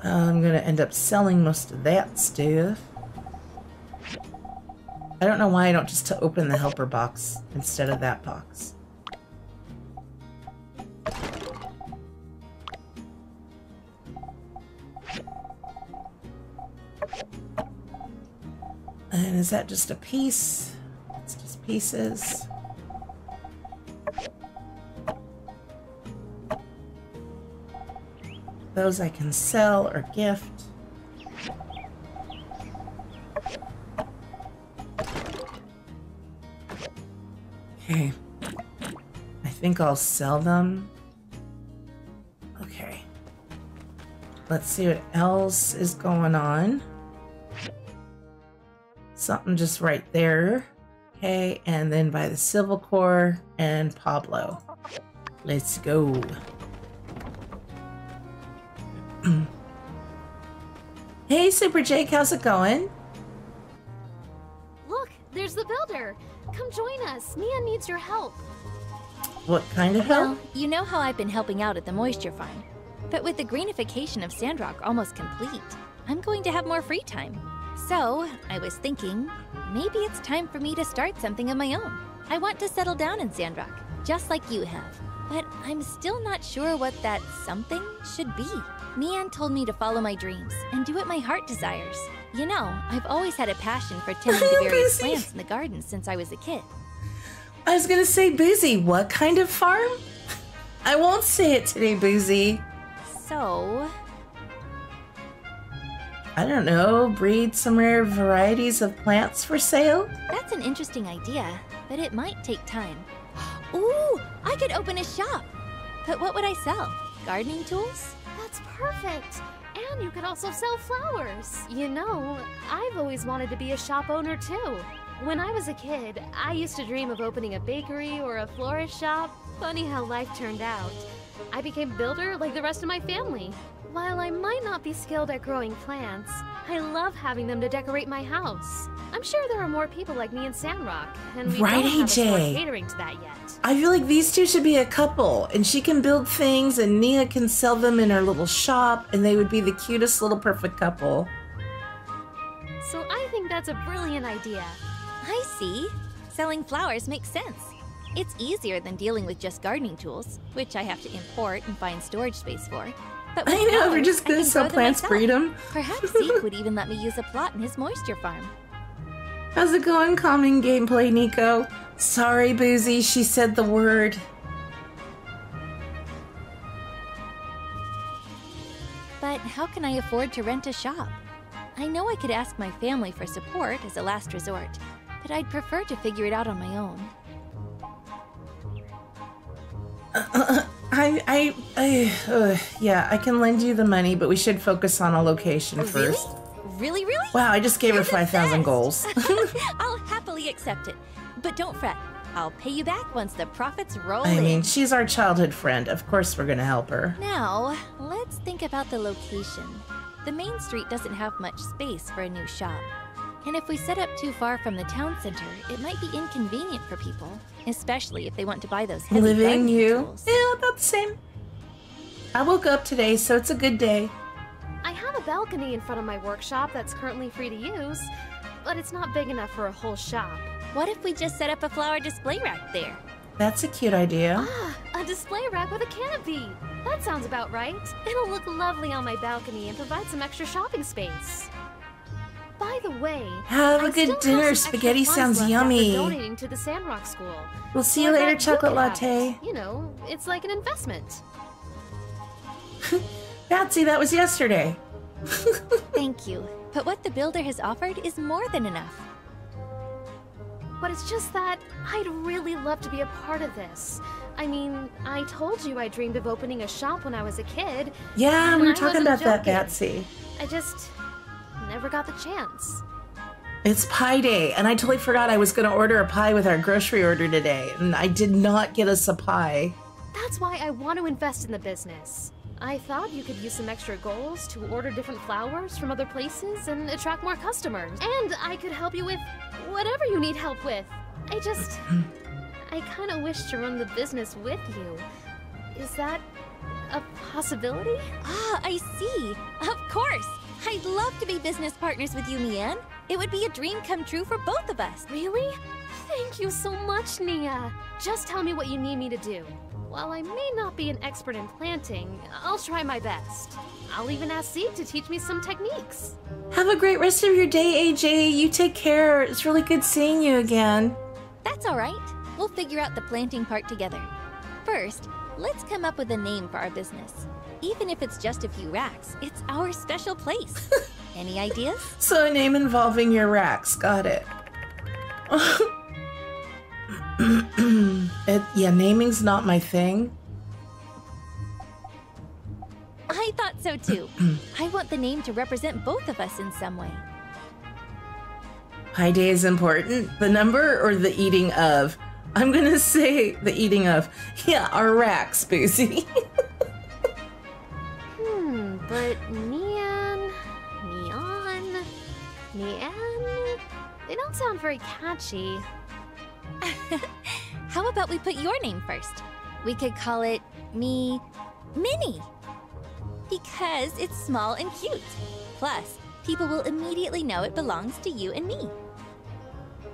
I'm gonna end up selling most of that stuff. I don't know why I don't just open the helper box instead of that box. And is that just a piece? It's just pieces. Those I can sell or gift. Okay. I think I'll sell them. Okay. Let's see what else is going on. Something just right there. Okay, and then by the Civil Corps and Pablo. Let's go. hey, Super Jake, how's it going? Look, there's the builder. Come join us. Mia needs your help. What kind of help? Well, you know how I've been helping out at the moisture farm. But with the greenification of Sandrock almost complete, I'm going to have more free time. So, I was thinking, maybe it's time for me to start something of my own. I want to settle down in Sandrock, just like you have. But I'm still not sure what that something should be. Mian told me to follow my dreams and do what my heart desires. You know, I've always had a passion for tending to various plants in the garden since I was a kid. I was gonna say, Boozy, what kind of farm? I won't say it today, Boozy. So, I don't know, breed some rare varieties of plants for sale? that's an interesting idea, but it might take time. Ooh, I could open a shop. But what would I sell? Gardening tools? That's perfect. And you could also sell flowers. You know, I've always wanted to be a shop owner too. When I was a kid, I used to dream of opening a bakery or a florist shop. Funny how life turned out. I became builder like the rest of my family. While I might not be skilled at growing plants, I love having them to decorate my house. I'm sure there are more people like me in Sandrock, and we Right, don't have a store catering to that yet. I feel like these two should be a couple, and she can build things, and Nia can sell them in her little shop, and they would be the cutest little perfect couple. So I think that's a brilliant idea. I see. Selling flowers makes sense. It's easier than dealing with just gardening tools, which I have to import and find storage space for. But with I know, we're just I gonna can sell them plants, myself. breed 'em. Perhaps Zeke would even let me use a plot in his moisture farm. How's it going, common gameplay, Nico? Sorry, Boozy, she said the word. But how can I afford to rent a shop? I know I could ask my family for support as a last resort, but I'd prefer to figure it out on my own. I, I, I uh, yeah, I can lend you the money, but we should focus on a location first. Really, really? Wow, I just gave her 5,000 gols. I'll happily accept it. But don't fret. I'll pay you back once the profits roll I in. mean, she's our childhood friend. Of course, we're gonna help her. Now, let's think about the location. The main street doesn't have much space for a new shop. And if we set up too far from the town center, it might be inconvenient for people, especially if they want to buy those heavy Living you. tools. Yeah, about the same. I woke up today, so it's a good day. I have a balcony in front of my workshop that's currently free to use, but it's not big enough for a whole shop. What if we just set up a flower display rack there? That's a cute idea. Ah, a display rack with a canopy. That sounds about right. It'll look lovely on my balcony and provide some extra shopping space. By the way, Have a I good dinner. Spaghetti sounds yummy. Donating to the Sandrock School. We'll see you later, chocolate latte. You know, it's like an investment. Patsy, that was yesterday. Thank you. But what the builder has offered is more than enough. But it's just that I'd really love to be a part of this. I mean, I told you I dreamed of opening a shop when I was a kid. Yeah, we were talking about that, joking. Patsy. I just never got the chance. It's pie day, and I totally forgot I was going to order a pie with our grocery order today, and I did not get us a pie. That's why I want to invest in the business. I thought you could use some extra gols to order different flowers from other places and attract more customers. And I could help you with whatever you need help with. I just. I kind of wish to run the business with you. Is that a possibility? Ah, I see. Of course. I'd love to be business partners with you, Mian. It would be a dream come true for both of us. Really? Thank you so much, Nia. Just tell me what you need me to do. While I may not be an expert in planting, I'll try my best. I'll even ask Zeke to teach me some techniques. Have a great rest of your day, AJ. You take care. It's really good seeing you again. That's all right. We'll figure out the planting part together. First, let's come up with a name for our business. Even if it's just a few racks, it's our special place. Any ideas? So, a name involving your racks. Got it. it. Yeah, naming's not my thing. I thought so too. I want the name to represent both of us in some way. Pie day is important. The number or the eating of? I'm gonna say the eating of. Yeah, our racks, Boozy. Hmm, but neon, neon, neon. They don't sound very catchy. How about we put your name first? We could call it me Minnie. Because it's small and cute. Plus, people will immediately know it belongs to you and me.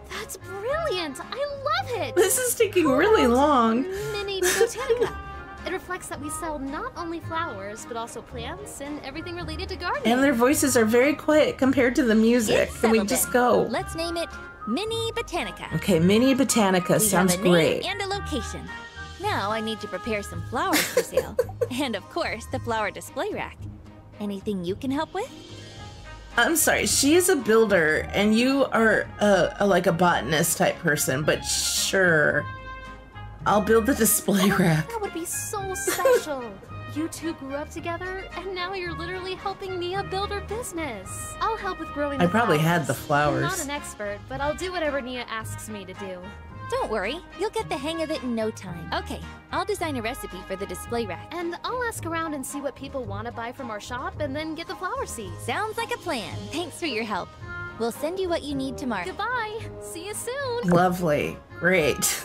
That's brilliant! I love it! This is taking really long. Mini Botanica. it reflects that we sell not only flowers, but also plants and everything related to gardening. And their voices are very quiet compared to the music. It's Can we just go? Let's name it Mini Botanica. Okay, Mini Botanica We sounds have a name great. and a location. Now I need to prepare some flowers for sale. and of course, the flower display rack. Anything you can help with? I'm sorry, she is a builder, and you are a, a like a botanist type person. But sure, I'll build the display rack. That would be so special. You two grew up together, and now you're literally helping Nia build her business. I'll help with growing I the probably had the flowers. I'm not an expert, but I'll do whatever Nia asks me to do. Don't worry, you'll get the hang of it in no time. Okay, I'll design a recipe for the display rack. And I'll ask around and see what people want to buy from our shop and then get the flower seeds. Sounds like a plan. Thanks for your help. We'll send you what you need tomorrow. Goodbye. See you soon. Lovely, great.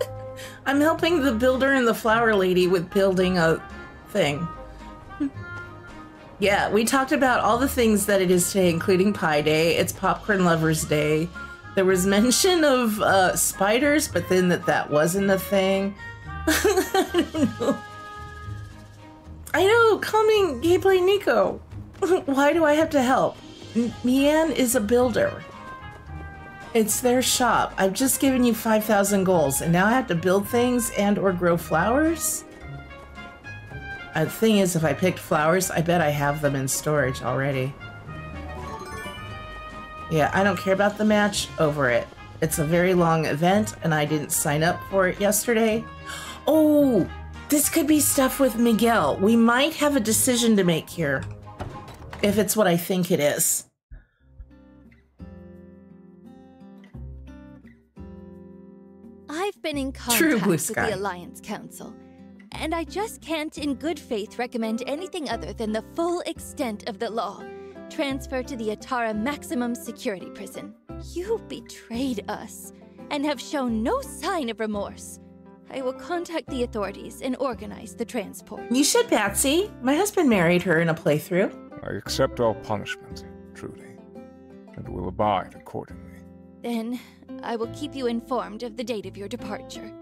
I'm helping the builder and the flower lady with building a thing. Yeah, we talked about all the things that it is today, including Pie Day. It's Popcorn Lovers Day. There was mention of uh, spiders, but then that that wasn't a thing. I don't know. I know, coming gameplay Nico. Why do I have to help? Mian is a builder. It's their shop. I've just given you 5,000 gols, and now I have to build things and or grow flowers? Uh, the thing is, if I picked flowers, I bet I have them in storage already. Yeah, I don't care about the match. Over it. It's a very long event, and I didn't sign up for it yesterday. Oh, this could be stuff with Miguel. We might have a decision to make here. If it's what I think it is. I've been in contact with the Alliance Council, and I just can't, in good faith, recommend anything other than the full extent of the law. Transfer to the Atara Maximum Security Prison. You betrayed us and have shown no sign of remorse. I will contact the authorities and organize the transport. You should, Patsy. My husband married her in a playthrough. I accept all punishment, truly, and will abide accordingly. Then I will keep you informed of the date of your departure.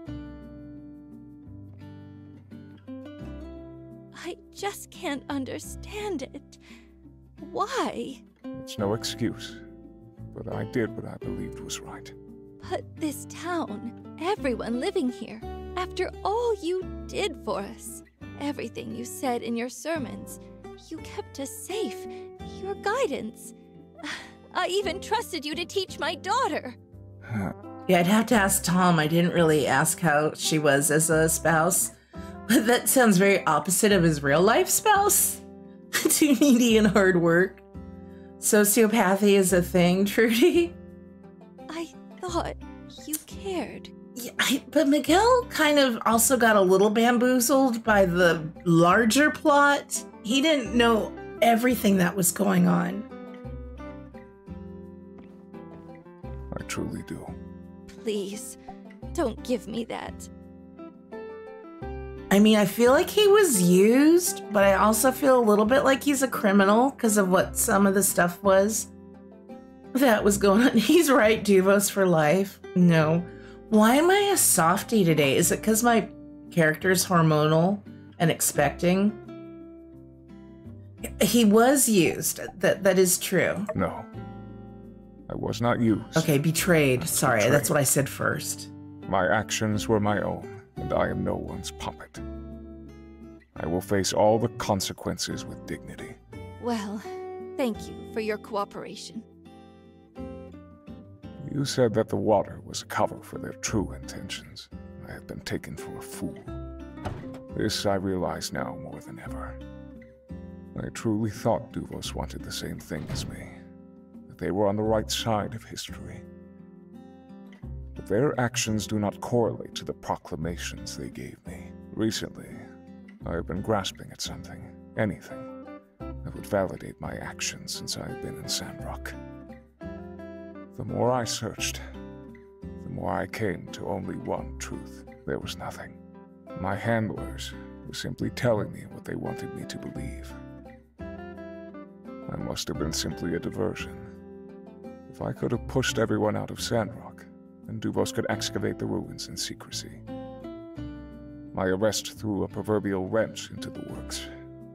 I just can't understand it. Why? It's no excuse, but I did what I believed was right. But this town, everyone living here, after all you did for us, everything you said in your sermons, You kept us safe. Your guidance. I even trusted you to teach my daughter. Yeah, I'd have to ask Tom. I didn't really ask how she was as a spouse. But that sounds very opposite of his real life spouse. Too needy and hard work. Sociopathy is a thing, Trudy. I thought you cared. Yeah, I, but Miguel kind of also got a little bamboozled by the larger plot. He didn't know everything that was going on. I truly do. Please, don't give me that. I mean, I feel like he was used, but I also feel a little bit like he's a criminal because of what some of the stuff was that was going on. He's right, Duvos for life. No. Why am I a softie today? Is it because my character's hormonal and expecting? He was used. That that is true. No. I was not used. Okay, betrayed. Sorry, Betrayed. that's what I said first. My actions were my own, and I am no one's puppet. I will face all the consequences with dignity. Well, thank you for your cooperation. You said that the water was a cover for their true intentions. I have been taken for a fool. This I realize now more than ever. I truly thought Duvos wanted the same thing as me, that they were on the right side of history. But their actions do not correlate to the proclamations they gave me. Recently, I have been grasping at something, anything, that would validate my actions since I have been in Sandrock. The more I searched, the more I came to only one truth. There was nothing. My handlers were simply telling me what they wanted me to believe. I must have been simply a diversion. If I could have pushed everyone out of Sandrock, then Duvos could excavate the ruins in secrecy. My arrest threw a proverbial wrench into the works,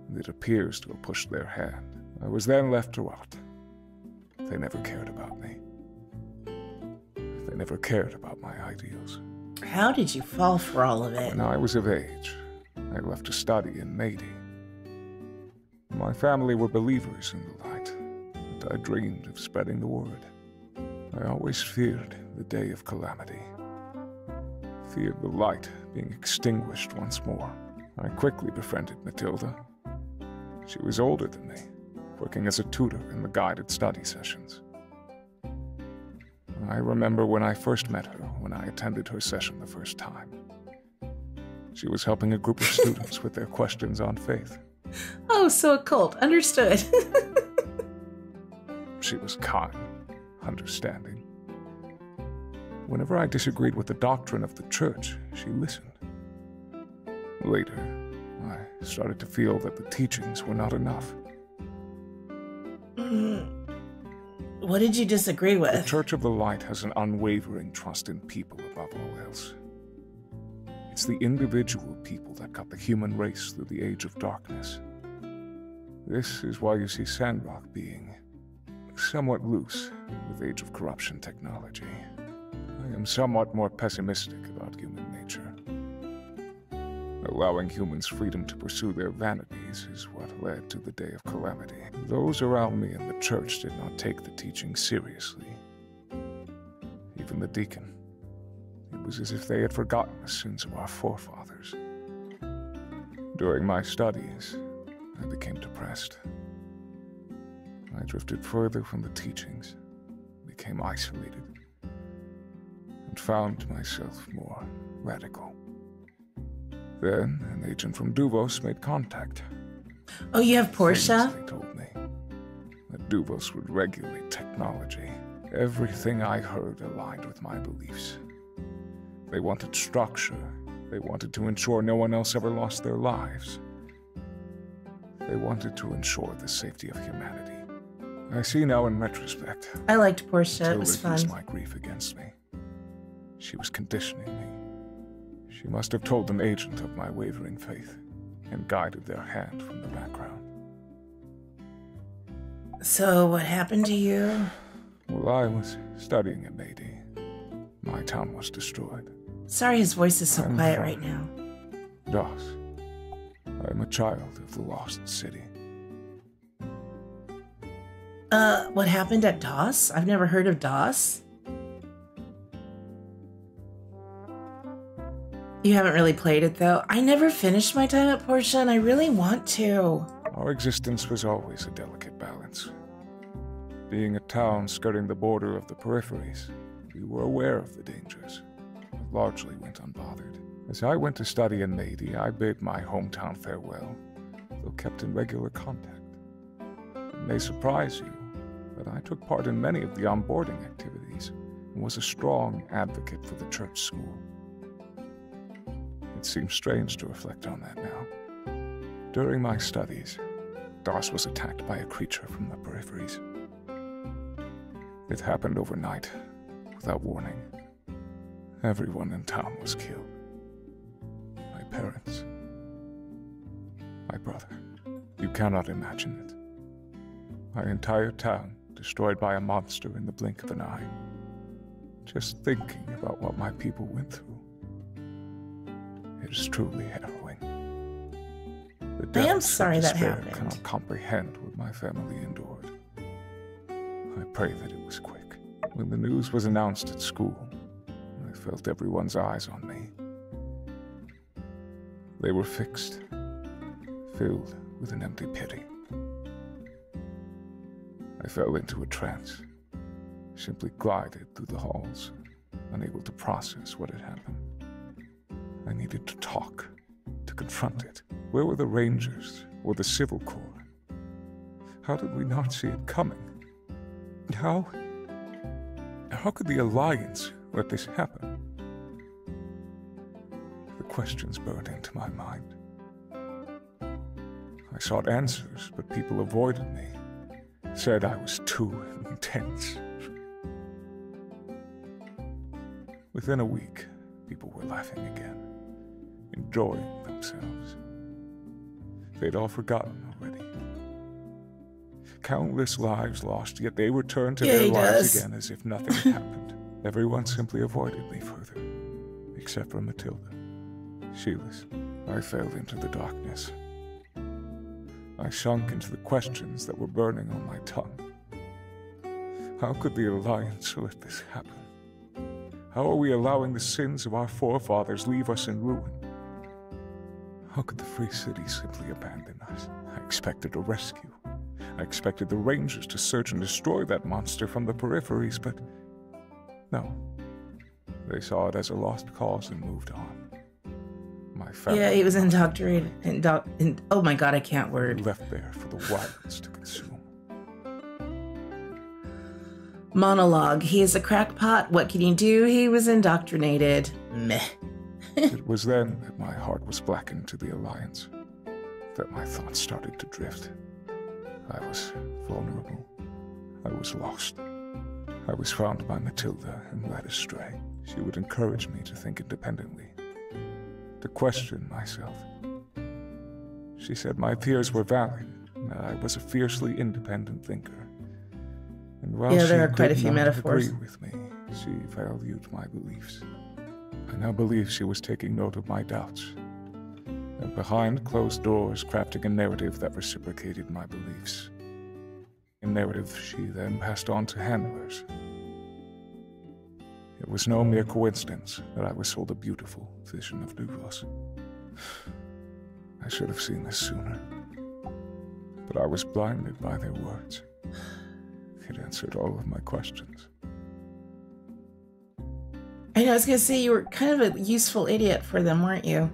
and it appears to have pushed their hand. I was then left to rot. They never cared about me. They never cared about my ideals. How did you fall for all of it? When I was of age, I left to study in Meidi. My family were believers in the light, and I dreamed of spreading the word. I always feared the day of calamity. Feared the light being extinguished once more. I quickly befriended Matilda. She was older than me, working as a tutor in the guided study sessions. I remember when I first met her, when I attended her session the first time. She was helping a group of students with their questions on faith. Oh, so occult. Understood. She was kind, understanding. Whenever I disagreed with the doctrine of the church, she listened. Later, I started to feel that the teachings were not enough. Mm. what did you disagree with? The? Church of the Light has an unwavering trust in people above all else. It's the individual people that got the human race through the age of darkness. This is why you see Sandrock being somewhat loose with Age of Corruption technology. I am somewhat more pessimistic about human nature. Allowing humans freedom to pursue their vanities is what led to the day of calamity. Those around me in the church did not take the teaching seriously. Even the deacon. It was as if they had forgotten the sins of our forefathers. During my studies, I became depressed. I drifted further from the teachings, became isolated, and found myself more radical. Then, an agent from Duvos made contact. Oh, you have Portia? They told me. That Duvos would regulate technology. Everything I heard aligned with my beliefs. They wanted structure. They wanted to ensure no one else ever lost their lives. They wanted to ensure the safety of humanity. I see now in retrospect. I liked Portia. It was fun. my grief against me. She was conditioning me. She must have told an agent of my wavering faith and guided their hand from the background. So, what happened to you? Well, I was studying at Meidi, my town was destroyed. Sorry his voice is so I'm quiet right now. Thus, I am a child of the lost city. Uh, what happened at DOS? I've never heard of DOS. You haven't really played it though. I never finished my time at Portia and I really want to. Our existence was always a delicate balance. Being a town skirting the border of the peripheries, we were aware of the dangers, but largely went unbothered. As I went to study in Nady, I bid my hometown farewell, though kept in regular contact. It may surprise you, but I took part in many of the onboarding activities and was a strong advocate for the church school. It seems strange to reflect on that now. During my studies, DOS was attacked by a creature from the peripheries. It happened overnight, without warning. Everyone in town was killed. My parents. My brother. You cannot imagine it. My entire town destroyed by a monster in the blink of an eye. Just thinking about what my people went through. It is truly harrowing. The I am sorry that happened. cannot comprehend what my family endured. I pray that it was quick. When the news was announced at school, I felt everyone's eyes on me. They were fixed, filled with an empty pity. I fell into a trance, simply glided through the halls, unable to process what had happened. I needed to talk, to confront it. Where were the Rangers or the Civil Corps? How did we not see it coming? How? How could the Alliance let this happen? The questions burned into my mind. I sought answers, but people avoided me, said I was too intense. Within a week, people were laughing again, enjoying themselves. They'd all forgotten already. Countless lives lost, yet they returned to Yeah, their lives does. again as if nothing had happened. Everyone simply avoided me further, except for Matilda. Sheiless, I fell into the darkness. I sunk into the questions that were burning on my tongue. How could the Alliance let this happen? How are we allowing the sins of our forefathers leave us in ruin? How could the Free City simply abandon us? I expected a rescue. I expected the Rangers to search and destroy that monster from the peripheries, but no. They saw it as a lost cause and moved on. My family Yeah, he was indoctrinated. Indo- in, oh my god, I can't word. left there for the wildlands to consume. Monologue. He is a crackpot. What can you do? He was indoctrinated. Meh. it was then that my heart was blackened to the Alliance, that my thoughts started to drift. I was vulnerable. I was lost. I was found by Matilda and led astray. She would encourage me to think independently, to question myself. She said my fears were valid, and that I was a fiercely independent thinker. And while Yeah, she there are quite a did few not metaphors. agree with me, she valued my beliefs. I now believe she was taking note of my doubts, and behind closed doors crafting a narrative that reciprocated my beliefs. A narrative she then passed on to handlers. It was no mere coincidence that I was sold a beautiful vision of Duvos. I should have seen this sooner, but I was blinded by their words. It answered all of my questions. I know, I was gonna say you were kind of a useful idiot for them, weren't you?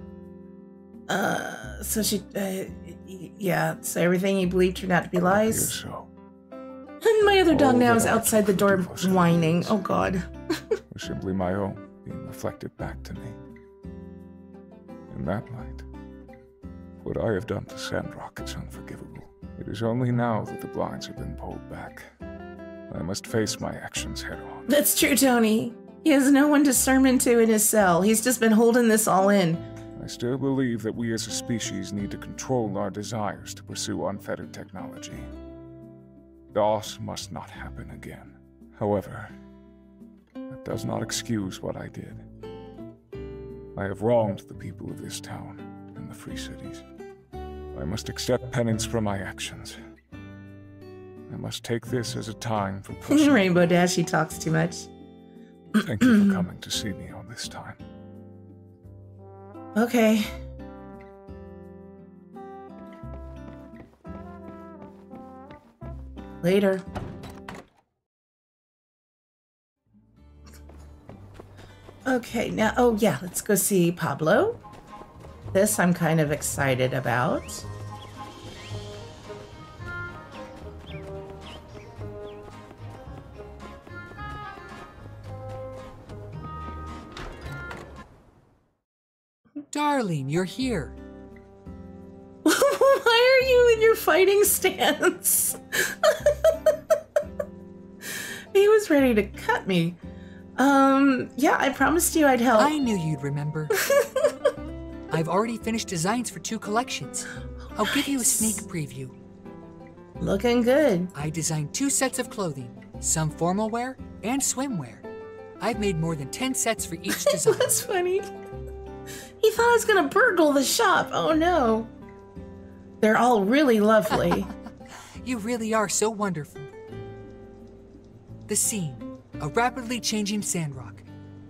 Uh, so she, uh, yeah, so everything you believed turned out to be lies. so. And my other dog now is outside the door whining. Oh god. was simply my own being reflected back to me. In that light, what I have done to Sandrock is unforgivable. It is only now that the blinds have been pulled back. I must face my actions head on. That's true, Tony. He has no one to sermon to in his cell. He's just been holding this all in. I still believe that we as a species need to control our desires to pursue unfettered technology. DOS must not happen again. However, that does not excuse what I did. I have wronged the people of this town and the free cities. I must accept penance for my actions. I must take this as a time for pushing. Rainbow Dash, he talks too much. Thank you for coming to see me on this time. Okay. Later. Okay, now, oh yeah, let's go see Pablo. This I'm kind of excited about. Darling, you're here. Why are you in your fighting stance? he was ready to cut me. Um, yeah, I promised you I'd help. I knew you'd remember. I've already finished designs for two collections. I'll give you a sneak preview. Looking good. I designed two sets of clothing, some formal wear and swimwear. I've made more than 10 sets for each design. That's funny. He thought I was gonna burgle the shop. Oh no. They're all really lovely. you really are so wonderful. The scene a rapidly changing Sandrock.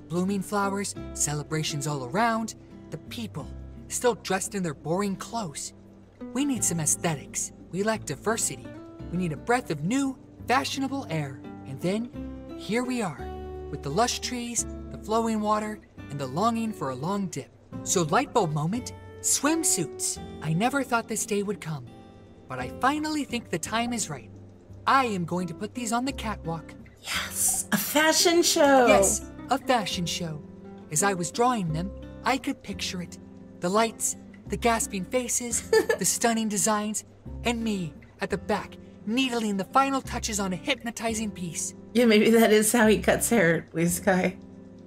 Blooming flowers, celebrations all around, the people, still dressed in their boring clothes. We need some aesthetics. We lack diversity. We need a breath of new, fashionable air. And then, here we are, with the lush trees, the flowing water, and the longing for a long dip. So, lightbulb moment swimsuits. I never thought this day would come, but I finally think the time is right. I am going to put these on the catwalk. Yes, a fashion show. Yes, a fashion show. As I was drawing them, I could picture it the lights, the gasping faces, the stunning designs, and me at the back, needling the final touches on a hypnotizing piece. Yeah, maybe that is how he cuts hair, Blue Sky.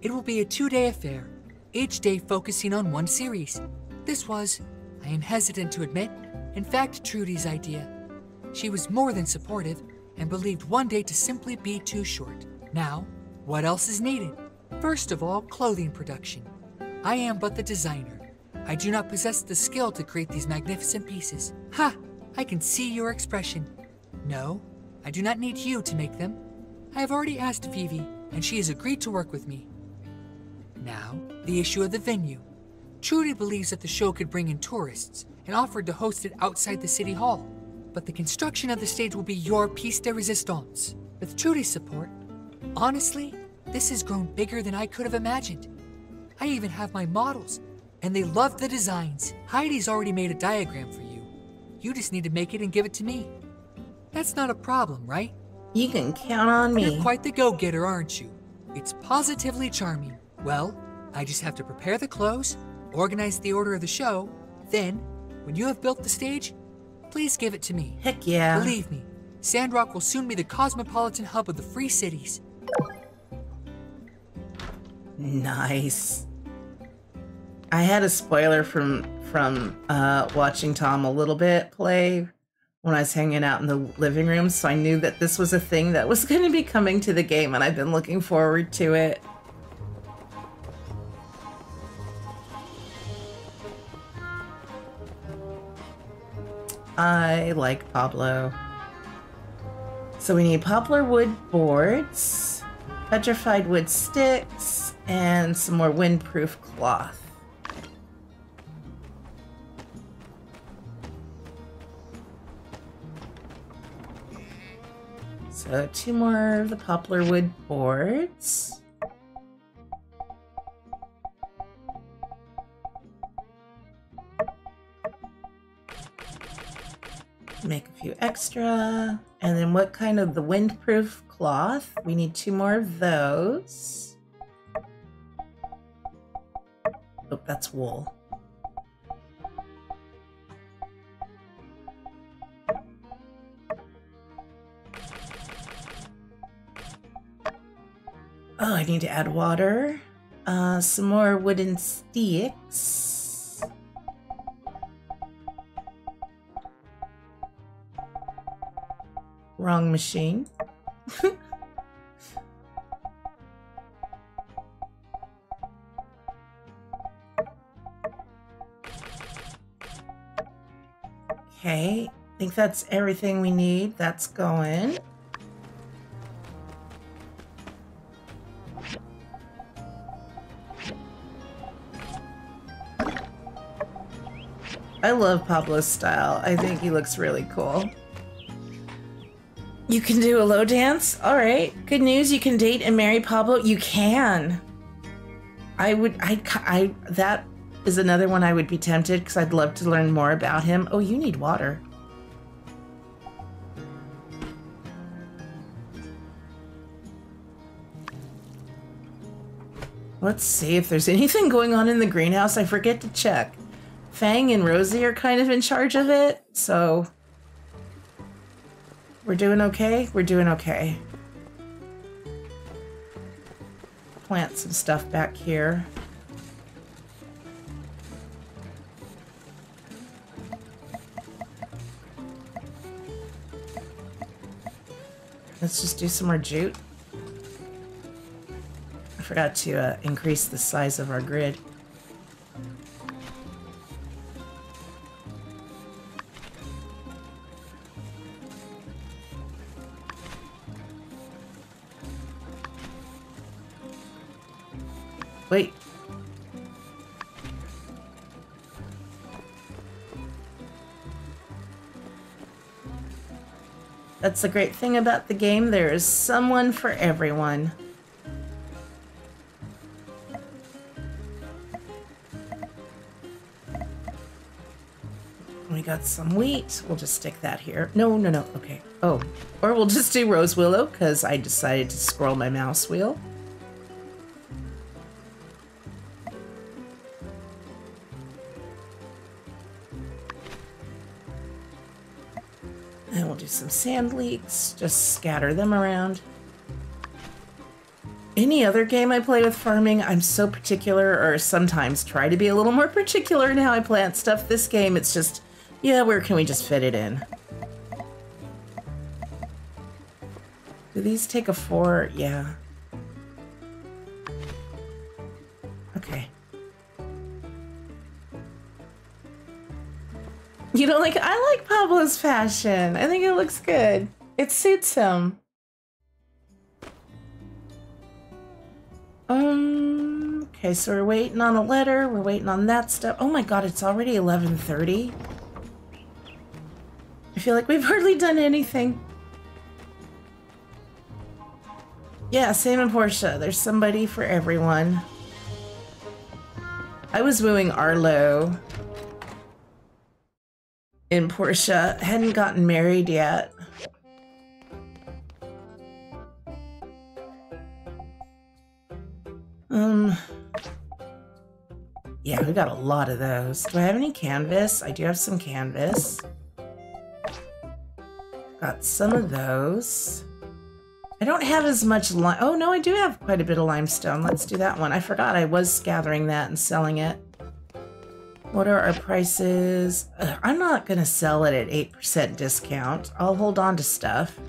It will be a two day affair, each day focusing on one series. This was, I am hesitant to admit, in fact, Trudy's idea. She was more than supportive and believed one day to simply be too short. Now, what else is needed? First of all, clothing production. I am but the designer. I do not possess the skill to create these magnificent pieces. Ha! I can see your expression. No, I do not need you to make them. I have already asked Vivi, and she has agreed to work with me. Now, the issue of the venue. Trudy believes that the show could bring in tourists and offered to host it outside the city hall. But the construction of the stage will be your piece de resistance. With Trudy's support, honestly, this has grown bigger than I could have imagined. I even have my models, and they love the designs. Heidi's already made a diagram for you. You just need to make it and give it to me. That's not a problem, right? You can count on me. You're quite the go-getter, aren't you? It's positively charming. Well, I just have to prepare the clothes, organize the order of the show, then, when you have built the stage, please give it to me. Heck yeah. Believe me, Sandrock will soon be the cosmopolitan hub of the free cities. Nice. I had a spoiler from from uh, watching Tom a little bit play when I was hanging out in the living room, so I knew that this was a thing that was going to be coming to the game, and I've been looking forward to it. I like Pablo. So we need poplar wood boards, petrified wood sticks, and some more windproof cloth. So two more of the poplar wood boards. Make a few extra. And then what kind of the windproof cloth? We need two more of those. Oh, that's wool. Oh, I need to add water. Uh, some more wooden sticks. Wrong machine. okay, I think that's everything we need. That's going. I love Pablo's style. I think he looks really cool. You can do a low dance? All right. Good news. You can date and marry Pablo. You can. I would, I, I, that is another one I would be tempted because I'd love to learn more about him. Oh, you need water. Let's see if there's anything going on in the greenhouse. I forget to check. Fang and Rosie are kind of in charge of it, so we're doing okay. We're doing okay. Plant some stuff back here. Let's just do some more jute. I forgot to uh, increase the size of our grid. Wait. That's the great thing about the game. There is someone for everyone. We got some wheat. We'll just stick that here. No, no, no. Okay. Oh, or we'll just do rose willow because I decided to scroll my mouse wheel. Some sand leeks, just scatter them around. Any other game I play with farming, I'm so particular, or sometimes try to be a little more particular in how I plant stuff. This game, it's just, yeah, where can we just fit it in? Do these take a four? Yeah. know, like, I like Pablo's fashion. I think it looks good. It suits him. Um, okay, so we're waiting on a letter. We're waiting on that stuff. Oh my god, it's already 11.30. I feel like we've hardly done anything. Yeah, same in Portia. There's somebody for everyone. I was wooing Arlo in Portia. Hadn't gotten married yet. Um, yeah, we got a lot of those. Do I have any canvas? I do have some canvas. Got some of those. I don't have as much lime. Oh, no, I do have quite a bit of limestone. Let's do that one. I forgot I was gathering that and selling it. What are our prices? Ugh, I'm not going to sell it at 8% discount. I'll hold on to stuff.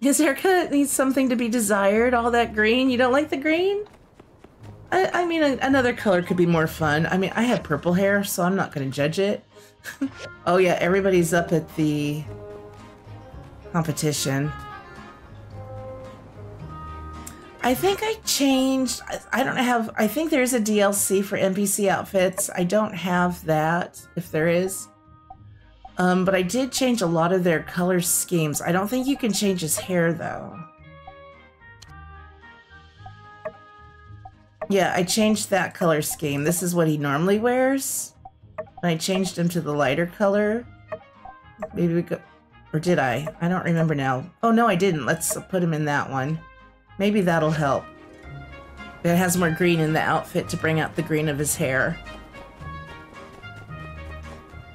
His haircut needs something to be desired. All that green. You don't like the green? I, I mean, a, another color could be more fun. I mean, I have purple hair, so I'm not going to judge it. oh, yeah, everybody's up at the competition. I think I changed. I don't have. I think there's a DLC for NPC outfits. I don't have that, if there is. Um, but I did change a lot of their color schemes. I don't think you can change his hair, though. Yeah, I changed that color scheme. This is what he normally wears. And I changed him to the lighter color. Maybe we could... Or did I? I don't remember now. Oh, no, I didn't. Let's put him in that one. Maybe that'll help. It has more green in the outfit to bring out the green of his hair.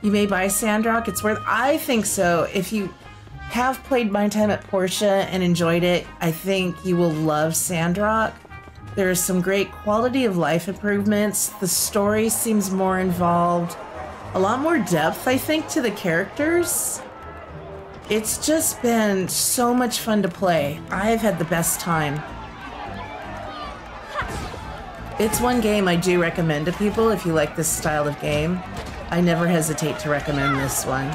You may buy Sandrock. It's worth... I think so. If you have played My Time at Portia and enjoyed it, I think you will love Sandrock. There are some great quality of life improvements. The story seems more involved. A lot more depth, I think, to the characters. It's just been so much fun to play. I've had the best time. It's one game I do recommend to people if you like this style of game. I never hesitate to recommend this one.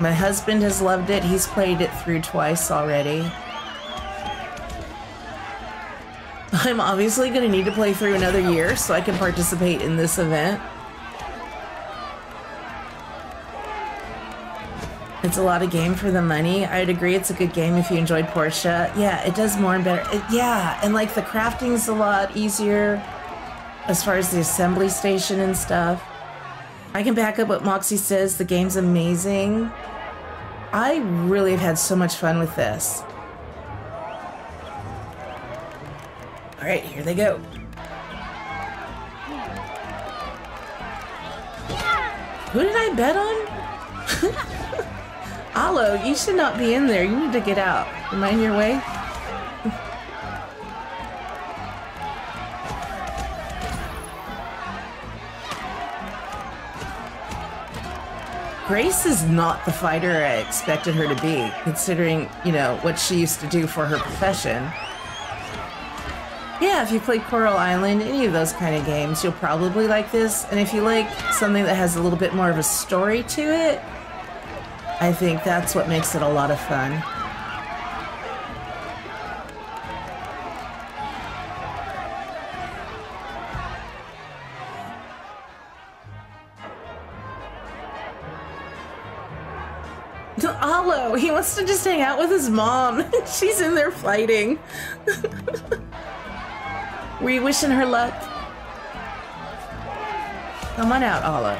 My husband has loved it. He's played it through twice already. I'm obviously going to need to play through another year so I can participate in this event. It's a lot of game for the money. I'd agree it's a good game if you enjoyed Portia. Yeah, it does more and better. It, yeah, and like the crafting's a lot easier as far as the assembly station and stuff. I can back up what Moxie says. The game's amazing. I really have had so much fun with this. All right, here they go. Who did I bet on? Aloe, you should not be in there. You need to get out. Am I in your way? Grace is not the fighter I expected her to be, considering, you know, what she used to do for her profession. Yeah, if you play Coral Island, any of those kind of games, you'll probably like this. And if you like something that has a little bit more of a story to it, I think that's what makes it a lot of fun. Aloe, he wants to just hang out with his mom. She's in there fighting. Were you wishing her luck? Come on out, Aloe.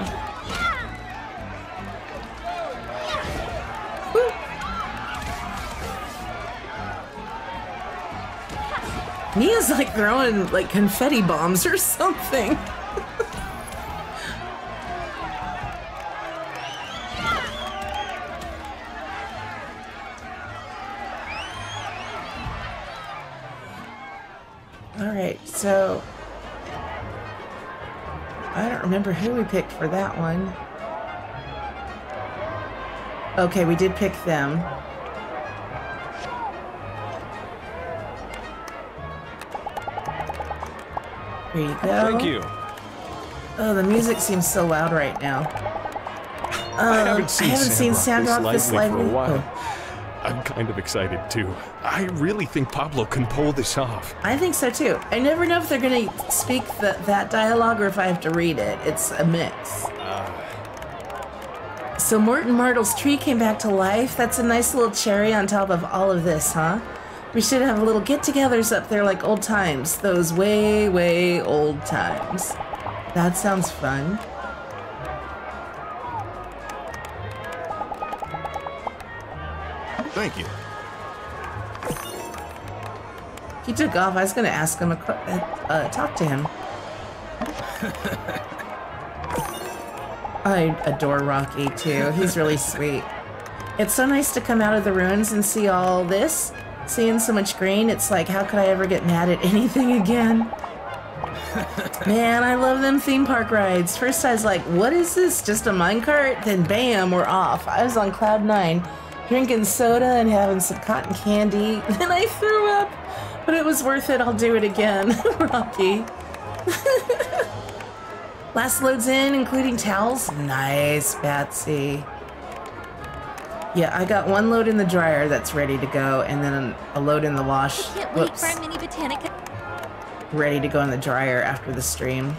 Mia's like throwing like confetti bombs or something. Remember who we picked for that one. Okay, we did pick them. Here you go. Thank you. Oh, the music seems so loud right now. Um, I haven't seen, I haven't seen Sandrock Sandrock this this lively lively. for a while. Oh, kind of excited too. I really think Pablo can pull this off. I think so too. I never know if they're going to speak the, that dialogue or if I have to read it. It's a mix. Ah. So Morton Martle's tree came back to life. That's a nice little cherry on top of all of this, huh? We should have a little get-togethers up there like old times. Those way, way old times. That sounds fun. Thank you. He took off. I was going to ask him a que- uh, uh, talk to him. I adore Rocky too. He's really sweet. It's so nice to come out of the ruins and see all this. Seeing so much green, it's like, how could I ever get mad at anything again? Man, I love them theme park rides. First, I was like, what is this? Just a minecart? Then, bam, we're off. I was on cloud nine, drinking soda and having some cotton candy. Then I threw up, but it was worth it. I'll do it again. Rocky. Last loads in, including towels. Nice, Batsy. Yeah, I got one load in the dryer that's ready to go, and then a load in the wash. Can't wait for our mini botanica. Ready to go in the dryer after the stream.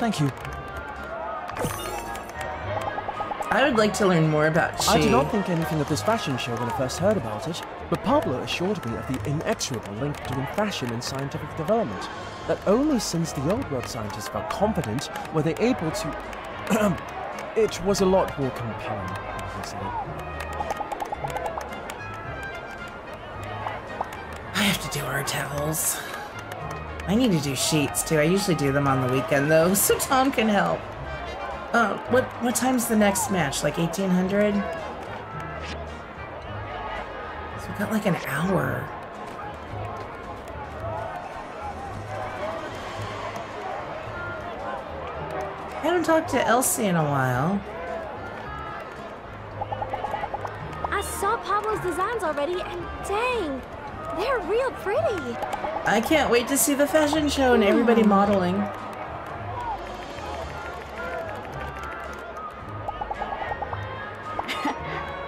Thank you. I would like to learn more about She. I did not think anything of this fashion show when I first heard about it, but Pablo assured me of the inexorable link between fashion and scientific development. That only since the old world scientists felt confident were they able to. it was a lot more compelling, obviously. I have to do our towels. I need to do sheets too. I usually do them on the weekend though, so Tom can help. Uh, what what time's the next match? Like 1800? So we've got like an hour. I haven't talked to Elsie in a while. I saw Pablo's designs already, and dang, they're real pretty. I can't wait to see the fashion show and everybody modeling.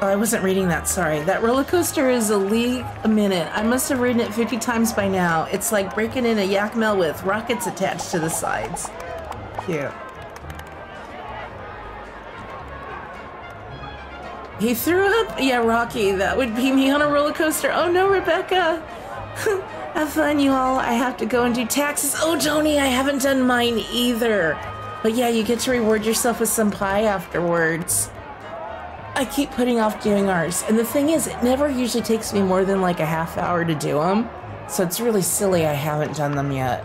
Oh, I wasn't reading that, sorry. That roller coaster is a league a minute. I must have ridden it 50 times by now. It's like breaking in a Yakmel with rockets attached to the sides. Cute. He threw up? Yeah, Rocky, that would be me on a roller coaster. Oh no, Rebecca! have fun, you all. I have to go and do taxes. Oh, Joni, I haven't done mine either. But yeah, you get to reward yourself with some pie afterwards. I keep putting off doing ours. And the thing is, it never usually takes me more than like a half hour to do them. So it's really silly I haven't done them yet.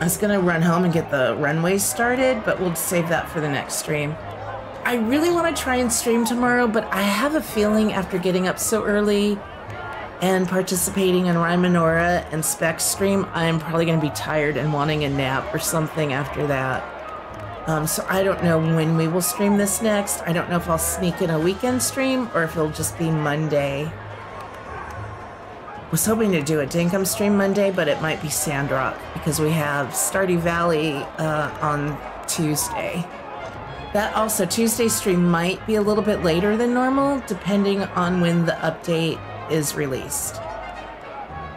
I was gonna run home and get the runways started, but we'll save that for the next stream. I really want to try and stream tomorrow, but I have a feeling after getting up so early and participating in Rhymenora and Spec stream, I'm probably going to be tired and wanting a nap or something after that. Um, so I don't know when we will stream this next. I don't know if I'll sneak in a weekend stream or if it'll just be Monday. Was hoping to do a Dinkum stream Monday, but it might be Sandrock because we have Stardew Valley uh, on Tuesday. That also, Tuesday stream might be a little bit later than normal, depending on when the update is released.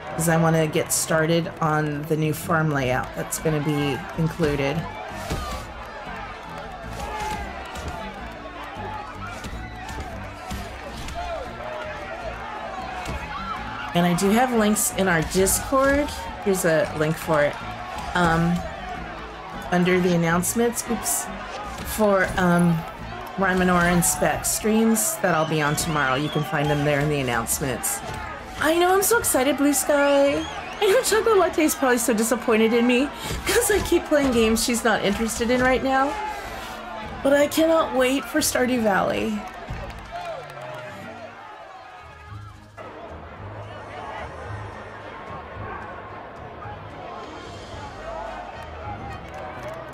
Because I want to get started on the new farm layout that's going to be included. And I do have links in our Discord. Here's a link for it. Um, under the announcements, oops, for um, and Spec streams that I'll be on tomorrow. You can find them there in the announcements. I know, I'm so excited, Blue Sky. I know Chocolate Latte is probably so disappointed in me because I keep playing games she's not interested in right now. But I cannot wait for Stardew Valley.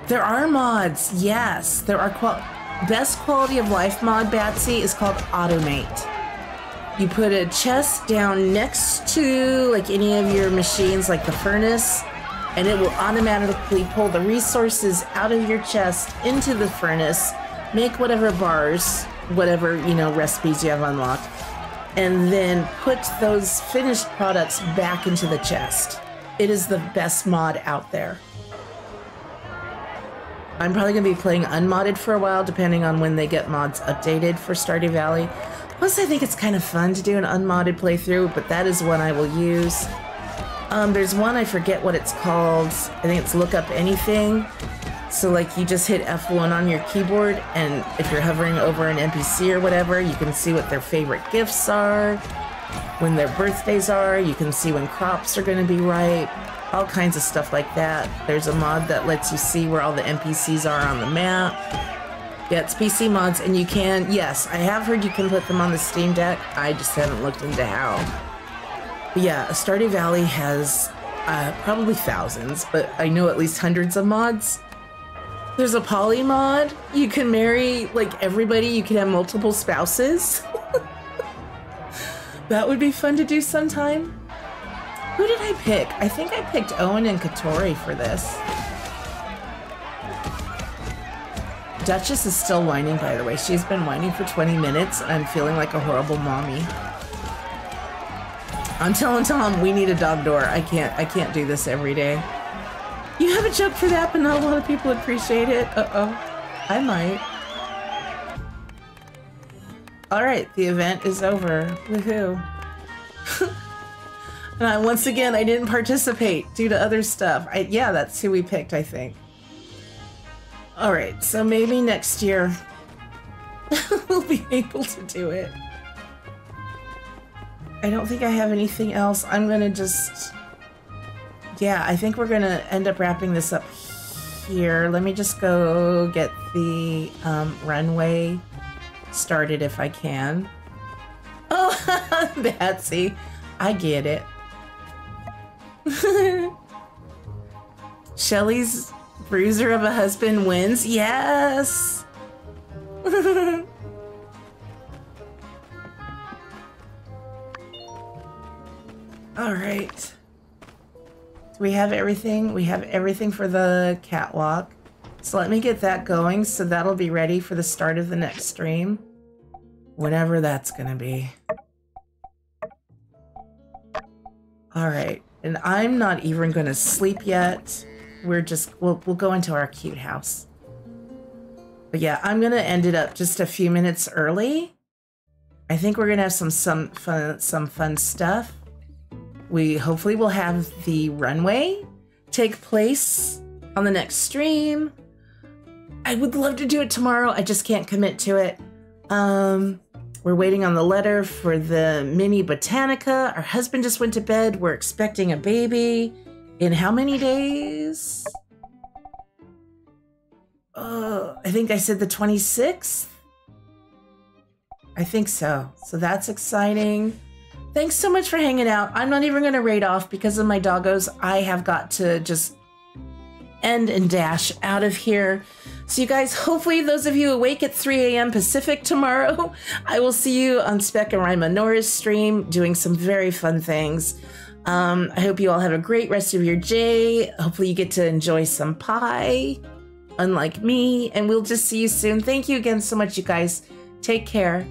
There are mods, yes. There are qual best quality of life mod, Batsy, is called Automate. You put a chest down next to like any of your machines, like the furnace, and it will automatically pull the resources out of your chest into the furnace, make whatever bars, whatever, you know, recipes you have unlocked, and then put those finished products back into the chest. It is the best mod out there. I'm probably going to be playing unmodded for a while, depending on when they get mods updated for Stardew Valley. Plus, I think it's kind of fun to do an unmodded playthrough, but that is one I will use. Um, there's one, I forget what it's called. I think it's Look Up Anything. So, like, you just hit F1 on your keyboard, and if you're hovering over an NPC or whatever, you can see what their favorite gifts are, when their birthdays are, you can see when crops are going to be ripe all kinds of stuff like that. There's a mod that lets you see where all the NPCs are on the map. Yeah, it's PC mods, and you can, yes, I have heard you can put them on the Steam Deck. I just haven't looked into how. But yeah, Stardew Valley has uh, probably thousands, but I know at least hundreds of mods. There's a poly mod. You can marry, like, everybody. You can have multiple spouses. that would be fun to do sometime. Who did I pick? I think I picked Owen and Katori for this. Duchess is still whining, by the way. She's been whining for 20 minutes, I'm feeling like a horrible mommy. I'm telling Tom we need a dog door. I can't I can't do this every day. You have a joke for that, but not a lot of people appreciate it. Uh-oh. I might. Alright, the event is over. Woohoo. and I, once again, I didn't participate due to other stuff. I, yeah, that's who we picked, I think. Alright, so maybe next year we'll be able to do it. I don't think I have anything else. I'm gonna just... Yeah, I think we're gonna end up wrapping this up here. Let me just go get the um, runway started if I can. Oh, Betsy. I get it. Shelly's bruiser of a husband wins? Yes! Alright. We have everything. We have everything for the catwalk. So let me get that going so that'll be ready for the start of the next stream. whatever that's gonna be. Alright. And I'm not even gonna sleep yet. We're just we'll we'll go into our cute house. But yeah, I'm gonna end it up just a few minutes early. I think we're gonna have some some fun some fun stuff. We hopefully will have the runway take place on the next stream. I would love to do it tomorrow. I just can't commit to it. Um, we're waiting on the letter for the mini Botanica. Our husband just went to bed. We're expecting a baby in how many days? Uh, I think I said the 26th. I think so. So that's exciting. Thanks so much for hanging out. I'm not even going to raid off because of my doggos. I have got to just end and dash out of here. So, you guys, hopefully, those of you awake at 3 a.m. Pacific tomorrow, I will see you on Spec and Rhyma Nora's stream doing some very fun things. Um, I hope you all have a great rest of your day. Hopefully, you get to enjoy some pie, unlike me, and we'll just see you soon. Thank you again so much, you guys. Take care.